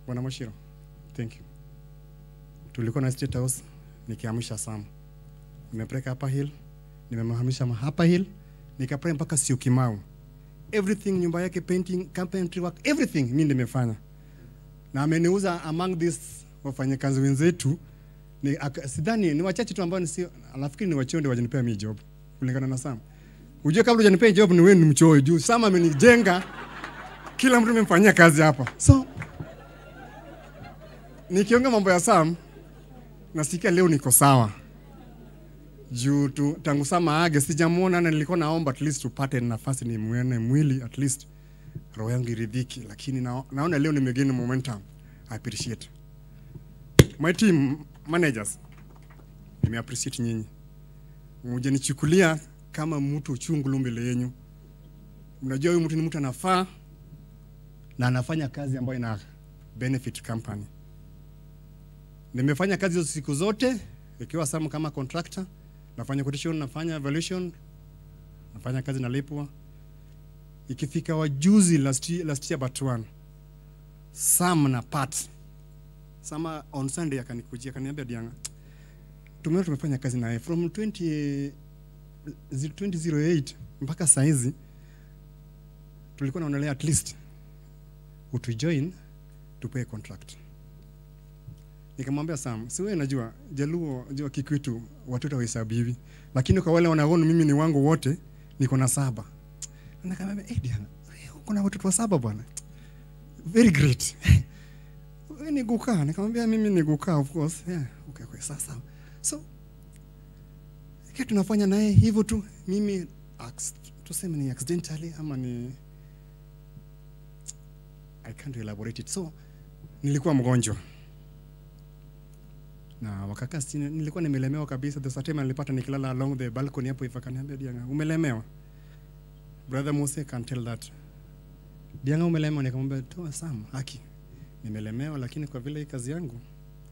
Bwana Moshiro, thank you. Tulikuwa na State House nikihamisha Sam, nimepeleka hapa hill, nimemhamisha hapa hill, nikapeleka mpaka Syokimau everything nyumba yake painting carpentry work everything mimi nimefanya na ameniuza among this wafanyakazi wenzetu ni ak, sidhani ni wachache tu ambao ni sio nafikiri ni wachonde wajanipea mimi job kulingana na Sam. Unajua kabla hujanipea job ni wewe ni mchoyo juu Sam amenijenga. Kila mtu amemfanyia kazi hapa. So nikiongea mambo ya Sam nasikia leo niko sawa. Juu tu, tangu Sam aage sijamuona na nilikuwa naomba at least tupate nafasi ni mwene mwili at least roho yangu iridhiki, lakini na, naona leo nimegain momentum. I appreciate. My team managers, nime appreciate nyinyi, mjanichukulia kama mtu chungulu mbele yenyu. Mnajua huyu mtu ni mtu anafaa na anafanya kazi ambayo ina benefit company. Nimefanya kazi hizo siku zote ikiwa Sam kama contractor, nafanya quotation, nafanya evaluation, nafanya kazi nalipwa. Ikifika wajuzi last year, last year but one, Sam na Pat Sama on Sunday akanikujia akaniambia, Dianga, tumeona tumefanya kazi naye from 20, 2008 mpaka saa hizi tulikuwa naonelea at least utujoin tupee contract. Nikamwambia Sam, si wewe najua Jaluo, jua Kikwitu watoto wahesabu hivi, lakini kwa wale wanaona mimi ni wangu wote niko na saba. Nikamwambia eh, Diana, uko na watoto wa saba bwana, very great. Wewe ni gukaa? Nikamwambia mimi ni gukaa, of course. Yeah, okay, okay, sawa sawa. So kia tunafanya naye hivyo tu, mimi tuseme ni accidentally ama ni I can't elaborate it. So nilikuwa mgonjwa na wakakaa chini, nilikuwa nimelemewa kabisa. The time nilipata nikilala along the balcony hapo hivi, akaniambia Dianga, umelemewa? Brother Mose can tell that. Dianga, umelemewa? Nikamwambia toa Sam, haki nimelemewa, lakini kwa vile hii kazi yangu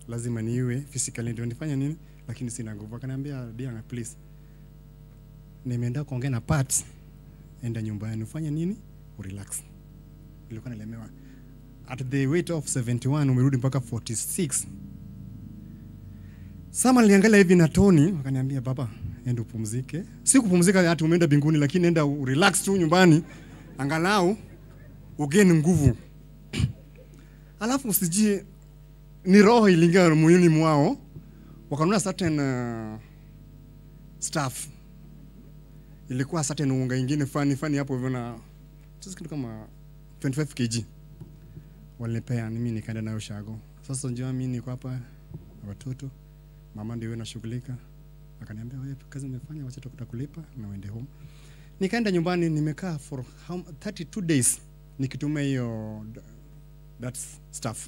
lazima niiwe physically ndio nifanye nini, lakini sina nguvu. Akaniambia Dianga, please, nimeenda kuongea na Pat, enda nyumbani ufanye nini, urelax. Nilikuwa nalemewa at the weight of 71 umerudi mpaka 46 Sama niliangalia hivi na Tony wakaniambia, baba, enda upumzike. Si kupumzika hata umeenda binguni, lakini enda urelax tu nyumbani, angalau ugeni nguvu. Alafu usijie ni roho iliingia mwini mwao, wakanunua certain uh, stuff. Ilikuwa certain unga ingine fani fani hapo hivyo na kitu kama 25 kg walinipea, mimi nikaenda nayo shago. Sasa njoo mimi niko hapa na watoto mama ndio nashughulika, akaniambia wewe kazi umefanya, wacha tutakulipa na uende home. Nikaenda nyumbani, nimekaa for 32 days nikitumia hiyo that stuff.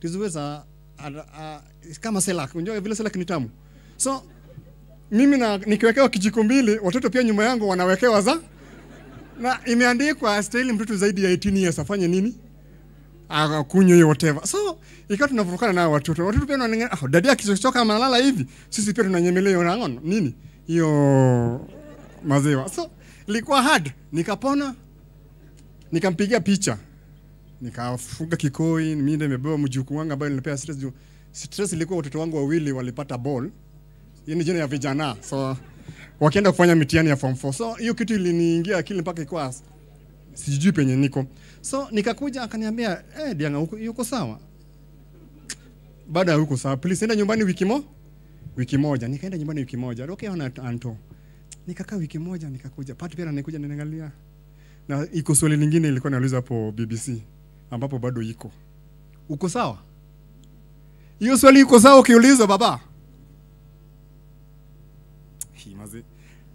Tizuweza kama selak, unajua vile selak ni tamu. So mimi na nikiwekewa kijiko mbili, watoto pia nyuma yangu wanawekewa za na imeandikwa stahili mtoto zaidi ya 18 years afanye nini? Akunywe hiyo whatever. So ikawa tunavurukana na watoto. Watoto pia wananing'ania, ah, dadi akichochoka analala hivi, sisi pia tunanyemelea hiyo nangono nini hiyo maziwa. So ilikuwa hard, nikapona, nikampigia picha, nikafunga kikoi, mimi nimebeba mjukuu wangu ambaye nilipea stress juu stress ilikuwa watoto wangu wawili walipata ball. Hii ni jina ya vijana, so wakienda kufanya mitihani ya form 4. So hiyo kitu iliniingia akili mpaka ikawa sijui penye niko. So nikakuja akaniambia, eh, Dianga uko, yuko sawa? Baada ya huko sawa, please enda nyumbani wiki mo wiki moja. Nikaenda nyumbani wiki moja. Okay, ona Anto. Nikakaa wiki moja nikakuja. Pat pia anikuja ninaangalia. Na iko swali lingine ilikuwa nauliza hapo BBC ambapo bado iko. Uko sawa? Hiyo swali iko sawa ukiulizwa baba? Hii mazi.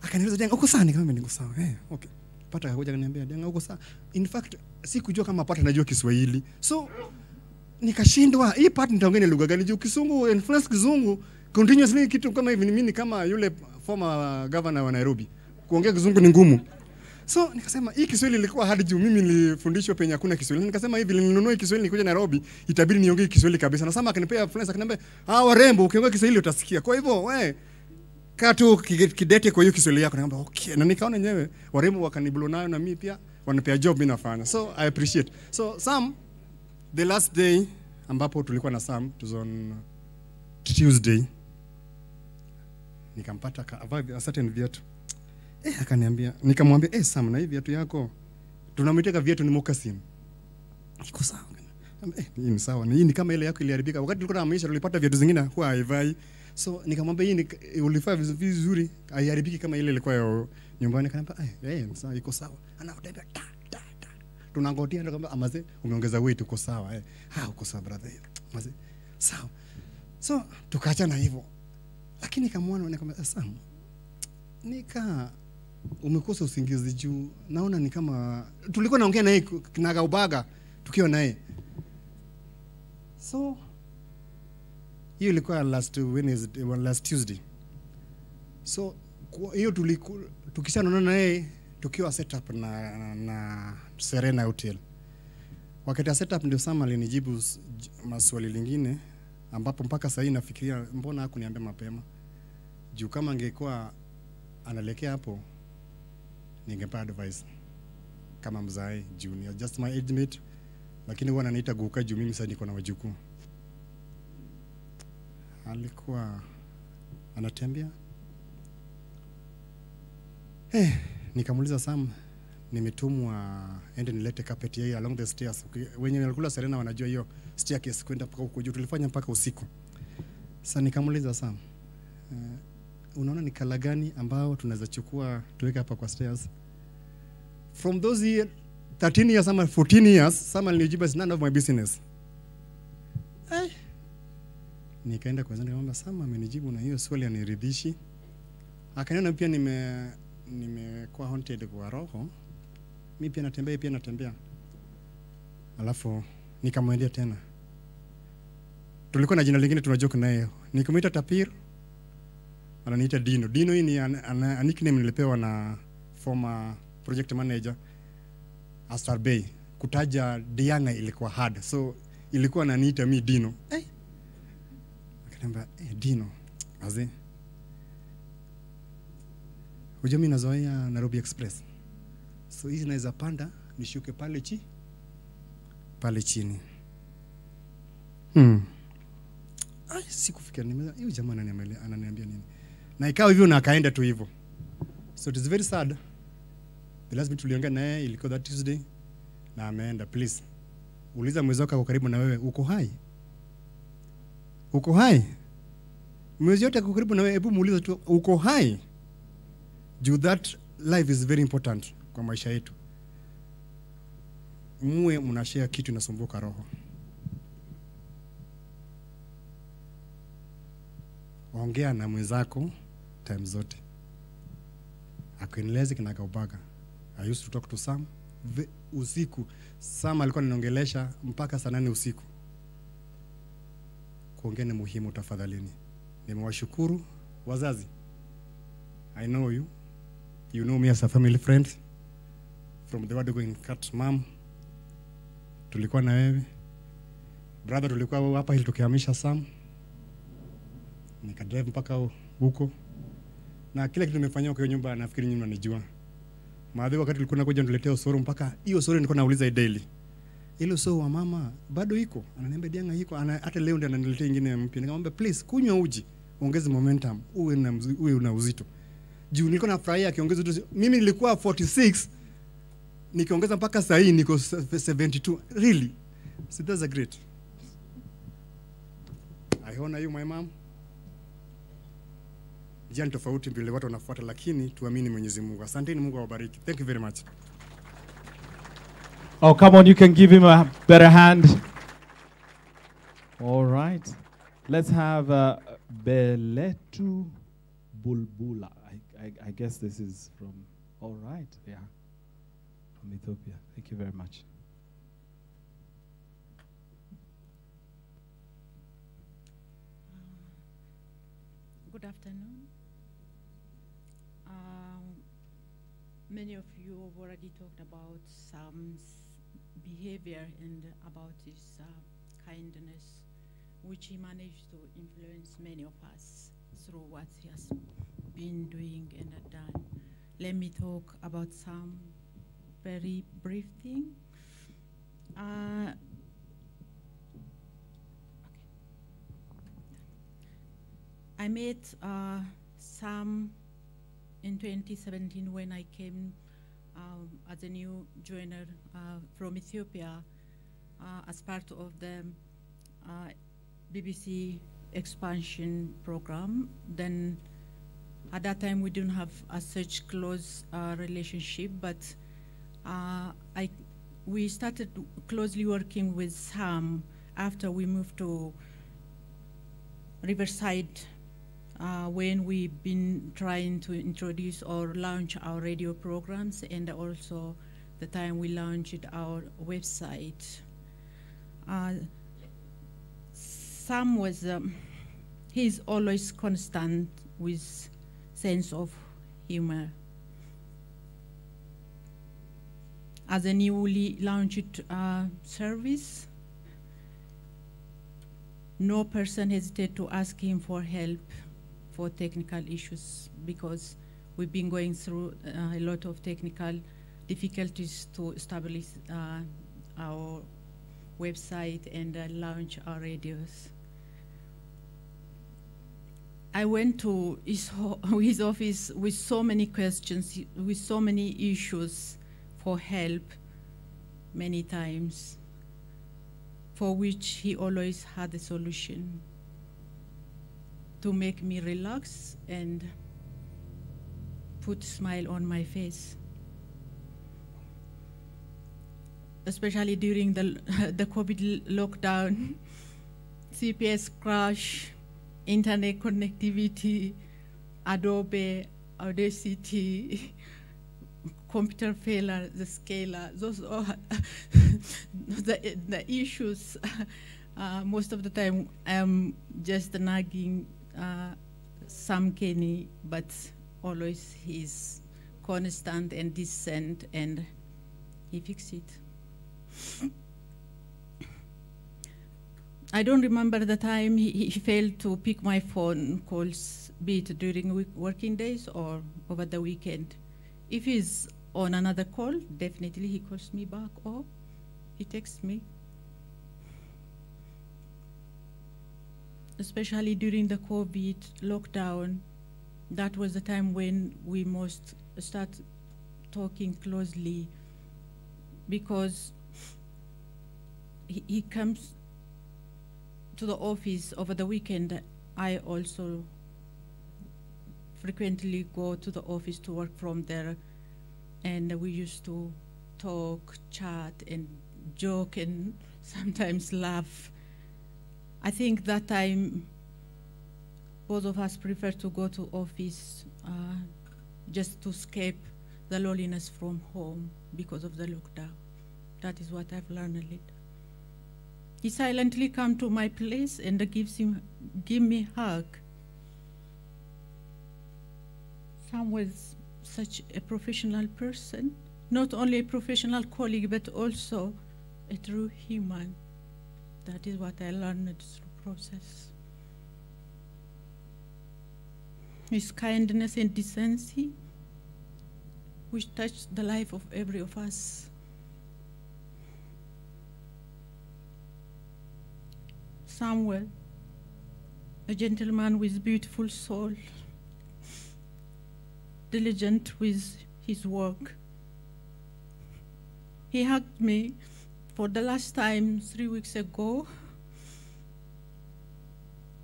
Akaniuliza Denga, uko sawa? Nikamwambia niko sawa. Eh, okay. Pata akakuja kaniambia Denga, uko sawa. In fact sikujua kama Pata najua Kiswahili. So nikashindwa hii part nitaongea ni lugha gani juu Kisungu influence Kizungu continuously kitu kama hivi mimi kama yule former governor wa Nairobi. Kuongea Kizungu ni ngumu. So nikasema hii Kiswahili ilikuwa hadi juu mimi nilifundishwa penye hakuna Kiswahili. Nikasema hivi nilinunua Kiswahili nikuja Nairobi itabidi niongee Kiswahili kabisa. Na sama akanipea influencer akaniambia ah warembo ukiongea Kiswahili utasikia. Kwa hivyo we kaa tu kidete kwa hiyo Kiswahili yako. Nikamwambia okay. Na nikaona wenyewe warembo wakaniblow nayo na mimi pia wanapea job mimi nafanya. So I appreciate. So Sam the last day ambapo tulikuwa na Sam was Tuesday nikampata a certain viatu eh, akaniambia nikamwambia eh, Sam na hii viatu yako? Tunamwiteka viatu ni moccasin iko sawa. Eh, hii ni sawa. Na hii ni kama ile yako iliharibika. Wakati tulikuwa na maisha tulipata viatu zingine huwa haivai. So nikamwambia hii ni ulifaa vizuri haiharibiki kama ile ilikuwa ya nyumbani. Akaniambia eh, eh, sawa iko sawa. Anakutembea ta ta ta. Tunangotia ndo kama amaze umeongeza weight uko sawa eh. Ah uko sawa brother. Amaze sawa. So tukaachana hivyo. Lakini kamwona nikamwambia Sam nika umekosa usingizi juu naona ni kama tulikuwa naongea naye kinagaubaga tukiwa naye. So hiyo ilikuwa last Wednesday, last Tuesday. So hiyo tukishanaona naye tukiwa setup na, na, na Serena Hotel. Wakati ya setup ndio Sam alinijibu maswali lingine ambapo mpaka sasa nafikiria mbona hakuniambia mapema? Juu kama angekuwa analekea hapo ningempa advice kama mzae junior just my age mate. Lakini huwa ananiita guka juu mimi sasa niko na wajukuu. Alikuwa anatembea. Eh, nikamuuliza Sam nimetumwa ende nilete carpet yeye along the stairs. Wenye walikula Serena wanajua hiyo staircase kwenda mpaka huko juu. Tulifanya mpaka usiku. Sasa nikamuuliza Sam uh, unaona ni kala gani ambao tunaweza chukua tuweke hapa kwa stairs? From those year, 13 years ama 14 years Sam alinijibu is none of my business. Eh. nikaenda kwa nikamwambia sama amenijibu na hiyo swali aniridhishi akaniona pia nime nimekuwa haunted kwa roho. Mi pia natembea pia natembea. Alafu nikamwendea tena. Tulikuwa na jina lingine tunajoke naye nikamwita tapir ananiita dino dino hii ni an, an, nickname nilipewa na former project manager Astar Bay kutaja Diana ilikuwa hard so ilikuwa ananiita mi dino eh. akaniambia hey, dino aze hujua mimi nazoea Nairobi Express. So hizi naweza panda nishuke pale chi pale chini. Hmm. Ai, sikufikia hiyo jamaa ananiambia nini. Na ikawa hivyo na akaenda tu hivyo. So it is very sad. The last bit tuliongea naye ilikuwa that Tuesday na ameenda please. Uliza mwezi wako ako karibu na wewe uko hai? Uko hai? Mwezi yote ako karibu na wewe hebu muulize tu uko hai? juu that life is very important kwa maisha yetu muwe mnashare kitu inasumbuka roho ongea na mwenzako time zote. Akuenelezi kinagaubaga i used to talk to sam. Usiku. Sam alikuwa ninongelesha mpaka saa nane usiku. Kuongea ni muhimu tafadhalini. Nimewashukuru. Wazazi i know you. You know me as a family friend. From the word cut mom. Tulikuwa na wewe. Brother tulikuwa hapa ili tukihamisha sam nikadrive mpaka hu- huko na kila kitu nimefanyia kwa nyumba nafikiri nyinyi mnanijua. Maadhi wakati ulikuwa nakuja niletea usoro mpaka hiyo usoro nilikuwa nauliza daily. Ile usoro wa mama bado iko? Ananiambia dianga iko. Ana, hata leo ndio ananiletea nyingine mpya. Nikamwambia please kunywa uji ongeze momentum uwe na uwe una uzito. Juu nilikuwa nafurahia akiongeza tu mimi nilikuwa 46 nikiongeza mpaka saa hii niko 72 really? So that's a great. I honor you my mom njia ni tofauti vile watu wanafuata lakini tuamini mwenyezi mungu asanteni mungu awabariki thank you very much Oh, come on, you can give him a better hand. All right. Let's have uh, Beletu Bulbula. I, I, I guess this is from, all right, yeah, from Ethiopia. Thank you very much. Good afternoon. Um, many of you have already talked about Sam's behavior and about his uh, kindness, which he managed to influence many of us through what he has been doing and done. Let me talk about some very brief thing. Uh, I met uh, Sam in 2017 when I came um, as a new joiner uh, from Ethiopia uh, as part of the uh, BBC expansion program. Then at that time we didn't have a such close uh, relationship, but uh, I, we started closely working with Sam after we moved to Riverside uh, when we've been trying to introduce or launch our radio programs and also the time we launched our website. Uh, Sam was, um, he's always constant with sense of humor. As a newly launched uh, service, no person hesitated to ask him for help for technical issues because we've been going through uh, a lot of technical difficulties to establish uh, our website and uh, launch our radios. I went to his, his office with so many questions, with so many issues for help many times, for which he always had a solution to make me relax and put smile on my face. Especially during the, [LAUGHS] the COVID lockdown, [LAUGHS] CPS crash, internet connectivity, Adobe, Audacity, [LAUGHS] computer failure, the scaler, those are the, the issues. Uh, most of the time, I'm just nagging uh, Sam Keni, but always he's constant and decent, and he fixed it. I don't remember the time he, he failed to pick my phone calls, be it during working days or over the weekend. If he's on another call, definitely he calls me back or he texts me. Especially during the COVID lockdown, that was the time when we most start talking closely because he, he comes to the office over the weekend. I also frequently go to the office to work from there and we used to talk, chat, and joke, and [LAUGHS] sometimes laugh. I think that time both of us prefer to go to office uh, just to escape the loneliness from home because of the lockdown. That is what I've learned a little. He silently come to my place and gives him give me hug. Sam was such a professional person, not only a professional colleague, but also a true human. That is what I learned through process. His kindness and decency, which touched the life of every of us. Samuel, a gentleman with beautiful soul, diligent with his work. He hugged me for the last time three weeks ago,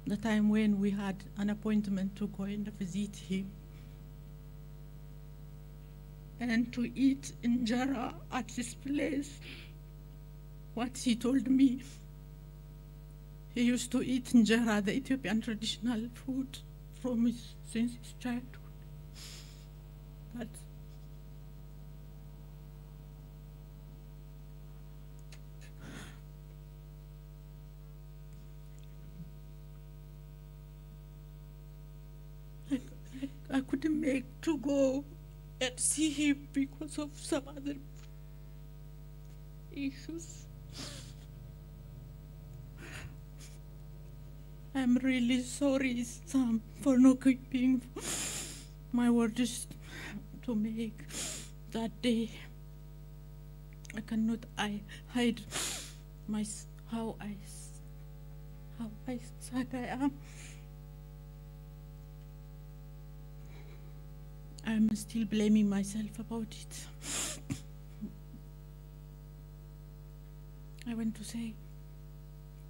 the time when we had an appointment to go and visit him and to eat injera at his place. What he told me, he used to eat injera, the Ethiopian traditional food, from his, since his childhood. I, couldn't make to go and see him because of some other issues. I'm really sorry, Sam, for not keeping my word to make that day. I cannot I hide my how I how I sad I am. I'm still blaming myself about it. I want to say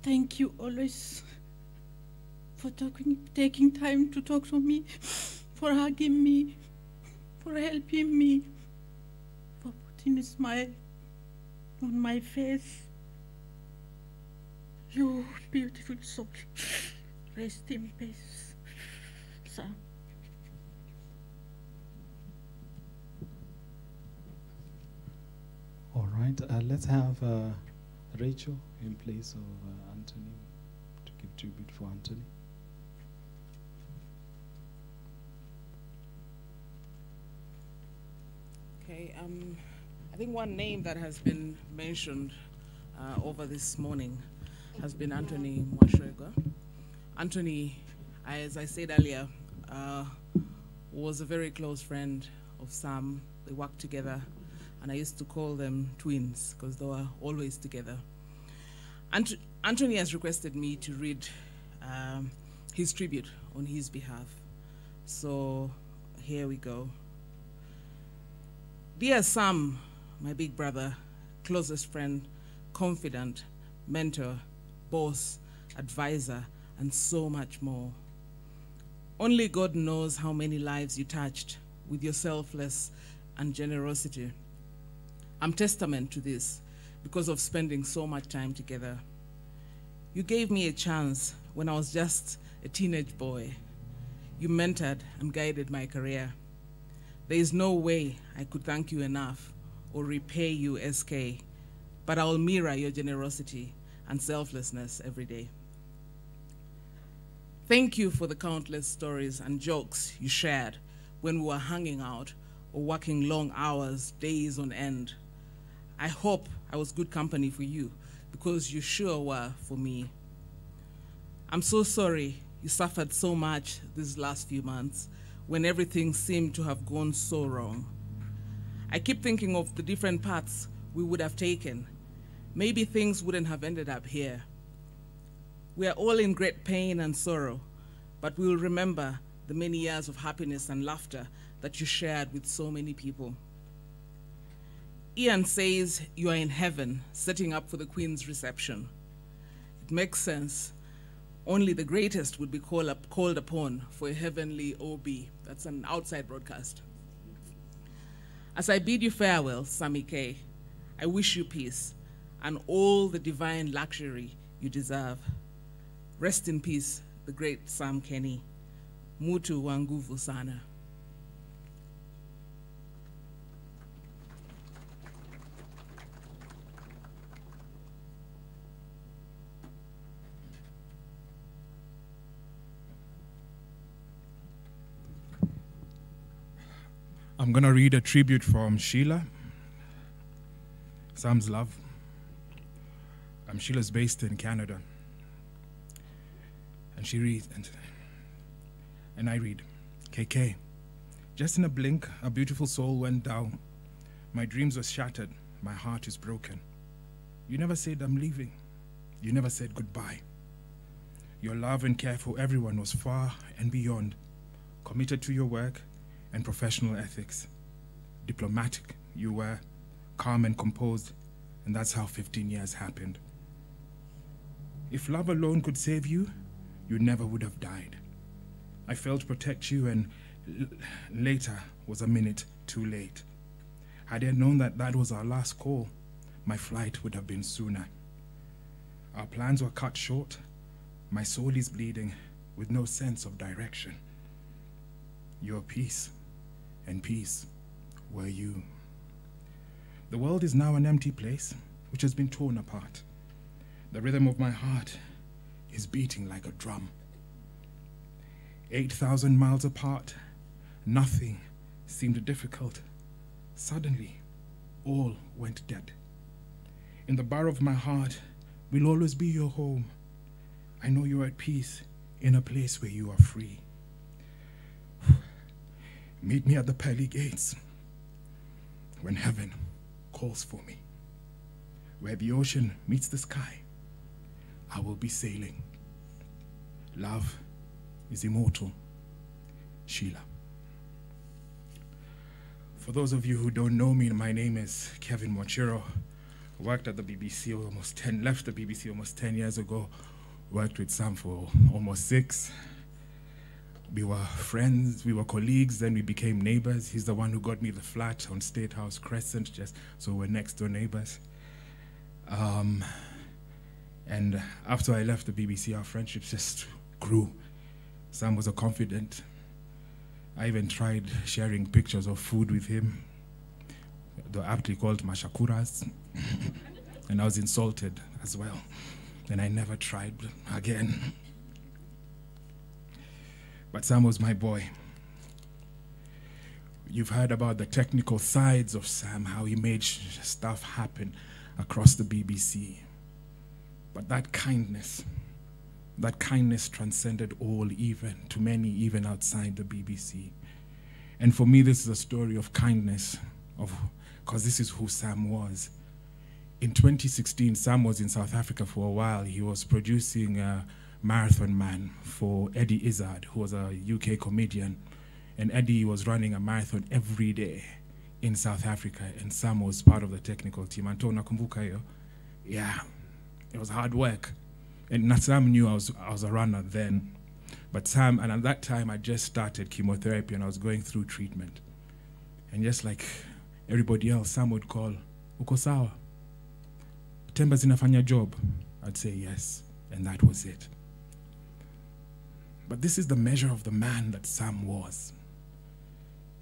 thank you always for talking, taking time to talk to me, for hugging me, for helping me, for putting a smile on my face. You beautiful soul, rest in peace. sir. All right, uh, let's have uh, Rachel in place of uh, Anthony to give tribute for Anthony. Okay, um, I think one name that has been mentioned uh, over this morning has been Anthony Mwashwega. Anthony, as I said earlier, uh, was a very close friend of Sam. They worked together, and I used to call them twins because they were always together. Ant- Anthony has requested me to read um, his tribute on his behalf. So here we go. Dear Sam, my big brother, closest friend, confidant, mentor, boss, advisor, and so much more. Only God knows how many lives you touched with your selfless and generosity. I'm testament to this because of spending so much time together. You gave me a chance when I was just a teenage boy. You mentored and guided my career. There is no way I could thank you enough or repay you, SK, but I'll mirror your generosity and selflessness every day. Thank you for the countless stories and jokes you shared when we were hanging out or working long hours, days on end. I hope I was good company for you because you sure were for me. I'm so sorry you suffered so much these last few months when everything seemed to have gone so wrong. I keep thinking of the different paths we would have taken. Maybe things wouldn't have ended up here. We are all in great pain and sorrow, but we will remember the many years of happiness and laughter that you shared with so many people. Ian says you are in heaven, setting up for the Queen's reception. It makes sense. Only the greatest would be call up, called upon for a heavenly OB. That's an outside broadcast. As I bid you farewell, Sammy K, I wish you peace and all the divine luxury you deserve. Rest in peace, the great Sam Keni. Mutu wanguvu sana. I'm going to read a tribute from Sheila, Sam's love. Um, Sheila's based in Canada. And she reads, and, and I read, KK, just in a blink, a beautiful soul went down. My dreams were shattered. My heart is broken. You never said I'm leaving. You never said goodbye. Your love and care for everyone was far and beyond, committed to your work and professional ethics. Diplomatic, you were, calm and composed, and that's how 15 years happened. If love alone could save you, you never would have died. I failed to protect you, and later was a minute too late. Had I known that that was our last call, my flight would have been sooner. Our plans were cut short. My soul is bleeding with no sense of direction. Your peace and peace were you. The world is now an empty place which has been torn apart. The rhythm of my heart is beating like a drum. 8,000 miles apart, nothing seemed difficult. Suddenly, all went dead. In the bar of my heart will always be your home. I know you are at peace in a place where you are free. Meet me at the pearly gates when heaven calls for me. Where the ocean meets the sky, I will be sailing. Love is immortal. Sheila. For those of you who don't know me, my name is Kevin Mwachiro. Worked at the BBC almost 10, left the BBC almost 10 years ago. Worked with Sam for almost six. We were friends, we were colleagues, then we became neighbors. He's the one who got me the flat on State House Crescent, just so we're next door neighbors. Um, and after I left the BBC, our friendship just grew. Sam was a confidant. I even tried sharing pictures of food with him. They were aptly called mashakuras. [LAUGHS] and I was insulted as well. And I never tried again. But Sam was my boy. You've heard about the technical sides of Sam, how he made stuff happen across the BBC. But that kindness, that kindness transcended all, even to many, even outside the BBC. And for me, this is a story of kindness, of because this is who Sam was. In 2016, Sam was in South Africa for a while. He was producing uh, Marathon Man for Eddie Izzard, who was a UK comedian. And Eddie was running a marathon every day in South Africa, and Sam was part of the technical team. Anto nakumbuka? Yeah, it was hard work. And Sam knew I was, I was a runner then. But Sam, and at that time, I just started chemotherapy and I was going through treatment. And just like everybody else, Sam would call, Uko sawa? Temba zinafanya job? I'd say yes. And that was it. But this is the measure of the man that Sam was.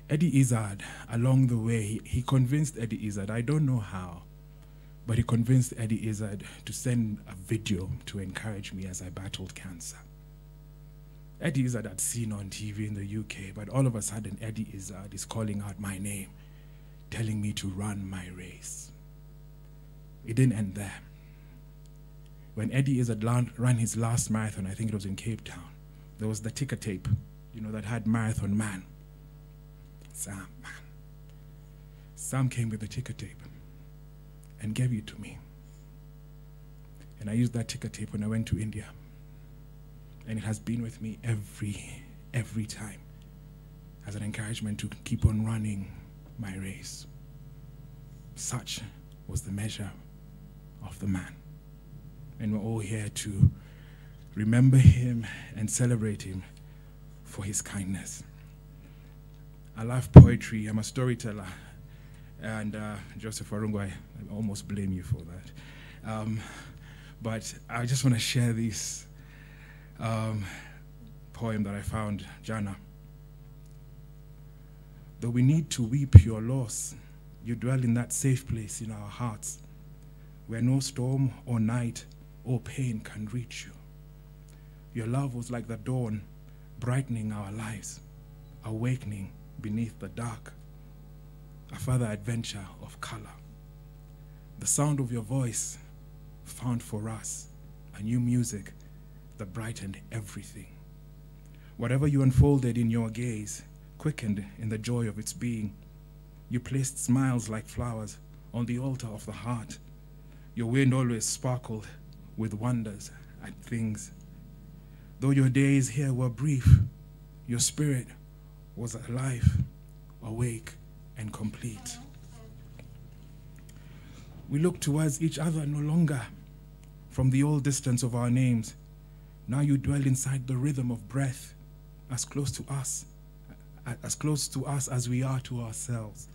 Eddie Izzard, along the way, he, he convinced Eddie Izzard, I don't know how, but he convinced Eddie Izzard to send a video to encourage me as I battled cancer. Eddie Izzard had seen on TV in the UK, but all of a sudden, Eddie Izzard is calling out my name, telling me to run my race. It didn't end there. When Eddie Izzard ran his last marathon, I think it was in Cape Town, there was the ticker tape, you know, that had Marathon Man. Sam, man. Sam came with the ticker tape and gave it to me. And I used that ticker tape when I went to India. And it has been with me every, every time as an encouragement to keep on running my race. Such was the measure of the man. And we're all here to remember him and celebrate him for his kindness. I love poetry. I'm a storyteller. And uh, Joseph Warungu, I, I almost blame you for that. Um, but I just want to share this um, poem that I found, Jana. Though we need to weep your loss, you dwell in that safe place in our hearts where no storm or night or pain can reach you. Your love was like the dawn, brightening our lives, awakening beneath the dark, a further adventure of color. The sound of your voice found for us a new music that brightened everything. Whatever you unfolded in your gaze quickened in the joy of its being. You placed smiles like flowers on the altar of the heart. Your wind always sparkled with wonders at things. Though your days here were brief, your spirit was alive, awake, and complete. We look towards each other no longer from the old distance of our names. Now you dwell inside the rhythm of breath, as close to us, as close to us as we are to ourselves.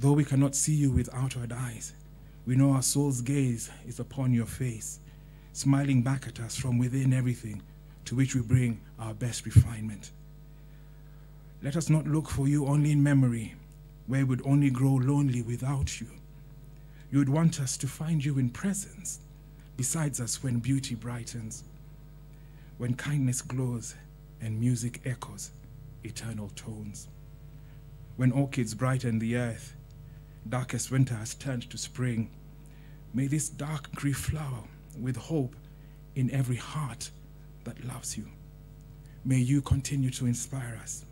Though we cannot see you with outward eyes, we know our soul's gaze is upon your face, smiling back at us from within everything to which we bring our best refinement. Let us not look for you only in memory, where we'd only grow lonely without you. You would want us to find you in presence, besides us when beauty brightens, when kindness glows and music echoes eternal tones. When orchids brighten the earth, darkest winter has turned to spring. May this dark grief flower with hope in every heart that loves you. May you continue to inspire us.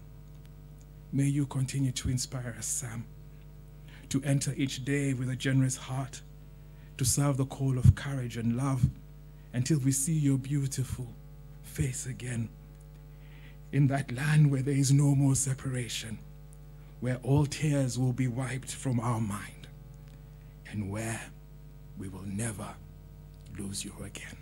May you continue to inspire us, Sam, to enter each day with a generous heart, to serve the call of courage and love until we see your beautiful face again in that land where there is no more separation, where all tears will be wiped from our mind, and where we will never lose you again.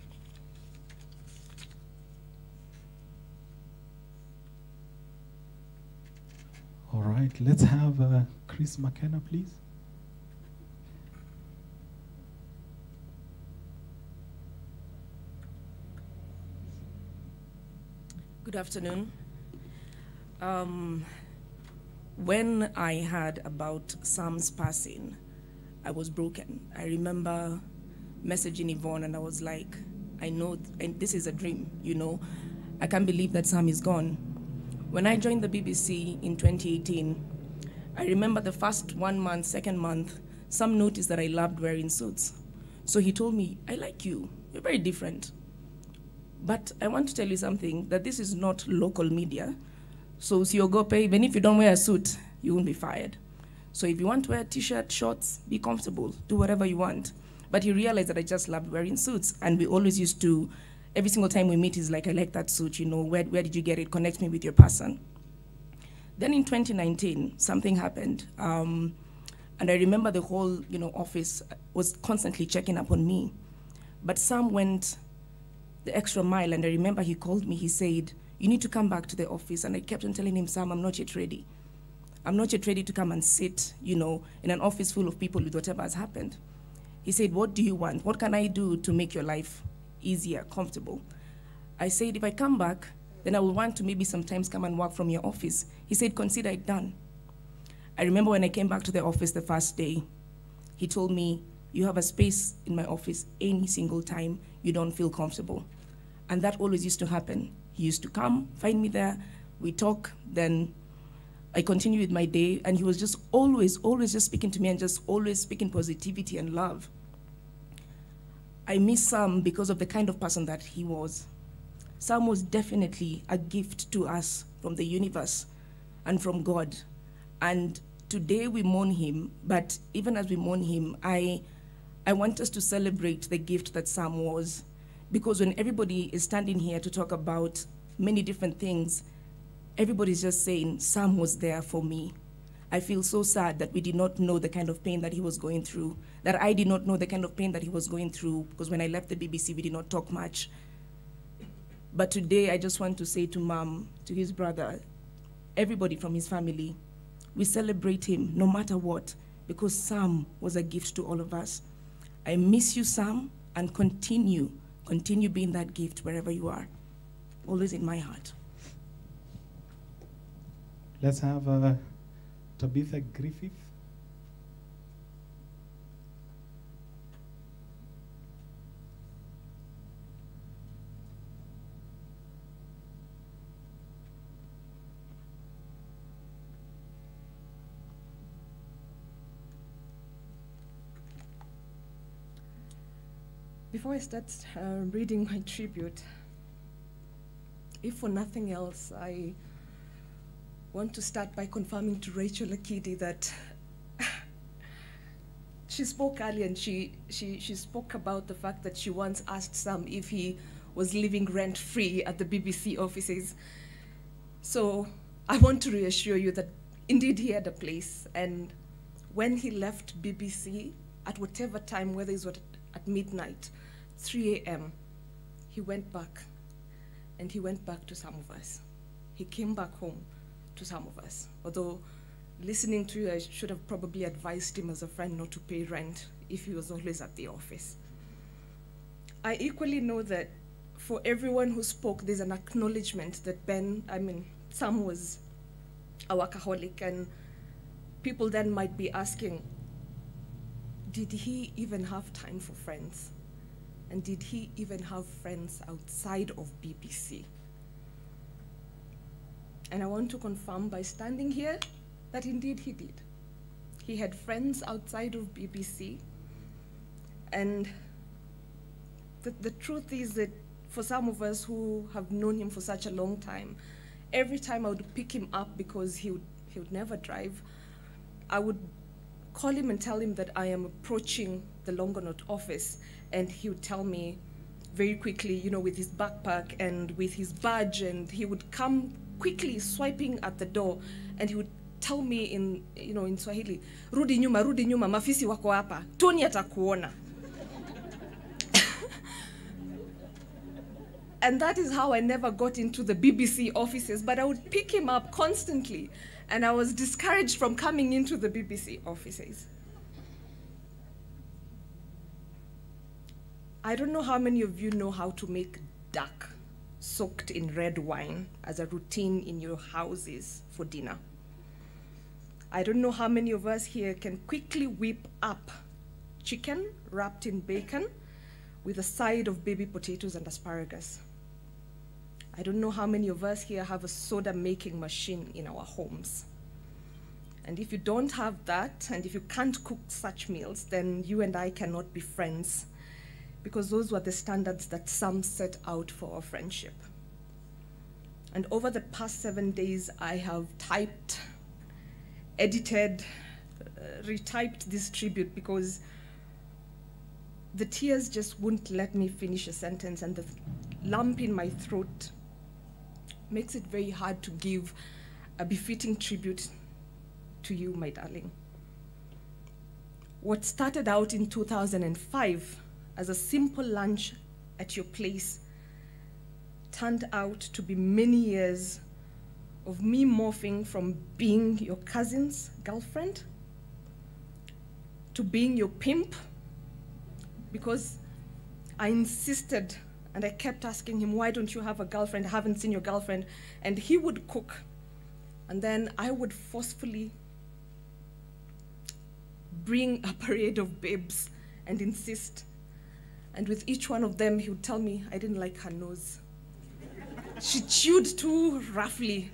All right, let's have uh, Chris McKenna, please. Good afternoon. Um, when I heard about Sam's passing, I was broken. I remember messaging Yvonne and I was like, I know, th- and this is a dream, you know. I can't believe that Sam is gone. When I joined the BBC in 2018, I remember the first one month, second month, Sam noticed that I loved wearing suits. So he told me, I like you. You're very different. But I want to tell you something that this is not local media. So usiogope, even if you don't wear a suit, you won't be fired. So if you want to wear a t-shirt, shorts, be comfortable, do whatever you want. But he realized that I just loved wearing suits, and we always used to, every single time we meet, he's like, I like that suit, you know, where, where did you get it? Connect me with your person. Then in 2019, something happened. Um, and I remember the whole, you know, office was constantly checking up on me. But Sam went the extra mile, and I remember he called me. He said, "You need to come back to the office." And I kept on telling him, "Sam, I'm not yet ready. I'm not yet ready to come and sit, you know, in an office full of people with whatever has happened." He said, "What do you want? What can I do to make your life easier, comfortable?" I said, "If I come back, then I will want to maybe sometimes come and work from your office." He said, "Consider it done." I remember when I came back to the office the first day, he told me, You have a space in my office any single time you don't feel comfortable. And that always used to happen. He used to come, find me there, we talk, then I continue with my day, and he was just always, always just speaking to me and just always speaking positivity and love. I miss Sam because of the kind of person that he was. Sam was definitely a gift to us from the universe and from God. And today we mourn him, but even as we mourn him, I, I want us to celebrate the gift that Sam was. Because when everybody is standing here to talk about many different things, everybody's just saying, Sam was there for me. I feel so sad that we did not know the kind of pain that he was going through, that I did not know the kind of pain that he was going through, because when I left the BBC, we did not talk much. But today, I just want to say to mom, to his brother, everybody from his family, we celebrate him no matter what, because Sam was a gift to all of us. I miss you, Sam, and continue, continue being that gift wherever you are, always in my heart. Let's have uh, Tabitha Griffith. Before I start uh, reading my tribute, if for nothing else, I want to start by confirming to Rachel Akidi that [LAUGHS] she spoke earlier and she, she, she spoke about the fact that she once asked Sam if he was living rent free at the BBC offices. So I want to reassure you that indeed he had a place. And when he left BBC, at whatever time, whether it's what, at midnight, 3 a.m., he went back. And he went back to some of us. He came back home to some of us. Although, listening to you, I should have probably advised him as a friend not to pay rent if he was always at the office. I equally know that for everyone who spoke, there's an acknowledgement that Ben, I mean, Sam was a workaholic, and people then might be asking, did he even have time for friends? And did he even have friends outside of BBC? And I want to confirm by standing here that indeed he did. He had friends outside of BBC. And the, the truth is that for some of us who have known him for such a long time, every time I would pick him up because he would, he would never drive, I would call him and tell him that I am approaching the Longonot office, and he would tell me very quickly, you know, with his backpack and with his badge, and he would come quickly swiping at the door, and he would tell me in, you know, in Swahili, rudi nyuma, rudi nyuma, mafisi wako hapa, Tony atakuona. [LAUGHS] and that is how I never got into the BBC offices, but I would pick him up constantly, and I was discouraged from coming into the BBC offices. I don't know how many of you know how to make duck soaked in red wine as a routine in your houses for dinner. I don't know how many of us here can quickly whip up chicken wrapped in bacon with a side of baby potatoes and asparagus. I don't know how many of us here have a soda making machine in our homes. And if you don't have that, and if you can't cook such meals, then you and I cannot be friends because those were the standards that Sam set out for our friendship. And over the past seven days, I have typed, edited, uh, retyped this tribute because the tears just wouldn't let me finish a sentence, and the lump in my throat makes it very hard to give a befitting tribute to you, my darling. What started out in 2005 as a simple lunch at your place turned out to be many years of me morphing from being your cousin's girlfriend to being your pimp because I insisted and I kept asking him, Why don't you have a girlfriend? I haven't seen your girlfriend. And he would cook. And then I would forcefully bring [LAUGHS] a parade of babes and insist. And with each one of them, he would tell me I didn't like her nose. she chewed too roughly.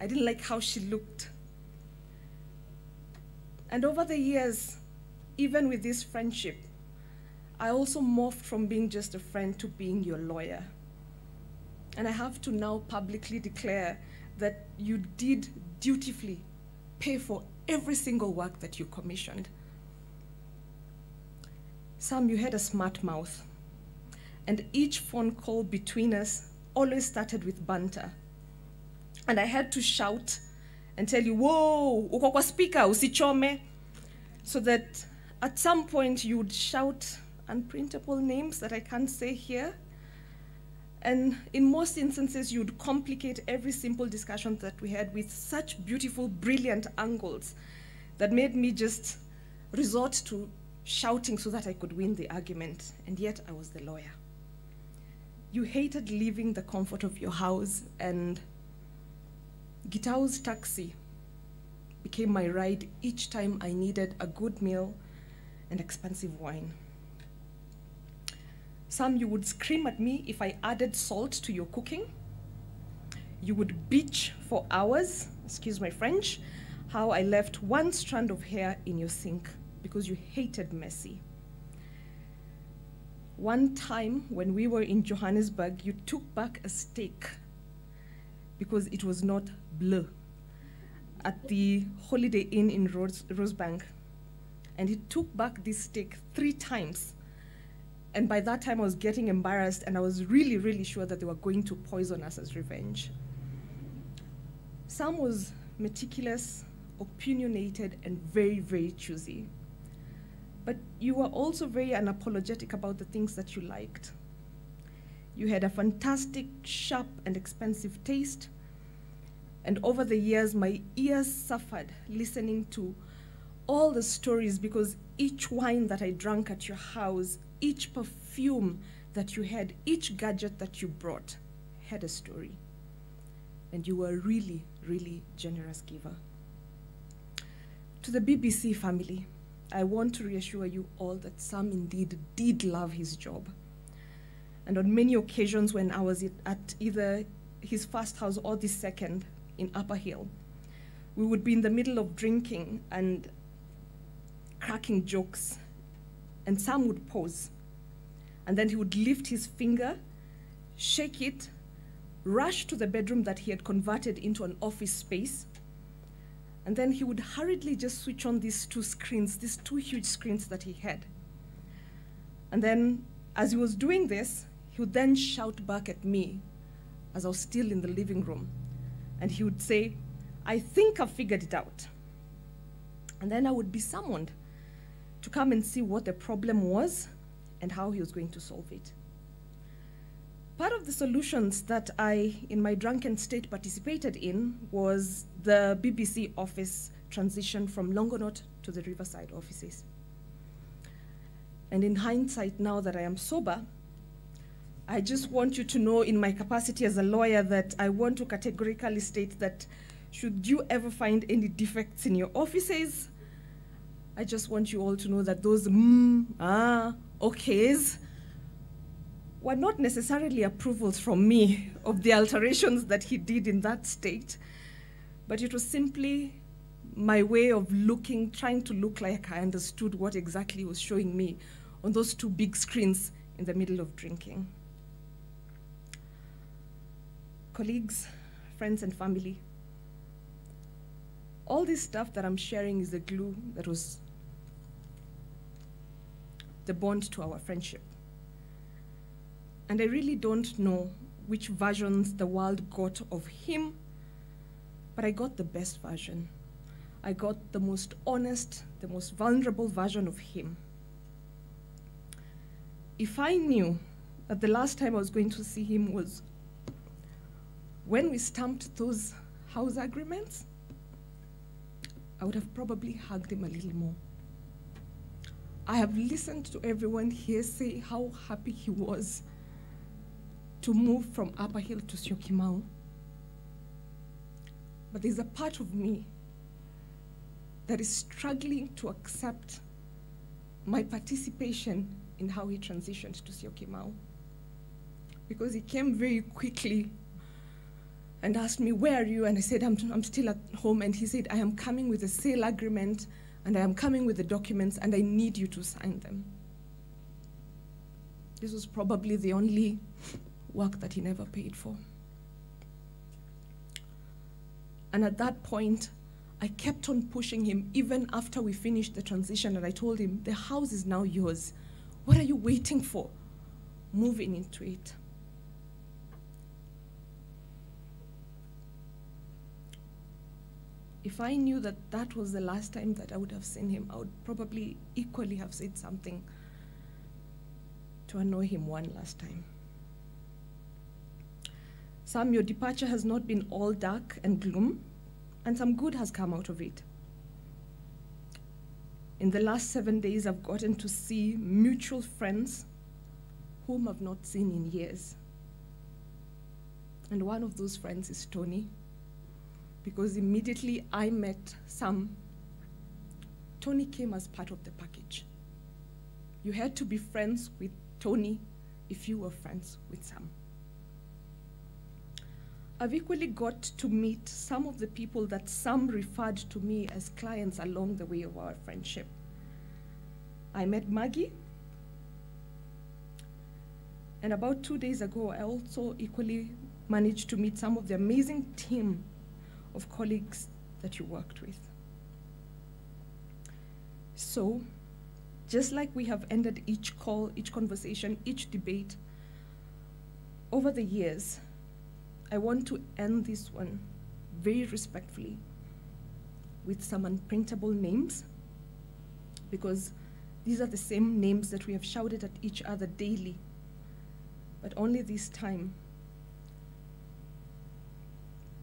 I didn't like how she looked. And over the years, even with this friendship, I also morphed from being just a friend to being your lawyer. And I have to now publicly declare that you did dutifully pay for every single work that you commissioned. Sam, you had a smart mouth. And each phone call between us always started with banter. And I had to shout and tell you, whoa, uko kwa speaker, usichome. So that at some point you would shout unprintable names that I can't say here. And in most instances, you'd complicate every simple discussion that we had with such beautiful, brilliant angles that made me just resort to shouting so that I could win the argument. And yet, I was the lawyer. You hated leaving the comfort of your house, and Gitau's taxi became my ride each time I needed a good meal and expensive wine. Sam, you would scream at me if I added salt to your cooking. You would bitch for hours, excuse my French, how I left one strand of hair in your sink because you hated messy. One time when we were in Johannesburg, you took back a steak because it was not bleu at the Holiday Inn in Rose, Rosebank. And he took back this steak three times and by that time, I was getting embarrassed, and I was really, really sure that they were going to poison us as revenge. Sam was meticulous, opinionated, and very, very choosy. But you were also very unapologetic about the things that you liked. You had a fantastic, sharp, and expensive taste. And over the years, my ears suffered listening to all the stories because each wine that I drank at your house each perfume that you had, each gadget that you brought had a story. And you were a really, really generous giver. To the BBC family, I want to reassure you all that Sam indeed did love his job. And on many occasions when I was at either his first house or the second in Upper Hill, we would be in the middle of drinking and cracking jokes, and Sam would pause and then he would lift his finger, shake it, rush to the bedroom that he had converted into an office space, and then he would hurriedly just switch on these two screens, these two huge screens that he had. And then, as he was doing this, he would then shout back at me as I was still in the living room. And he would say, I think I've figured it out. And then I would be summoned to come and see what the problem was and how he was going to solve it. Part of the solutions that I, in my drunken state, participated in was the BBC office transition from Longonot to the Riverside offices. And in hindsight, now that I am sober, I just want you to know, in my capacity as a lawyer, that I want to categorically state that should you ever find any defects in your offices, I just want you all to know that those mm, ah, okays were not necessarily approvals from me of the alterations that he did in that state, but it was simply my way of looking, trying to look like I understood what exactly he was showing me on those two big screens in the middle of drinking. Colleagues, friends, and family, all this stuff that I'm sharing is the glue that was the bond to our friendship. And I really don't know which versions the world got of him, but I got the best version. I got the most honest, the most vulnerable version of him. If I knew that the last time I was going to see him was when we stamped those house agreements, I would have probably hugged him a little more. I have listened to everyone here say how happy he was to move from Upper Hill to Syokimau. But there's a part of me that is struggling to accept my participation in how he transitioned to Syokimau. Because he came very quickly and asked me, Where are you? And I said, I'm, I'm still at home. And he said, I am coming with a sale agreement and I am coming with the documents and I need you to sign them. This was probably the only work that he never paid for. And at that point, I kept on pushing him even after we finished the transition. And I told him, The house is now yours. What are you waiting for? Moving into it. If I knew that that was the last time that I would have seen him, I would probably equally have said something to annoy him one last time. Sam, your departure has not been all dark and gloom, and some good has come out of it. In the last seven days, I've gotten to see mutual friends whom I've not seen in years. And one of those friends is Tony, because immediately I met Sam. Tony came as part of the package. You had to be friends with Tony if you were friends with Sam. I've equally got to meet some of the people that Sam referred to me as clients along the way of our friendship. I met Maggie, and about two days ago, I also equally managed to meet some of the amazing team of colleagues that you worked with. So, just like we have ended each call, each conversation, each debate, over the years, I want to end this one very respectfully with some unprintable names because these are the same names that we have shouted at each other daily. But only this time,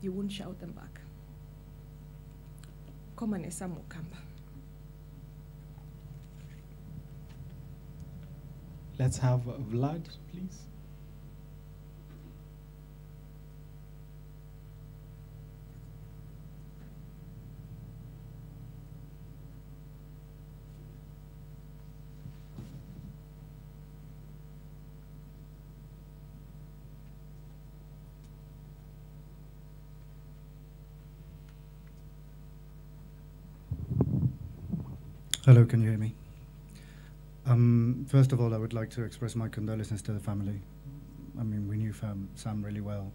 you won't shout them back. Komanesa Mukamba. Let's have Vlad, please. Hello, can you hear me? Um, first of all, I would like to express my condolences to the family. I mean, we knew Sam really well,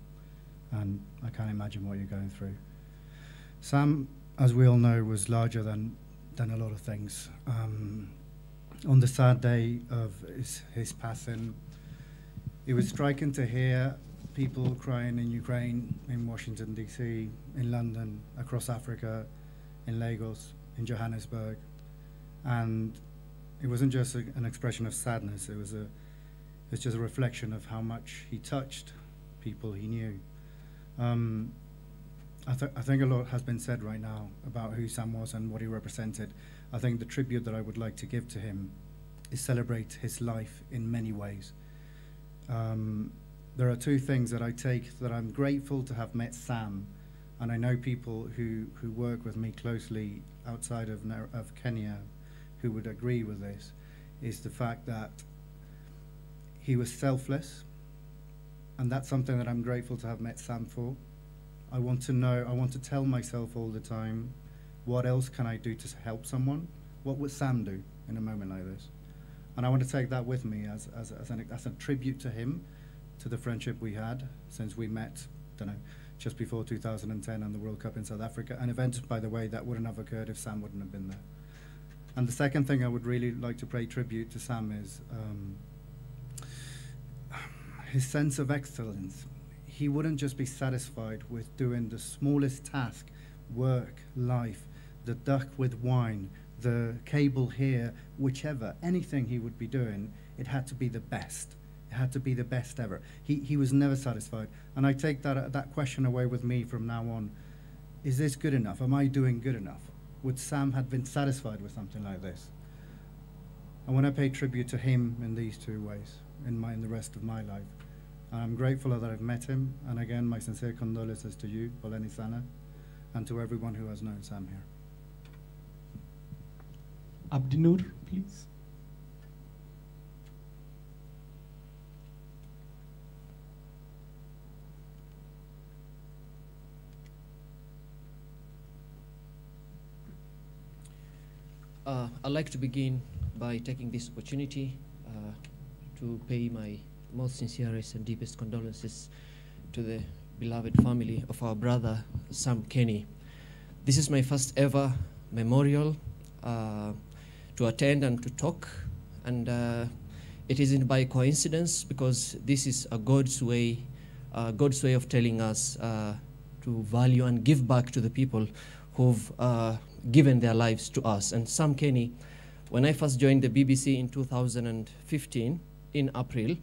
and I can't imagine what you're going through. Sam, as we all know, was larger than, than a lot of things. Um, on the sad day of his, his passing, it was striking to hear people crying in Ukraine, in Washington, D.C., in London, across Africa, in Lagos, in Johannesburg, and it wasn't just a, an expression of sadness. It was a, it's just a reflection of how much he touched people he knew. Um, I, th- I think a lot has been said right now about who Sam was and what he represented. I think the tribute that I would like to give to him is celebrate his life in many ways. um, there are two things that I take that I'm grateful to have met Sam, and I know people who, who work with me closely outside of, of Kenya who would agree with this, is the fact that he was selfless, and that's something that I'm grateful to have met Sam for. I want to know, I want to tell myself all the time, what else can I do to help someone? What would Sam do in a moment like this? And I want to take that with me as, as, as, an, as a tribute to him, to the friendship we had since we met, I don't know, just before 2010 and the World Cup in South Africa. An event, by the way, that wouldn't have occurred if Sam wouldn't have been there. And the second thing I would really like to pay tribute to Sam is um, his sense of excellence. He wouldn't just be satisfied with doing the smallest task, work, life, the duck with wine, the cable here, whichever, anything he would be doing, it had to be the best. It had to be the best ever. He, he was never satisfied. And I take that, that question away with me from now on. Is this good enough? Am I doing good enough? Would Sam have been satisfied with something like this? I want to pay tribute to him in these two ways, in, my, in the rest of my life. And I'm grateful that I've met him. And again, my sincere condolences to you, Poleni Sana, and to everyone who has known Sam here. Abdinur, please. Uh, I'd like to begin by taking this opportunity uh, to pay my most sincerest and deepest condolences to the beloved family of our brother Sam Keni. This is my first ever memorial uh, to attend and to talk, and uh, it isn't by coincidence because this is a God's way, uh, God's way of telling us uh, to value and give back to the people who've given their lives to us. And Sam Keni, when I first joined the BBC in 2015 in April,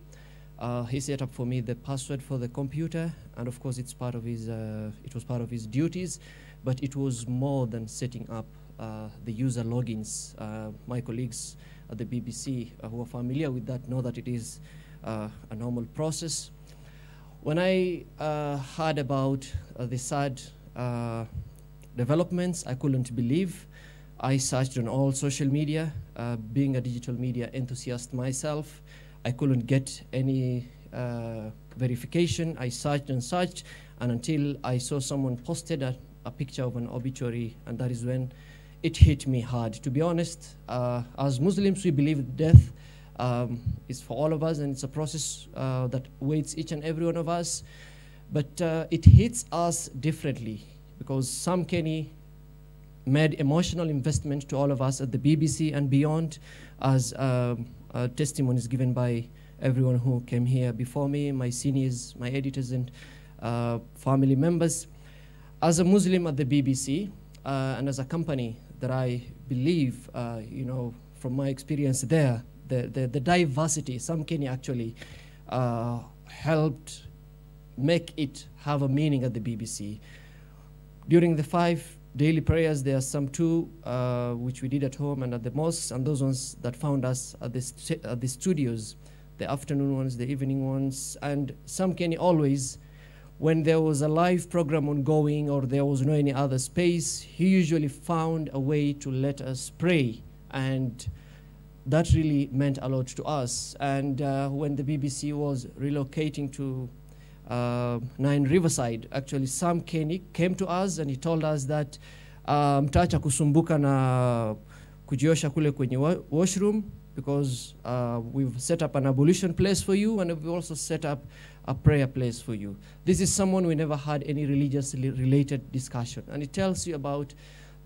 uh, he set up for me the password for the computer, and of course, it's part of his. Uh, it was part of his duties, but it was more than setting up uh, the user logins. Uh, my colleagues at the BBC uh, who are familiar with that know that it is uh, a normal process. When I heard about the sad developments, I couldn't believe. I searched on all social media. Uh, being a digital media enthusiast myself, I couldn't get any uh, verification. I searched and searched, and until I saw someone posted a, a picture of an obituary, and that is when it hit me hard. To be honest, uh, as Muslims, we believe death um, is for all of us, and it's a process uh, that waits each and every one of us. But uh, it hits us differently because Sam Keni made emotional investment to all of us at the BBC and beyond, as um, uh, testimonies given by everyone who came here before me, my seniors, my editors, and uh, family members. As a Muslim at the BBC, uh, and as a company that I believe, uh, you know, from my experience there, the, the, the diversity, Sam Keni actually uh, helped make it have a meaning at the BBC. During the five daily prayers, there are some two uh, which we did at home and at the mosques, and those ones that found us at the, at the studios, the afternoon ones, the evening ones, and Sam Keni always, when there was a live program ongoing or there was no any other space, he usually found a way to let us pray, and that really meant a lot to us. And uh, when the BBC was relocating to uh, Nine Riverside, actually Sam Keni came to us and he told us that uh, mtaacha kusumbuka na kujiosha kule kwenye wa- washroom because uh, we've set up an ablution place for you and we've also set up a prayer place for you. This is someone we never had any religiously related discussion and it tells you about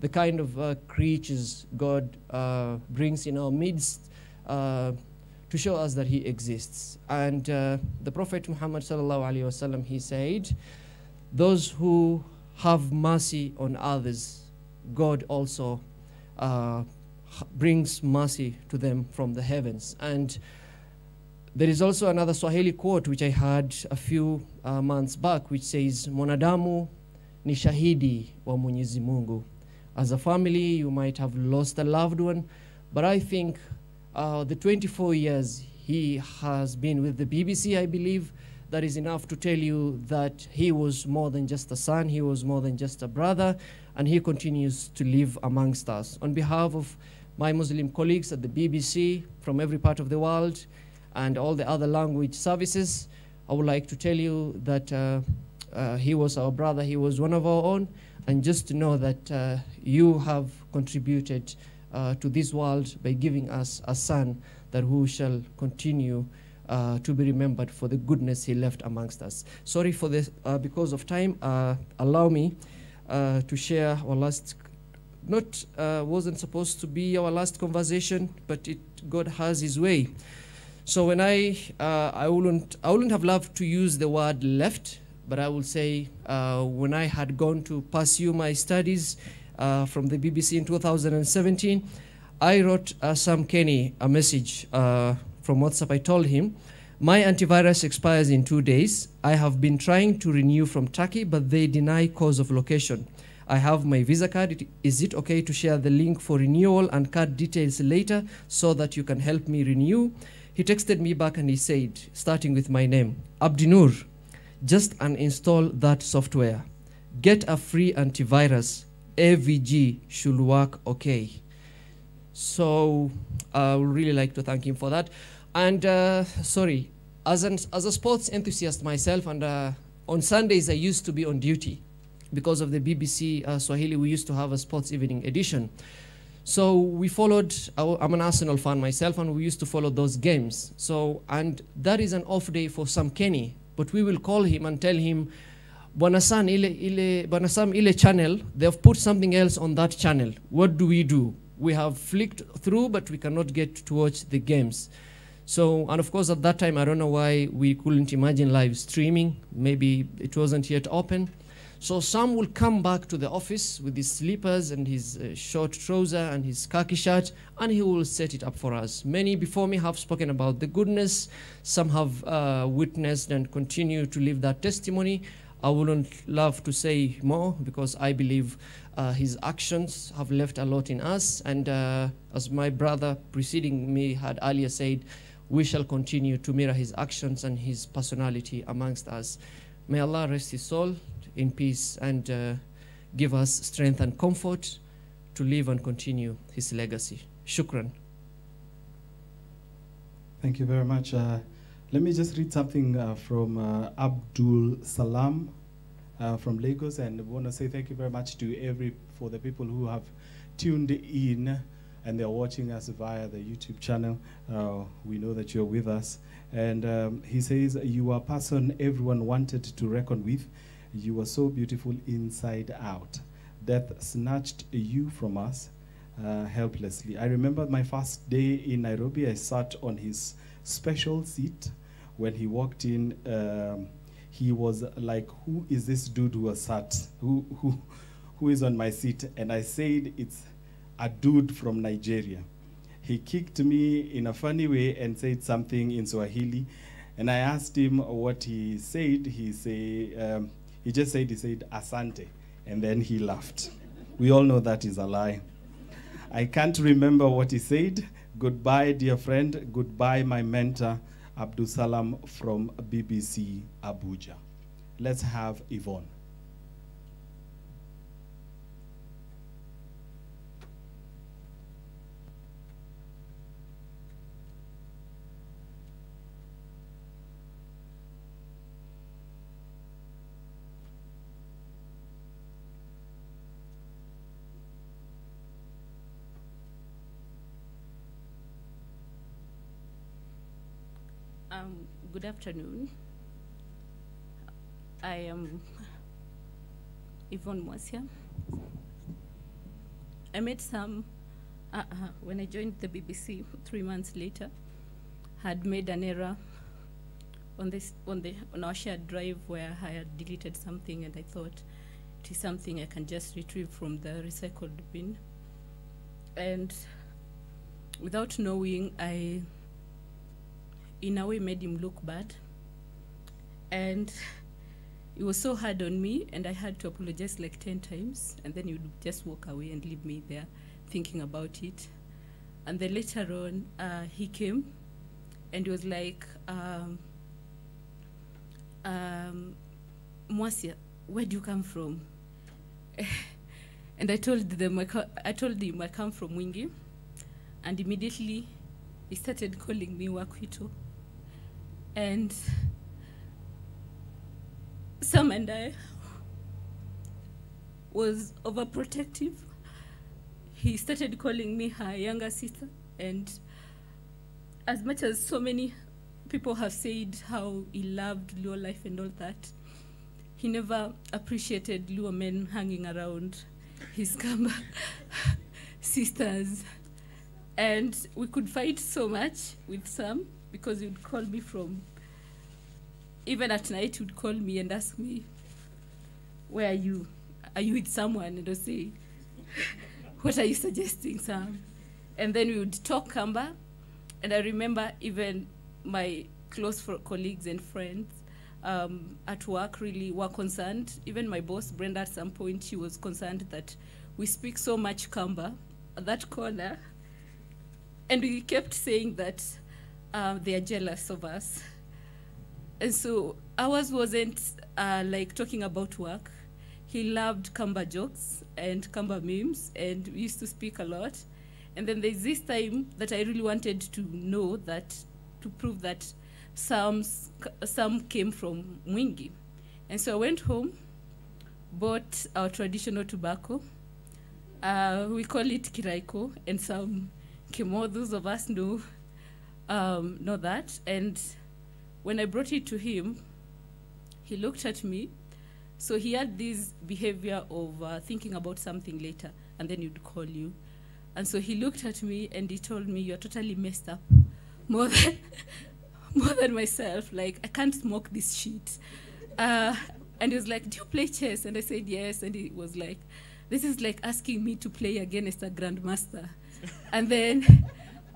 the kind of uh, creatures God uh, brings in our midst uh, to show us that He exists. And uh, the Prophet Muhammad wasallam he said, "Those who have mercy on others, God also uh, brings mercy to them from the heavens." And there is also another Swahili quote which I heard a few uh, months back, which says, Monadamu ni shahidi wa Mwenyezi Mungu." As a family, you might have lost a loved one, but I think uh, the 24 years he has been with the BBC, I believe. That is enough to tell you that he was more than just a son, he was more than just a brother, and he continues to live amongst us. On behalf of my Muslim colleagues at the BBC from every part of the world and all the other language services, I would like to tell you that uh, uh, he was our brother, he was one of our own, and just to know that uh, you have contributed uh, to this world by giving us a son that who shall continue uh, to be remembered for the goodness he left amongst us. Sorry for this, uh, because of time, uh, allow me uh, to share our last, not uh, wasn't supposed to be our last conversation, but it, God has his way. So when I, I wouldn't, I wouldn't have loved to use the word left, but I will say when I had gone to pursue my studies from the BBC in 2017, I wrote uh, Sam Keni a message uh, from WhatsApp. I told him, my antivirus expires in two days. I have been trying to renew from Turkey, but they deny cause of location. I have my Visa card. Is it okay to share the link for renewal and card details later so that you can help me renew? He texted me back and he said, starting with my name, Abdinur, just uninstall that software. Get a free antivirus. AVG should work okay. So I would really like to thank him for that. And uh, sorry, as, an, as a sports enthusiast myself, and uh, on Sundays I used to be on duty because of the BBC uh, Swahili. We used to have a sports evening edition. So we followed, I'm an Arsenal fan myself, and we used to follow those games. So, and that is an off day for Sam Keni, but we will call him and tell him, Bwana San, ile, ile, Bwana Sam, ile channel, they've put something else on that channel. What do we do? We have flicked through, but we cannot get to watch the games. So, and of course, at that time, I don't know why we couldn't imagine live streaming. Maybe it wasn't yet open. So Sam will come back to the office with his slippers and his uh, short trouser and his khaki shirt, and he will set it up for us. Many before me have spoken about the goodness. Some have uh, witnessed and continue to live that testimony. I wouldn't love to say more because I believe uh, his actions have left a lot in us. And uh, as my brother preceding me had earlier said, we shall continue to mirror his actions and his personality amongst us. May Allah rest his soul in peace and uh, give us strength and comfort to live and continue his legacy. Shukran. Thank you very much. Let me just read something uh, from uh, Abdul Salam uh, from Lagos, and want to say thank you very much to every for the people who have tuned in and they're watching us via the YouTube channel. Uh, we know that you're with us, and um, he says, "You are a person everyone wanted to reckon with. You were so beautiful inside out. Death snatched you from us." uh, helplessly. I remember my first day in Nairobi, I sat on his special seat. When he walked in, um, he was like, Who is this dude who has sat? Who, who, who is on my seat? And I said, It's a dude from Nigeria. He kicked me in a funny way and said something in Swahili. And I asked him what he said. He, say, um, he just said, he said, Asante. And then he laughed. We all know that is a lie. I can't remember what he said. Goodbye, dear friend. Goodbye, my mentor, Abdul Salam from BBC Abuja. Let's have Yvonne. Um, good afternoon. I am Yvonne Mwasia. I met Sam uh, uh, when I joined the BBC three months later. Had made an error on this on the on our shared drive where I had deleted something, and I thought it is something I can just retrieve from the recycled bin. And without knowing, I in a way made him look bad. And it was so hard on me, and I had to apologize like 10 times, and then he would just walk away and leave me there thinking about it. And then later on, uh, he came and he was like, um, um, Mwasia, where do you come from? [LAUGHS] and I told them, I, I told him I come from Mwingi, and immediately he started calling me Wakwito. And Sam and I was overprotective. He started calling me her younger sister, and as much as so many people have said how he loved Luo life and all that, he never appreciated Luo men hanging around his [LAUGHS] Kamba sisters. And we could fight so much with Sam because he would call me from, even at night, he would call me and ask me, Where are you? Are you with someone? And I'd say, What are you suggesting, Sam? And then we would talk Kamba. And I remember even my close colleagues and friends um, at work really were concerned. Even my boss, Brenda, at some point, she was concerned that we speak so much Kamba at that corner. And we kept saying that uh, they are jealous of us. And so ours wasn't uh, like talking about work. He loved Kamba jokes and Kamba memes, and we used to speak a lot. And then there's this time that I really wanted to know that, to prove that Sam's, Sam came from Mwingi. And so I went home, bought our traditional tobacco. Uh, we call it kiraiko, and some kimo, those of us know, um, know that. And when I brought it to him, he looked at me. So he had this behavior of uh, thinking about something later, and then he'd call you. And so he looked at me and he told me, You're totally messed up. [LAUGHS] More than, [LAUGHS] more than myself. Like, I can't smoke this shit. Uh, and he was like, Do you play chess? And I said, Yes. And he was like, This is like asking me to play against a grandmaster. and then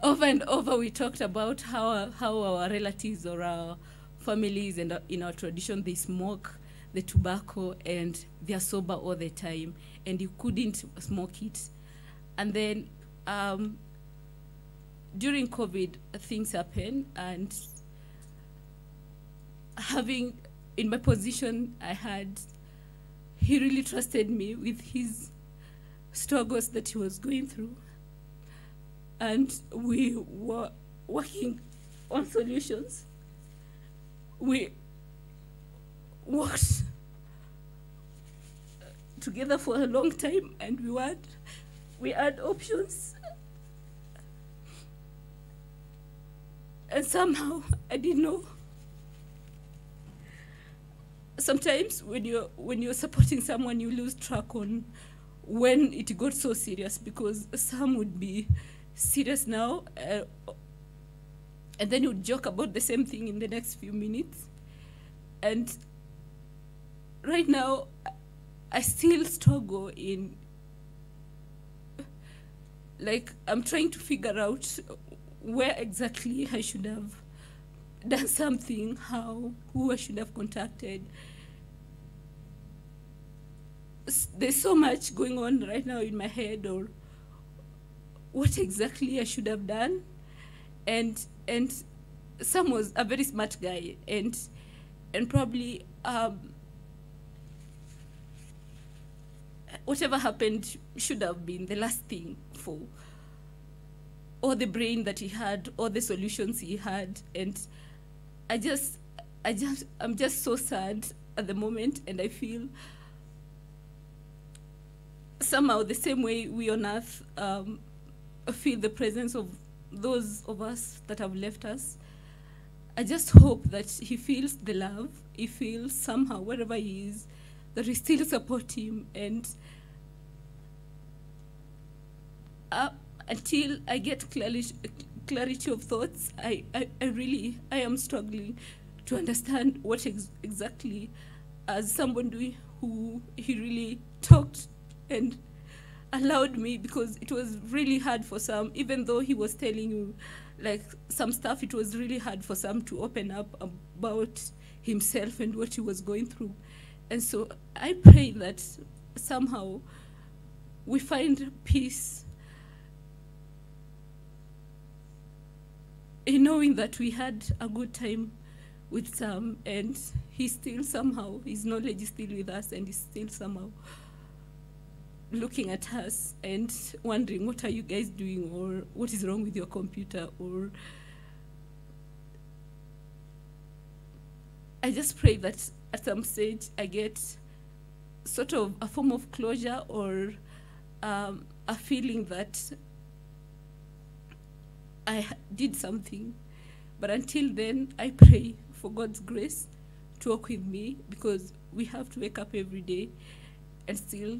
over and over, we talked about how, how our relatives or our families and in our tradition, they smoke the tobacco and they are sober all the time. And you couldn't smoke it. And then um, during COVID, things happen, and having in my position, I had he really trusted me with his struggles that he was going through, and we were working on solutions. We worked together for a long time, and we had we had options. And somehow I didn't know. Sometimes when you're when you're supporting someone, you lose track on when it got so serious because some would be serious now, uh, and then you'd joke about the same thing in the next few minutes. And right now, I still struggle in like I'm trying to figure out where exactly I should have done something, how, who I should have contacted. There's so much going on right now in my head, or what exactly I should have done, and and Sam was a very smart guy, and and probably um, whatever happened should have been the last thing for all the brain that he had, all the solutions he had, and I just, I just, I'm just so sad at the moment, and I feel somehow the same way we on earth um, feel the presence of those of us that have left us. I just hope that he feels the love, he feels somehow wherever he is, that we still support him and uh, until I get clarity, clarity of thoughts, I, I, I really I am struggling to understand what ex- exactly, as somebody who he really talked and allowed me because it was really hard for Sam, even though he was telling you like some stuff, it was really hard for Sam to open up about himself and what he was going through. And so I pray that somehow we find peace in knowing that we had a good time with Sam and he's still somehow, his knowledge is still with us and he's still somehow looking at us and wondering what are you guys doing or what is wrong with your computer or I just pray that at some stage I get sort of a form of closure or um, a feeling that I did something. But until then, I pray for God's grace to walk with me because we have to wake up every day and still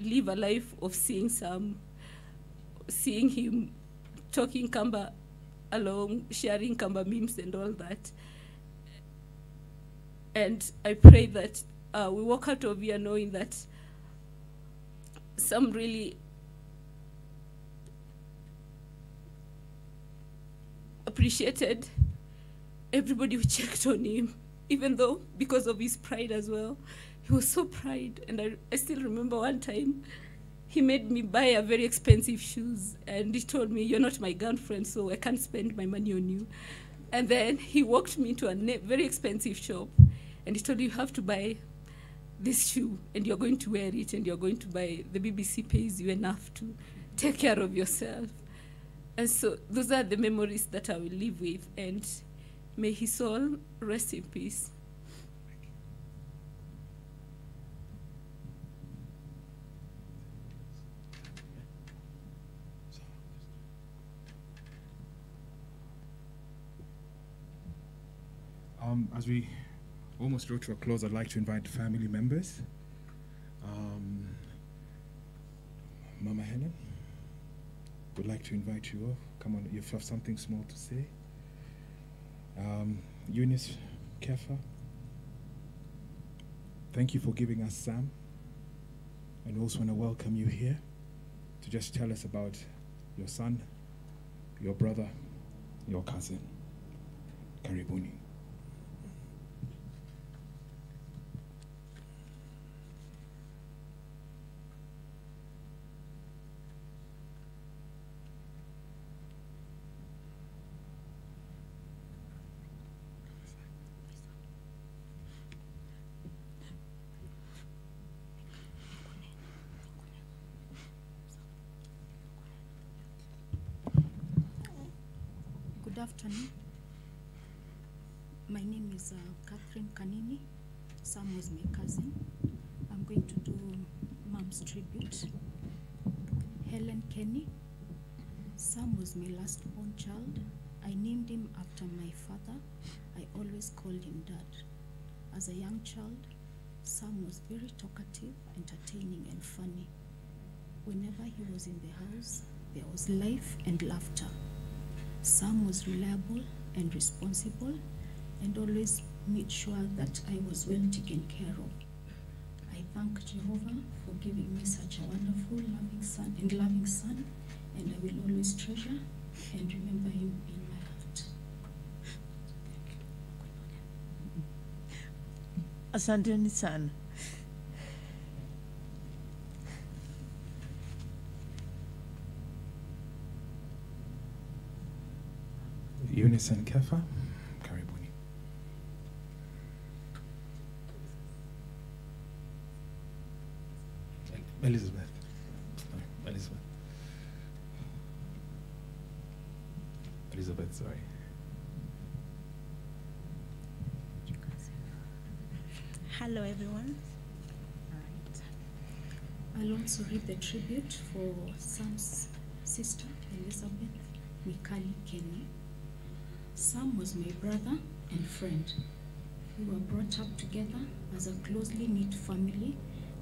live a life of seeing Sam, seeing him talking Kamba along, sharing Kamba memes and all that. And I pray that uh, we walk out of here knowing that Sam really appreciated everybody who [LAUGHS] checked on him, even though because of his pride as well. He was so proud, and I, I still remember one time he made me buy a very expensive shoes, and he told me, "You're not my girlfriend, so I can't spend my money on you." And then he walked me to a very expensive shop, and he told me, "You have to buy this shoe, and you're going to wear it, and you're going to buy. The BBC pays you enough to take care of yourself." And so those are the memories that I will live with, and may his soul rest in peace. Um, as we almost draw to a close, I'd like to invite family members. Um, Mama Helen, would like to invite you off. Come on, you have something small to say. Um, Eunice Kefa, thank you for giving us Sam. And also want to welcome you here to just tell us about your son, your brother, your cousin. Karibuni. Good afternoon. My Catherine Kanini. Sam was my cousin. I'm going to do mom's tribute. Helen Keni. Sam was my last born child. I named him after my father. I always called him dad. As a young child, Sam was very talkative, entertaining, and funny. Whenever he was in the house, there was life and laughter. Sam was reliable and responsible and always made sure that I was well taken care of. I thank Jehovah for giving me such a wonderful, loving son and loving son, and I will always treasure and remember him in my heart. Asanteni sana. Eunice and Kefa, Karibuni. El- Elizabeth. Sorry, Elizabeth. Elizabeth, sorry. Hello, everyone. I'll also read the tribute for Sam's sister, Elizabeth Mikali Keni. Sam was my brother and friend. We were brought up together as a closely knit family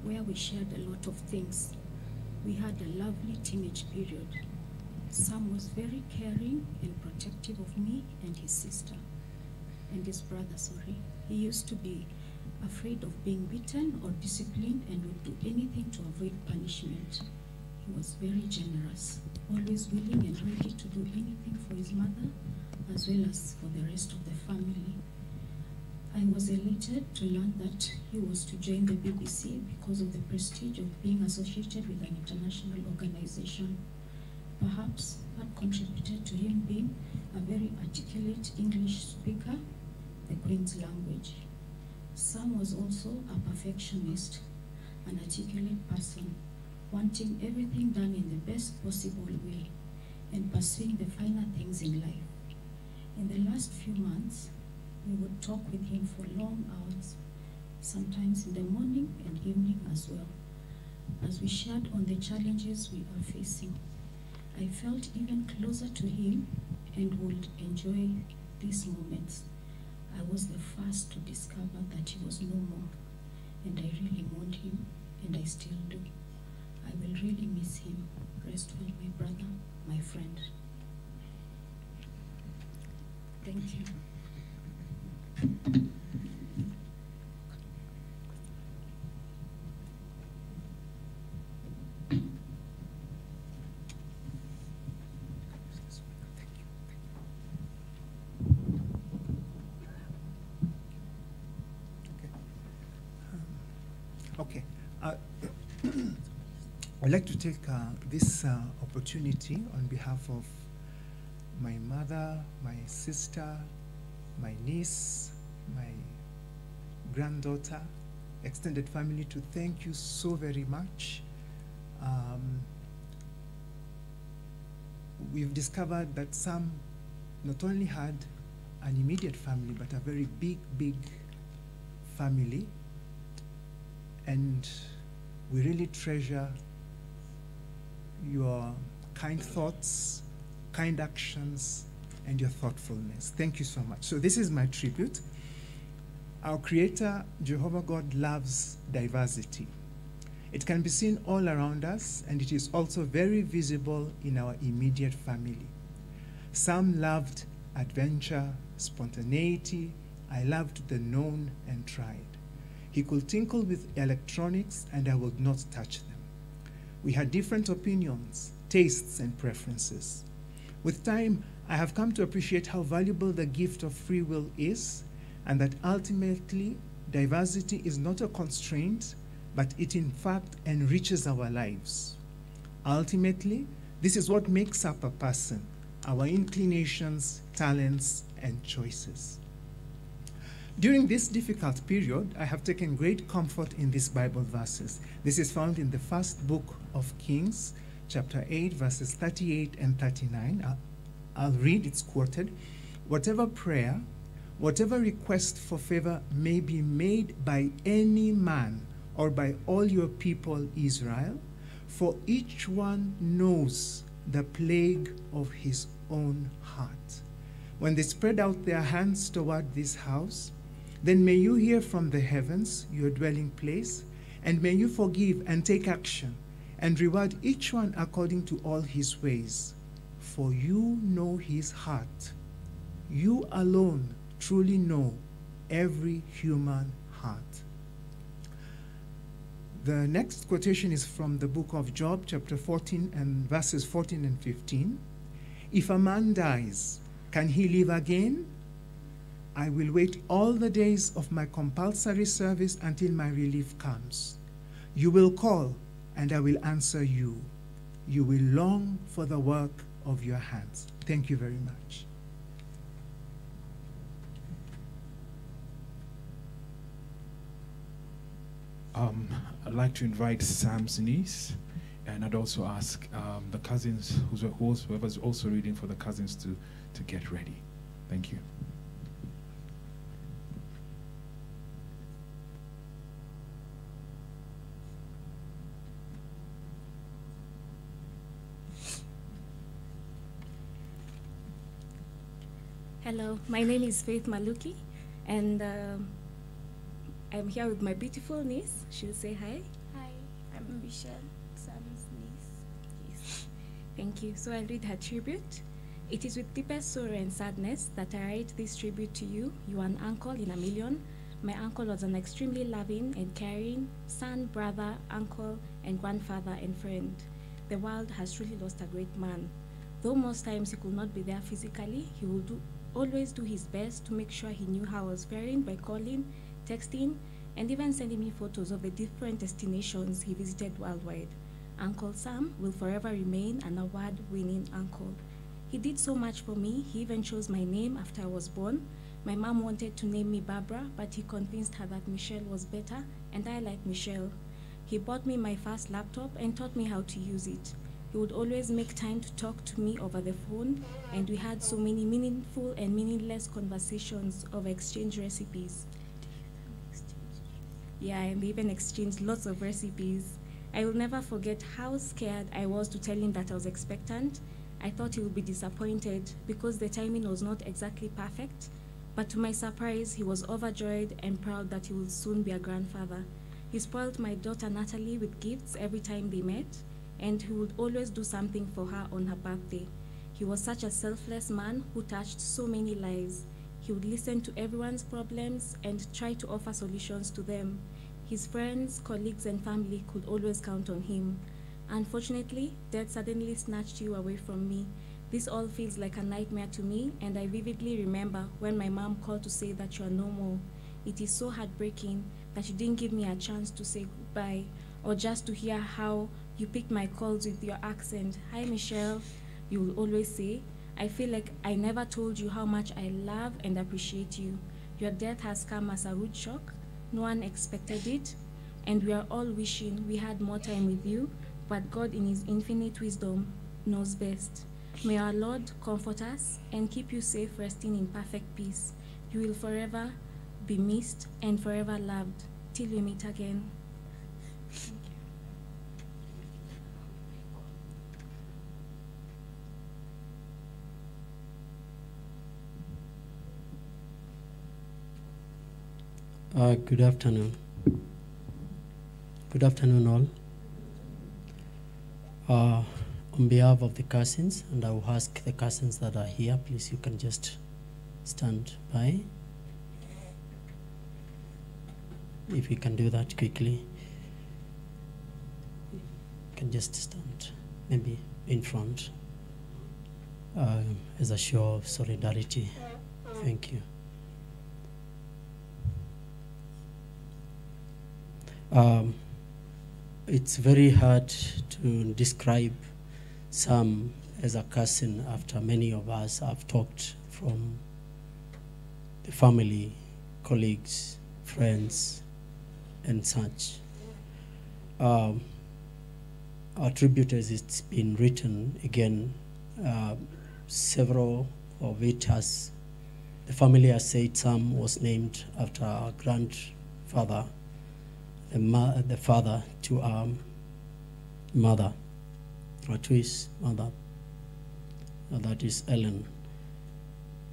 where we shared a lot of things. We had a lovely teenage period. Sam was very caring and protective of me and his sister, and his brother, sorry. He used to be afraid of being beaten or disciplined and would do anything to avoid punishment. He was very generous, always willing and ready to do anything for his mother as well as for the rest of the family. I was elated to learn that he was to join the BBC because of the prestige of being associated with an international organization. Perhaps that contributed to him being a very articulate English speaker, the Queen's language. Sam was also a perfectionist, an articulate person, wanting everything done in the best possible way and pursuing the finer things in life. In the last few months, we would talk with him for long hours, sometimes in the morning and evening as well, as we shared on the challenges we are facing. I felt even closer to him and would enjoy these moments. I was the first to discover that he was no more, and I really mourned him, and I still do. I will really miss him. Rest well, my brother, my friend. Thank you. Okay. Uh, [CLEARS THROAT] I'd like to take uh, this uh, opportunity on behalf of my mother, my sister, my niece, my granddaughter, extended family to thank you so very much. Um, we've discovered that Sam not only had an immediate family, but a very big, big family. And we really treasure your kind thoughts, kind actions, and your thoughtfulness. Thank you so much. So, this is my tribute. Our Creator, Jehovah God, loves diversity. It can be seen all around us, and it is also very visible in our immediate family. Some loved adventure, spontaneity. I loved the known and tried. He could tinkle with electronics, and I would not touch them. We had different opinions, tastes, and preferences. With time, I have come to appreciate how valuable the gift of free will is, and that ultimately, diversity is not a constraint, but it in fact enriches our lives. Ultimately, this is what makes up a person our inclinations, talents, and choices. During this difficult period, I have taken great comfort in these Bible verses. This is found in the first book of Kings, chapter 8, verses 38 and 39. I'll, read, it's quoted. Whatever prayer, whatever request for favor may be made by any man or by all your people, Israel, for each one knows the plague of his own heart. When they spread out their hands toward this house, then may you hear from the heavens, your dwelling place, and may you forgive and take action and reward each one according to all his ways. For you know his heart. You alone truly know every human heart. The next quotation is from the book of Job, chapter 14, and verses 14 and 15. If a man dies, can he live again? I will wait all the days of my compulsory service until my relief comes. You will call, and I will answer you. You will long for the work of your hands. Thank you very much. Um, I'd like to invite Sam's niece, and I'd also ask um, the cousins, who's, whoever's also reading for the cousins to, to get ready. Thank you. Hello, my name is Faith Maluki, and um, I'm here with my beautiful niece. She'll say hi. Hi, I'm Michelle, Sam's niece. Yes. Thank you. So I'll read her tribute. It is with deepest sorrow and sadness that I write this tribute to you. You are an uncle in a million. My uncle was an extremely loving and caring son, brother, uncle, and grandfather and friend. The world has truly lost a great man. Though most times he could not be there physically, he would do, always do his best to make sure he knew how I was faring by calling, texting, and even sending me photos of the different destinations he visited worldwide. Uncle Sam will forever remain an award winning uncle. He did so much for me, he even chose my name after I was born. My mom wanted to name me Barbara, but he convinced her that Michelle was better, and I like Michelle. He bought me my first laptop and taught me how to use it. He would always make time to talk to me over the phone, and we had so many meaningful and meaningless conversations of exchange recipes. Yeah, and even exchanged lots of recipes. I will never forget how scared I was to tell him that I was expectant. I thought he would be disappointed because the timing was not exactly perfect, but to my surprise, he was overjoyed and proud that he would soon be a grandfather. He spoiled my daughter Natalie with gifts every time they met, and he would always do something for her on her birthday. He was such a selfless man who touched so many lives. He would listen to everyone's problems and try to offer solutions to them. His friends, colleagues, and family could always count on him. Unfortunately, death suddenly snatched you away from me. This all feels like a nightmare to me, and I vividly remember when my mom called to say that you are no more. It is so heartbreaking that you didn't give me a chance to say goodbye or just to hear how you picked my calls with your accent. Hi, Michelle, you will always say. I feel like I never told you how much I love and appreciate you. Your death has come as a rude shock. No one expected it, and we are all wishing we had more time with you, but God, in His infinite wisdom, knows best. May our Lord comfort us and keep you safe, resting in perfect peace. You will forever be missed and forever loved till we meet again. Uh, good afternoon. Good afternoon, all. Uh, on behalf of the cousins, and I will ask the cousins that are here, please, you can just stand by. If you can do that quickly, you can just stand maybe in front uh, as a show of solidarity. Thank you. Um, it's very hard to describe Sam as a cousin after many of us have talked from the family, colleagues, friends, and such. Um, our tribute as it's been written again, uh, several of it has, the family has said Sam was named after our grandfather the, ma- the father to our mother, or to his mother, uh, that is Ellen.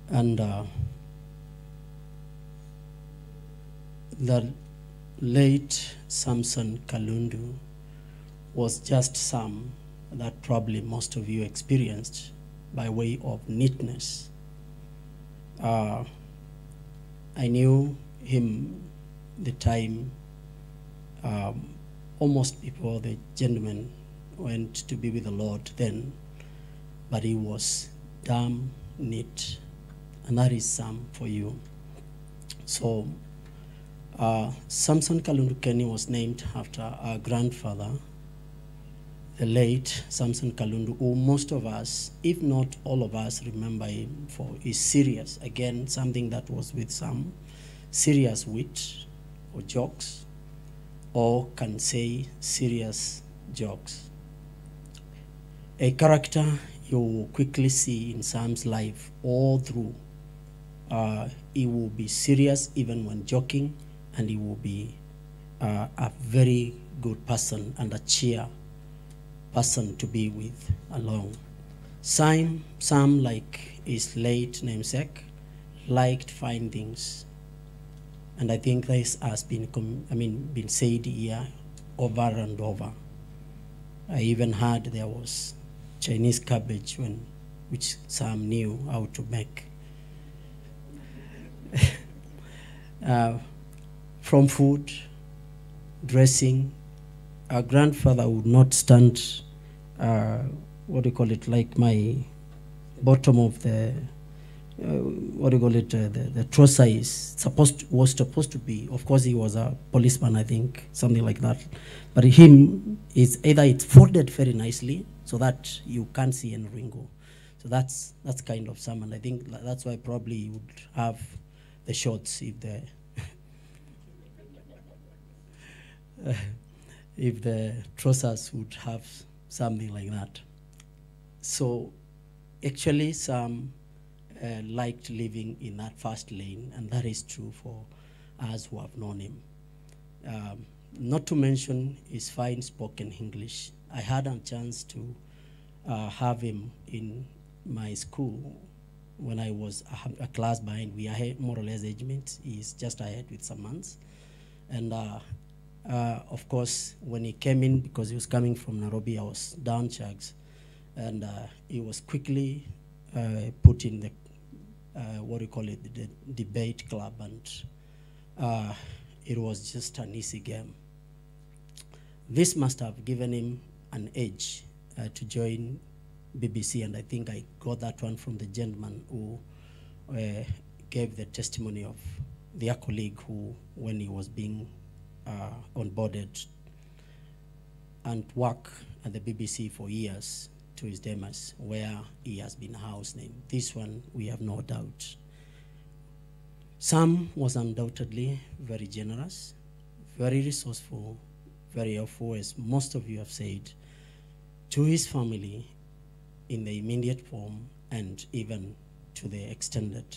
And uh, the late Samson Kalundu was just some that probably most of you experienced by way of neatness. Uh, I knew him the time um, almost before the gentleman went to be with the Lord then, but he was damn neat, and that is Sam for you. So, uh, Samson Kalundu Keni was named after our grandfather, the late Samson Kalundu, who most of us, if not all of us, remember him for his serious, again, something that was with some serious wit or jokes or can say serious jokes. A character you quickly see in Sam's life all through. Uh, he will be serious even when joking, and he will be uh, a very good person and a cheer person to be with along. Sam, Sam, like his late namesake, liked fine things and I think this has been, I mean, been said here over and over. I even heard there was Chinese cabbage when, which Sam knew how to make. [LAUGHS] uh, from food, dressing, our grandfather would not stand, uh, what do you call it, like my bottom of the what do you call it? Uh, the the supposed to, was supposed to be. Of course, he was a policeman, I think, something like that. But him is either it's folded very nicely so that you can't see any wrinkle. So that's that's kind of Sam, and I think that's why probably you would have the shorts if the [LAUGHS] if the trousers would have something like that. So actually, Sam uh, liked living in that first lane, and that is true for us who have known him. Um, not to mention his fine spoken English. I had a chance to uh, have him in my school when I was a, a class behind. We are more or less age mates. He's just ahead with some months. And uh, uh, of course, when he came in, because he was coming from Nairobi, I was down chugs. And uh, he was quickly uh, put in the, what do you call it, the debate club. And uh, it was just an easy game. This must have given him an edge uh, to join BBC, and I think I got that one from the gentleman who uh, gave the testimony of their colleague who, when he was being uh, onboarded and work at the BBC for years to his demise, where he has been a house name. This one, we have no doubt. Sam was undoubtedly very generous, very resourceful, very helpful, as most of you have said, to his family in the immediate form and even to the extended.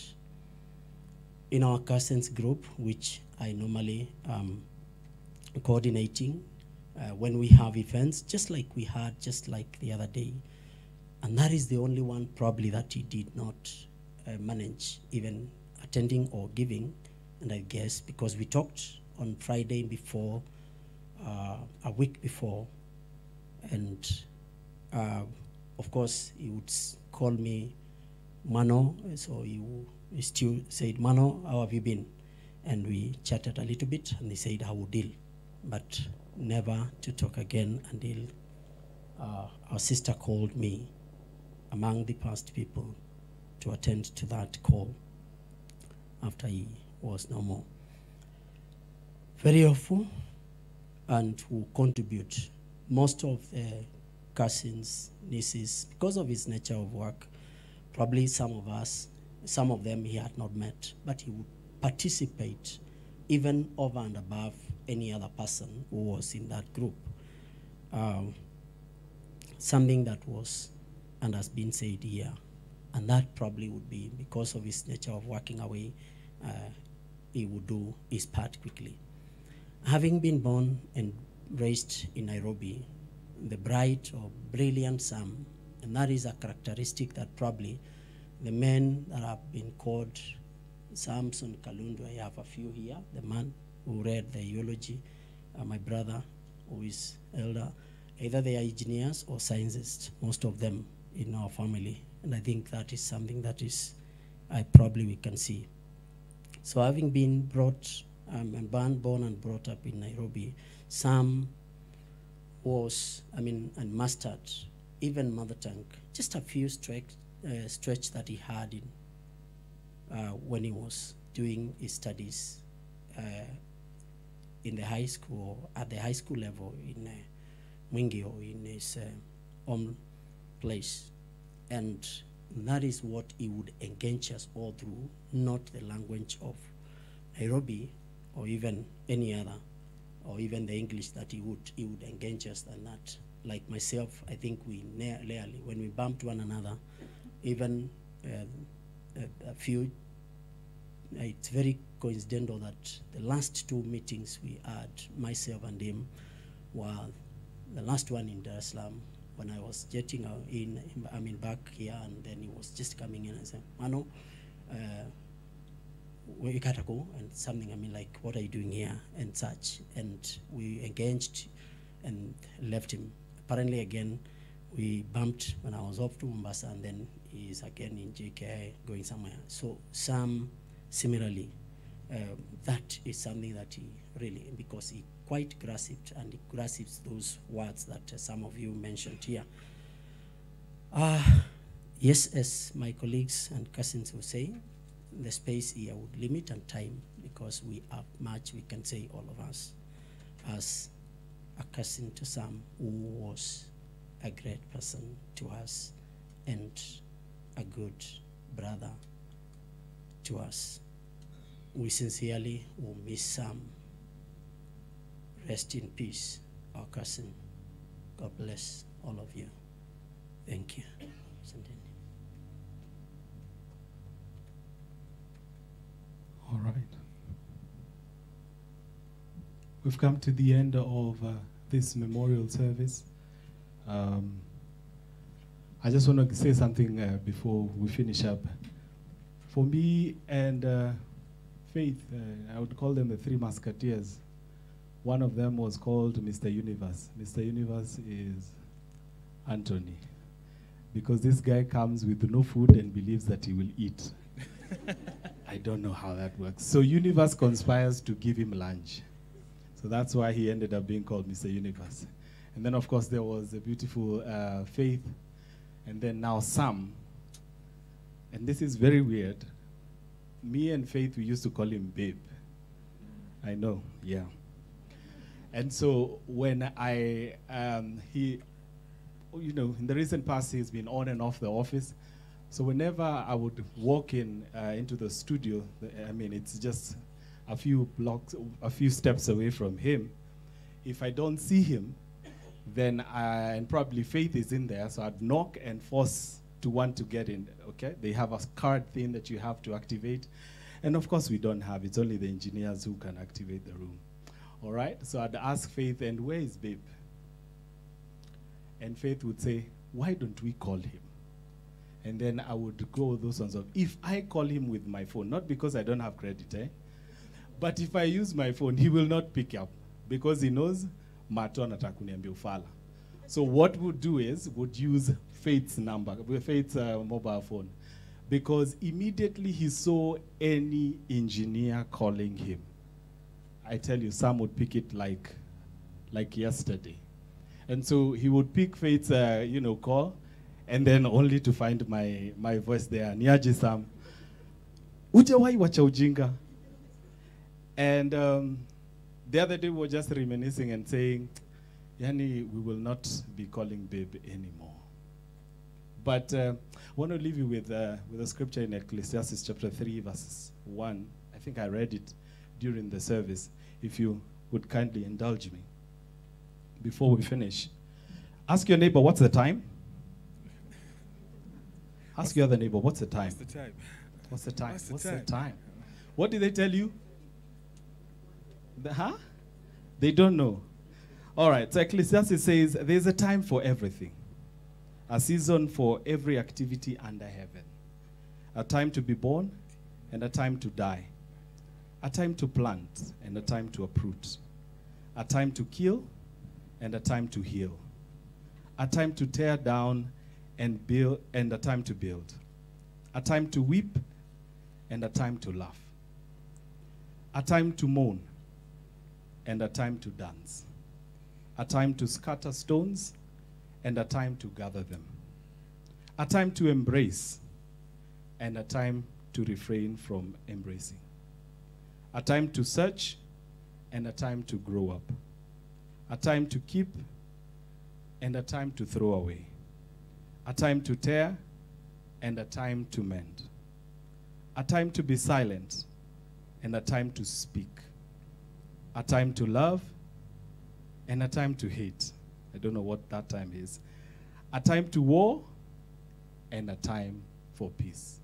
In our cousins group, which I normally um, coordinating uh, when we have events, just like we had just like the other day. And that is the only one probably that he did not uh, manage even attending or giving. And I guess because we talked on Friday before, uh, a week before, and uh, of course he would call me Mano, so he, he still said, Mano, how have you been? And we chatted a little bit, and he said, I will deal, but never to talk again until uh, our sister called me among the past people to attend to that call after he was no more. Very helpful and who contribute. Most of the cousins, nieces, because of his nature of work, probably some of us, some of them he had not met, but he would participate even over and above any other person who was in that group. Um, something that was and has been said here, and that probably would be because of his nature of working away, uh, he would do his part quickly. Having been born and raised in Nairobi, the bright or brilliant Sam, and that is a characteristic that probably the men that have been called Samson Kalundu, I have a few here, the man who read the eulogy, uh, my brother who is elder, either they are engineers or scientists, most of them in our family. And I think that is something that is, I probably we can see. So having been brought, um, and born, born and brought up in Nairobi, Sam was, I mean, and mastered even mother tongue, just a few stretch, uh, stretch that he had in uh, when he was doing his studies uh, in the high school, at the high school level in uh, Mwingi or in his uh, own place. And that is what he would engage us all through, not the language of Nairobi or even any other, or even the English that he would, he would engage us than that. Like myself, I think we rarely, when we bumped one another, even uh, a, a few, it's very coincidental that the last two meetings we had, myself and him, were the last one in Dar es Salaam when I was jetting in, I mean back here, and then he was just coming in and saying, Mano, uh, where you gotta go and something. I mean, like, what are you doing here and such. And we engaged and left him. Apparently, again, we bumped when I was off to Mombasa, and then he's again in JKI going somewhere. So some similarly, uh, that is something that he really because he quite grasped and grasps those words that uh, some of you mentioned here. Uh, Yes, as my colleagues and cousins will say, the space here would limit and time because we have much we can say, all of us, as a cousin to Sam who was a great person to us and a good brother to us. We sincerely will miss Sam. Rest in peace, our cousin. God bless all of you. Thank you. All right. We've come to the end of uh, this memorial service. Um, I just want to say something uh, before we finish up. For me and uh, Faith, uh, I would call them the three musketeers. One of them was called Mr. Universe. Mr. Universe is Anthony. Because this guy comes with no food and believes that he will eat. [LAUGHS] I don't know how that works. So Universe conspires to give him lunch. So that's why he ended up being called Mr. Universe. And then, of course, there was a beautiful uh, Faith, and then now Sam. And this is very weird. Me and Faith, we used to call him Babe. I know, yeah. And so when I, um, he, you know, in the recent past, he's been on and off the office. So whenever I would walk in uh, into the studio, I mean, it's just a few blocks, a few steps away from him. If I don't see him, then I, and probably Faith is in there, so I'd knock and force to want to get in. Okay, they have a card thing that you have to activate, and of course we don't have. It's only the engineers who can activate the room. All right, so I'd ask Faith, and where is Babe? And Faith would say, why don't we call him? And then I would go those ones of, if I call him with my phone, not because I don't have credit, eh? But if I use my phone, he will not pick up because he knows Mato anataka kuniambia ufala. So what would do is would use Faith's number, Faith's uh, mobile phone, because immediately he saw any engineer calling him. I tell you, Sam would pick it like, like yesterday, and so he would pick Faith's, uh, you know, call, and then only to find my my voice there. Niaje Sam, hujawahi wacha ujinga. And um, the other day we were just reminiscing and saying, Yani, we will not be calling babe anymore. But uh, I want to leave you with, uh, with a scripture in Ecclesiastes chapter 3, verses 1. I think I read it during the service. If you would kindly indulge me before we finish. Ask your neighbor, what's the time? Ask your other neighbor, what's the time? What's the time? What's the time? What's the What's time? the time? What did they tell you? The, huh? They don't know. All right, so Ecclesiastes says there's a time for everything, a season for every activity under heaven, a time to be born and a time to die, a time to plant and a time to uproot, a time to kill and a time to heal, a time to tear down and build and a time to build, a time to weep and a time to laugh, a time to mourn and a time to dance, a time to scatter stones and a time to gather them, a time to embrace and a time to refrain from embracing, a time to search and a time to grow up, a time to keep and a time to throw away, a time to tear and a time to mend, a time to be silent and a time to speak, a time to love and a time to hate. I don't know what that time is. A time to war and a time for peace.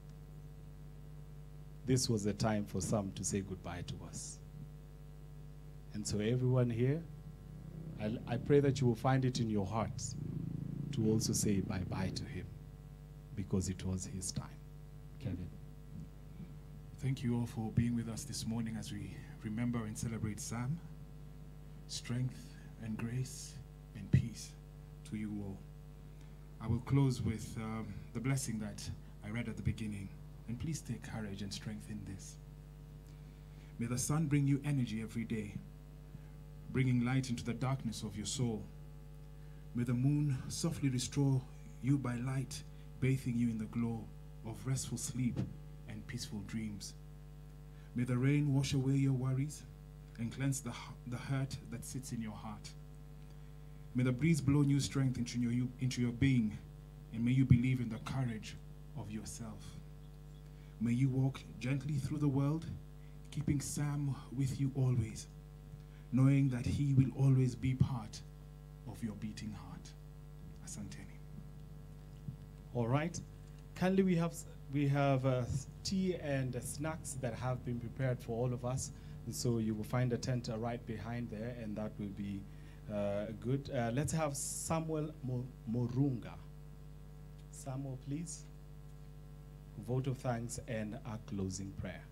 This was a time for Sam to say goodbye to us. And so, everyone here, I, I pray that you will find it in your hearts to also say bye bye to him because it was his time. Kevin. Thank you all for being with us this morning as we remember and celebrate Sam. Strength and grace and peace to you all. I will close with um, the blessing that I read at the beginning. And please take courage and strength in this. May the sun bring you energy every day, bringing light into the darkness of your soul. May the moon softly restore you by light bathing you in the glow of restful sleep and peaceful dreams. May the rain wash away your worries and cleanse the, the hurt that sits in your heart. May the breeze blow new strength into your, into your being, and may you believe in the courage of yourself. May you walk gently through the world, keeping Sam with you always, knowing that he will always be part of your beating heart. Asanteni. All right. Kindly, we have we have uh, tea and uh, snacks that have been prepared for all of us. And so you will find a tent uh, right behind there, and that will be uh, good. Uh, let's have Samuel Morunga. Samuel, please. Vote of thanks and our closing prayer.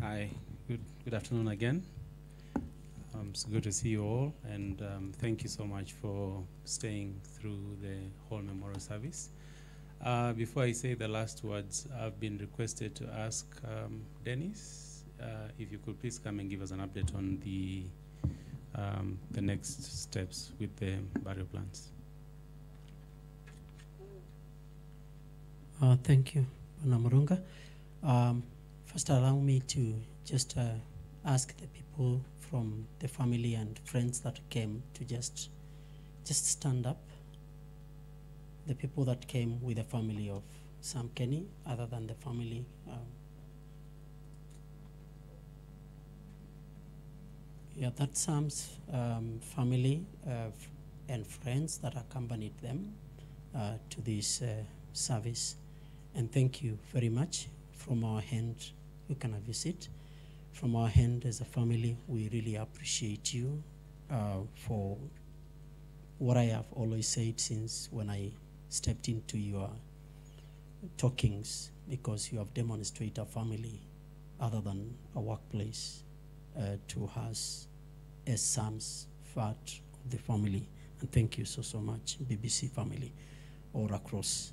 Hi, good, good afternoon again. Um, it's good to see you all, and um, thank you so much for staying through the whole memorial service. Uh, before I say the last words, I've been requested to ask um, Dennis uh, if you could please come and give us an update on the um, the next steps with the burial plans. Uh, thank you, Namurunga. Um, first, allow me to just uh, ask the people from the family and friends that came to just just stand up. The people that came with the family of Sam Keni, other than the family. Um, yeah, that's Sam's um, family uh, and friends that accompanied them uh, to this uh, service. And thank you very much. From our hand, you can seat. From our hand as a family, we really appreciate you uh, for what I have always said since when I stepped into your talkings, because you have demonstrated a family other than a workplace uh, to us as Sam's part of the family. And thank you so, so much, BBC family, all across.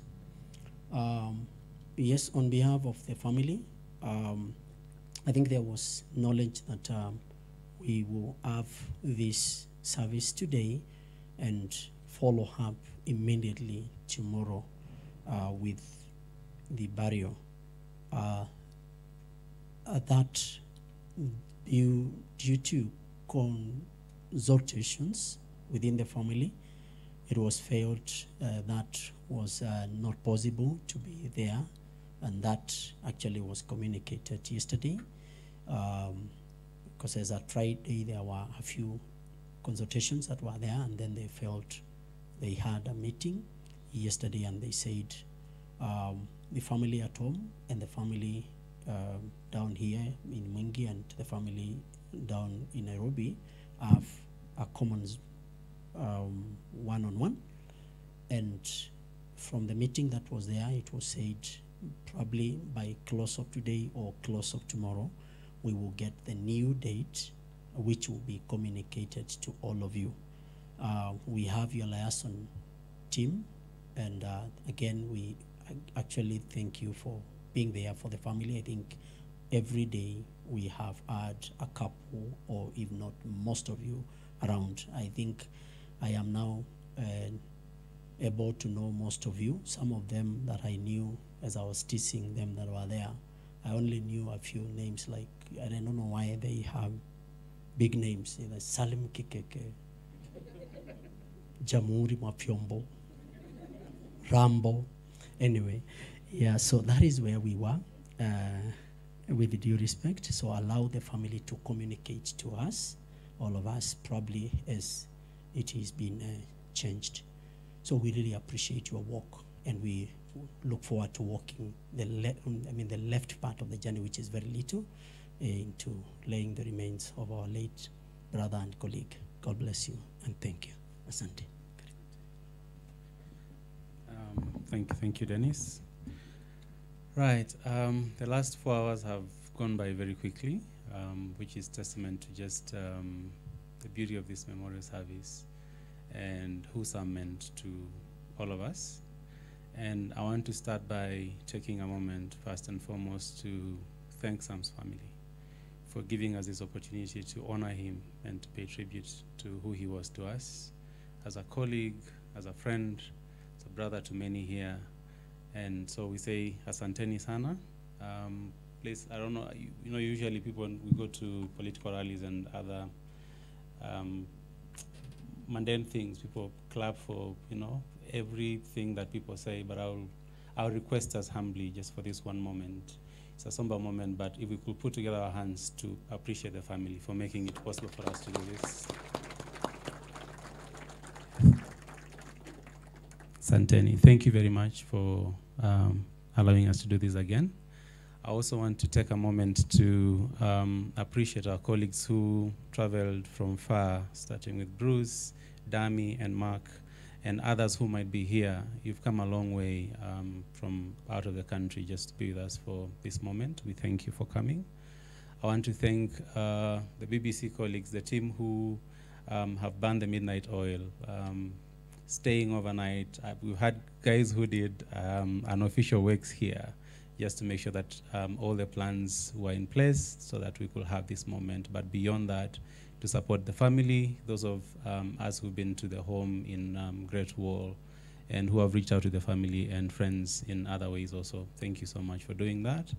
Um, yes, on behalf of the family, um, I think there was knowledge that um, we will have this service today and follow up immediately tomorrow uh, with the burial. Uh, uh, that due, due to consultations within the family, it was felt uh, that was uh, not possible to be there, and that actually was communicated yesterday. Um, because as at Friday, there were a few consultations that were there, and then they felt they had a meeting yesterday, and they said um, the family at home and the family um, down here in Mwingi and the family down in Nairobi have a common um, one-on-one. And from the meeting that was there, it was said probably by close of today or close of tomorrow, we will get the new date, which will be communicated to all of you. Uh, we have your liaison team, and uh, again, we actually thank you for being there for the family. I think every day we have had a couple, or if not most of you, around. I think I am now uh, able to know most of you. Some of them that I knew as I was teaching them that were there, I only knew a few names. Like I don't know why they have big names. Salim Kikeke, Jamhuri Mwavyombo, Rambo. Anyway, yeah. So that is where we were. Uh, with due respect, so allow the family to communicate to us, all of us, probably as it is being uh, changed. So we really appreciate your work, and we look forward to walking the I mean the left part of the journey, which is very little, into laying the remains of our late brother and colleague. God bless you and thank you. Asante. Um, thank, thank you, Dennis. Right, um, the last four hours have gone by very quickly, um, which is testament to just um, the beauty of this memorial service and who Sam meant to all of us. And I want to start by taking a moment, first and foremost, to thank Sam's family for giving us this opportunity to honor him and to pay tribute to who he was to us as a colleague, as a friend, brother to many here. And so we say Asanteni Sana. Um, please, I don't know, you, you know, usually people, we go to political rallies and other um, mundane things, people clap for, you know, everything that people say, but I'll, I'll request us humbly just for this one moment. It's a somber moment, but if we could put together our hands to appreciate the family for making it possible for us to do this. Santeni, thank you very much for um, allowing us to do this again. I also want to take a moment to um, appreciate our colleagues who traveled from far, starting with Bruce, Dami, and Mark, and others who might be here. You've come a long way um, from out of the country just to be with us for this moment. We thank you for coming. I want to thank uh, the BBC colleagues, the team who um, have burned the midnight oil, um, staying overnight. Uh, we've had guys who did um, unofficial works here just to make sure that um, all the plans were in place so that we could have this moment. But beyond that, to support the family, those of um, us who've been to the home in um, Great Wall and who have reached out to the family and friends in other ways also. Thank you so much for doing that.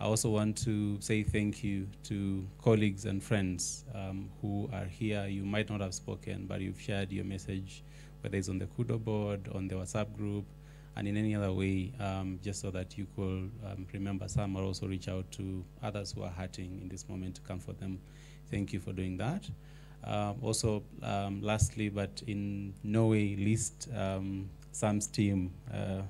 I also want to say thank you to colleagues and friends um, who are here. You might not have spoken, but you've shared your message, whether it's on the Kudo board, on the WhatsApp group, and in any other way, um, just so that you could um, remember Sam or also reach out to others who are hurting in this moment to comfort them. Thank you for doing that. Um, also, um, lastly, but in no way least, um, Sam's team. Uh,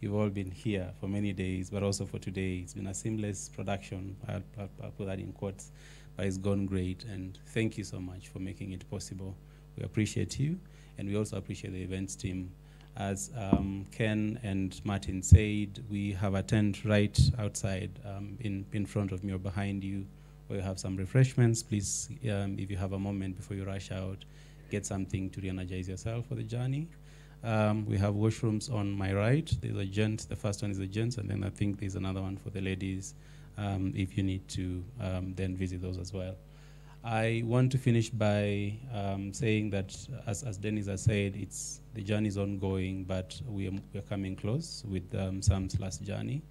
you've all been here for many days, but also for today. It's been a seamless production. I'll, I'll, I'll put that in quotes, but it's gone great. And thank you so much for making it possible. We appreciate you, and we also appreciate the events team. As um, Ken and Martin said, we have a tent right outside um, in, in front of me or behind you where you have some refreshments. Please, um, if you have a moment before you rush out, get something to re-energize yourself for the journey. Um, we have washrooms on my right. There's a gents. The first one is a gents, and then I think there's another one for the ladies um, if you need to um, then visit those as well. I want to finish by um, saying that, as, as Dennis has said, it's the journey is ongoing, but we are, we are coming close with um, Sam's last journey.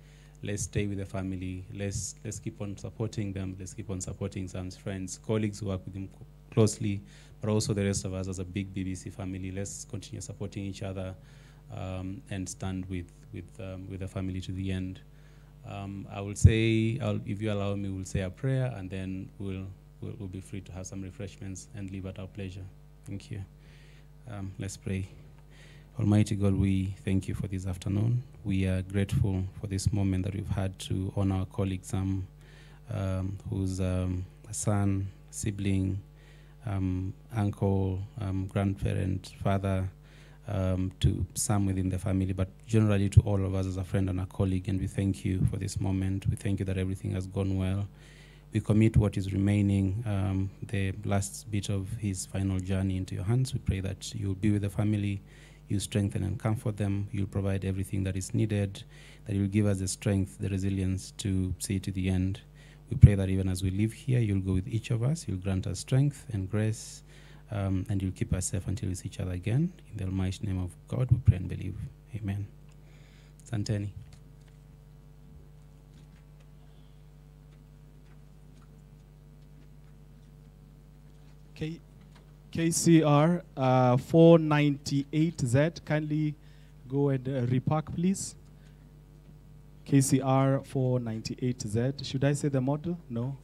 Let's stay with the family. Let's let's keep on supporting them. Let's keep on supporting Sam's friends, colleagues who work with him closely, but also the rest of us as a big BBC family. Let's continue supporting each other um, and stand with with um, with the family to the end. Um, I will say, I'll, if you allow me, we'll say a prayer, and then we'll we'll, we'll be free to have some refreshments and leave at our pleasure. Thank you. Um, let's pray. Almighty God, we thank you for this afternoon. We are grateful for this moment that we've had to honor our colleague Sam, um, who's um, son, sibling, um, uncle, um, grandparent, father, um, to some within the family, but generally to all of us as a friend and a colleague. And we thank you for this moment. We thank you that everything has gone well. We commit what is remaining, um, the last bit of his final journey into your hands. We pray that you'll be with the family, you strengthen and comfort them, you'll provide everything that is needed, that you'll give us the strength, the resilience to see to the end. We pray that even as we live here, you'll go with each of us, you'll grant us strength and grace, um, and you'll keep us safe until we see each other again. In the almighty name of God, we pray and believe. Amen. Santeni. K- KCR uh, 498Z. Kindly go and uh, repark, please. KCR 498Z. Should I say the model? No.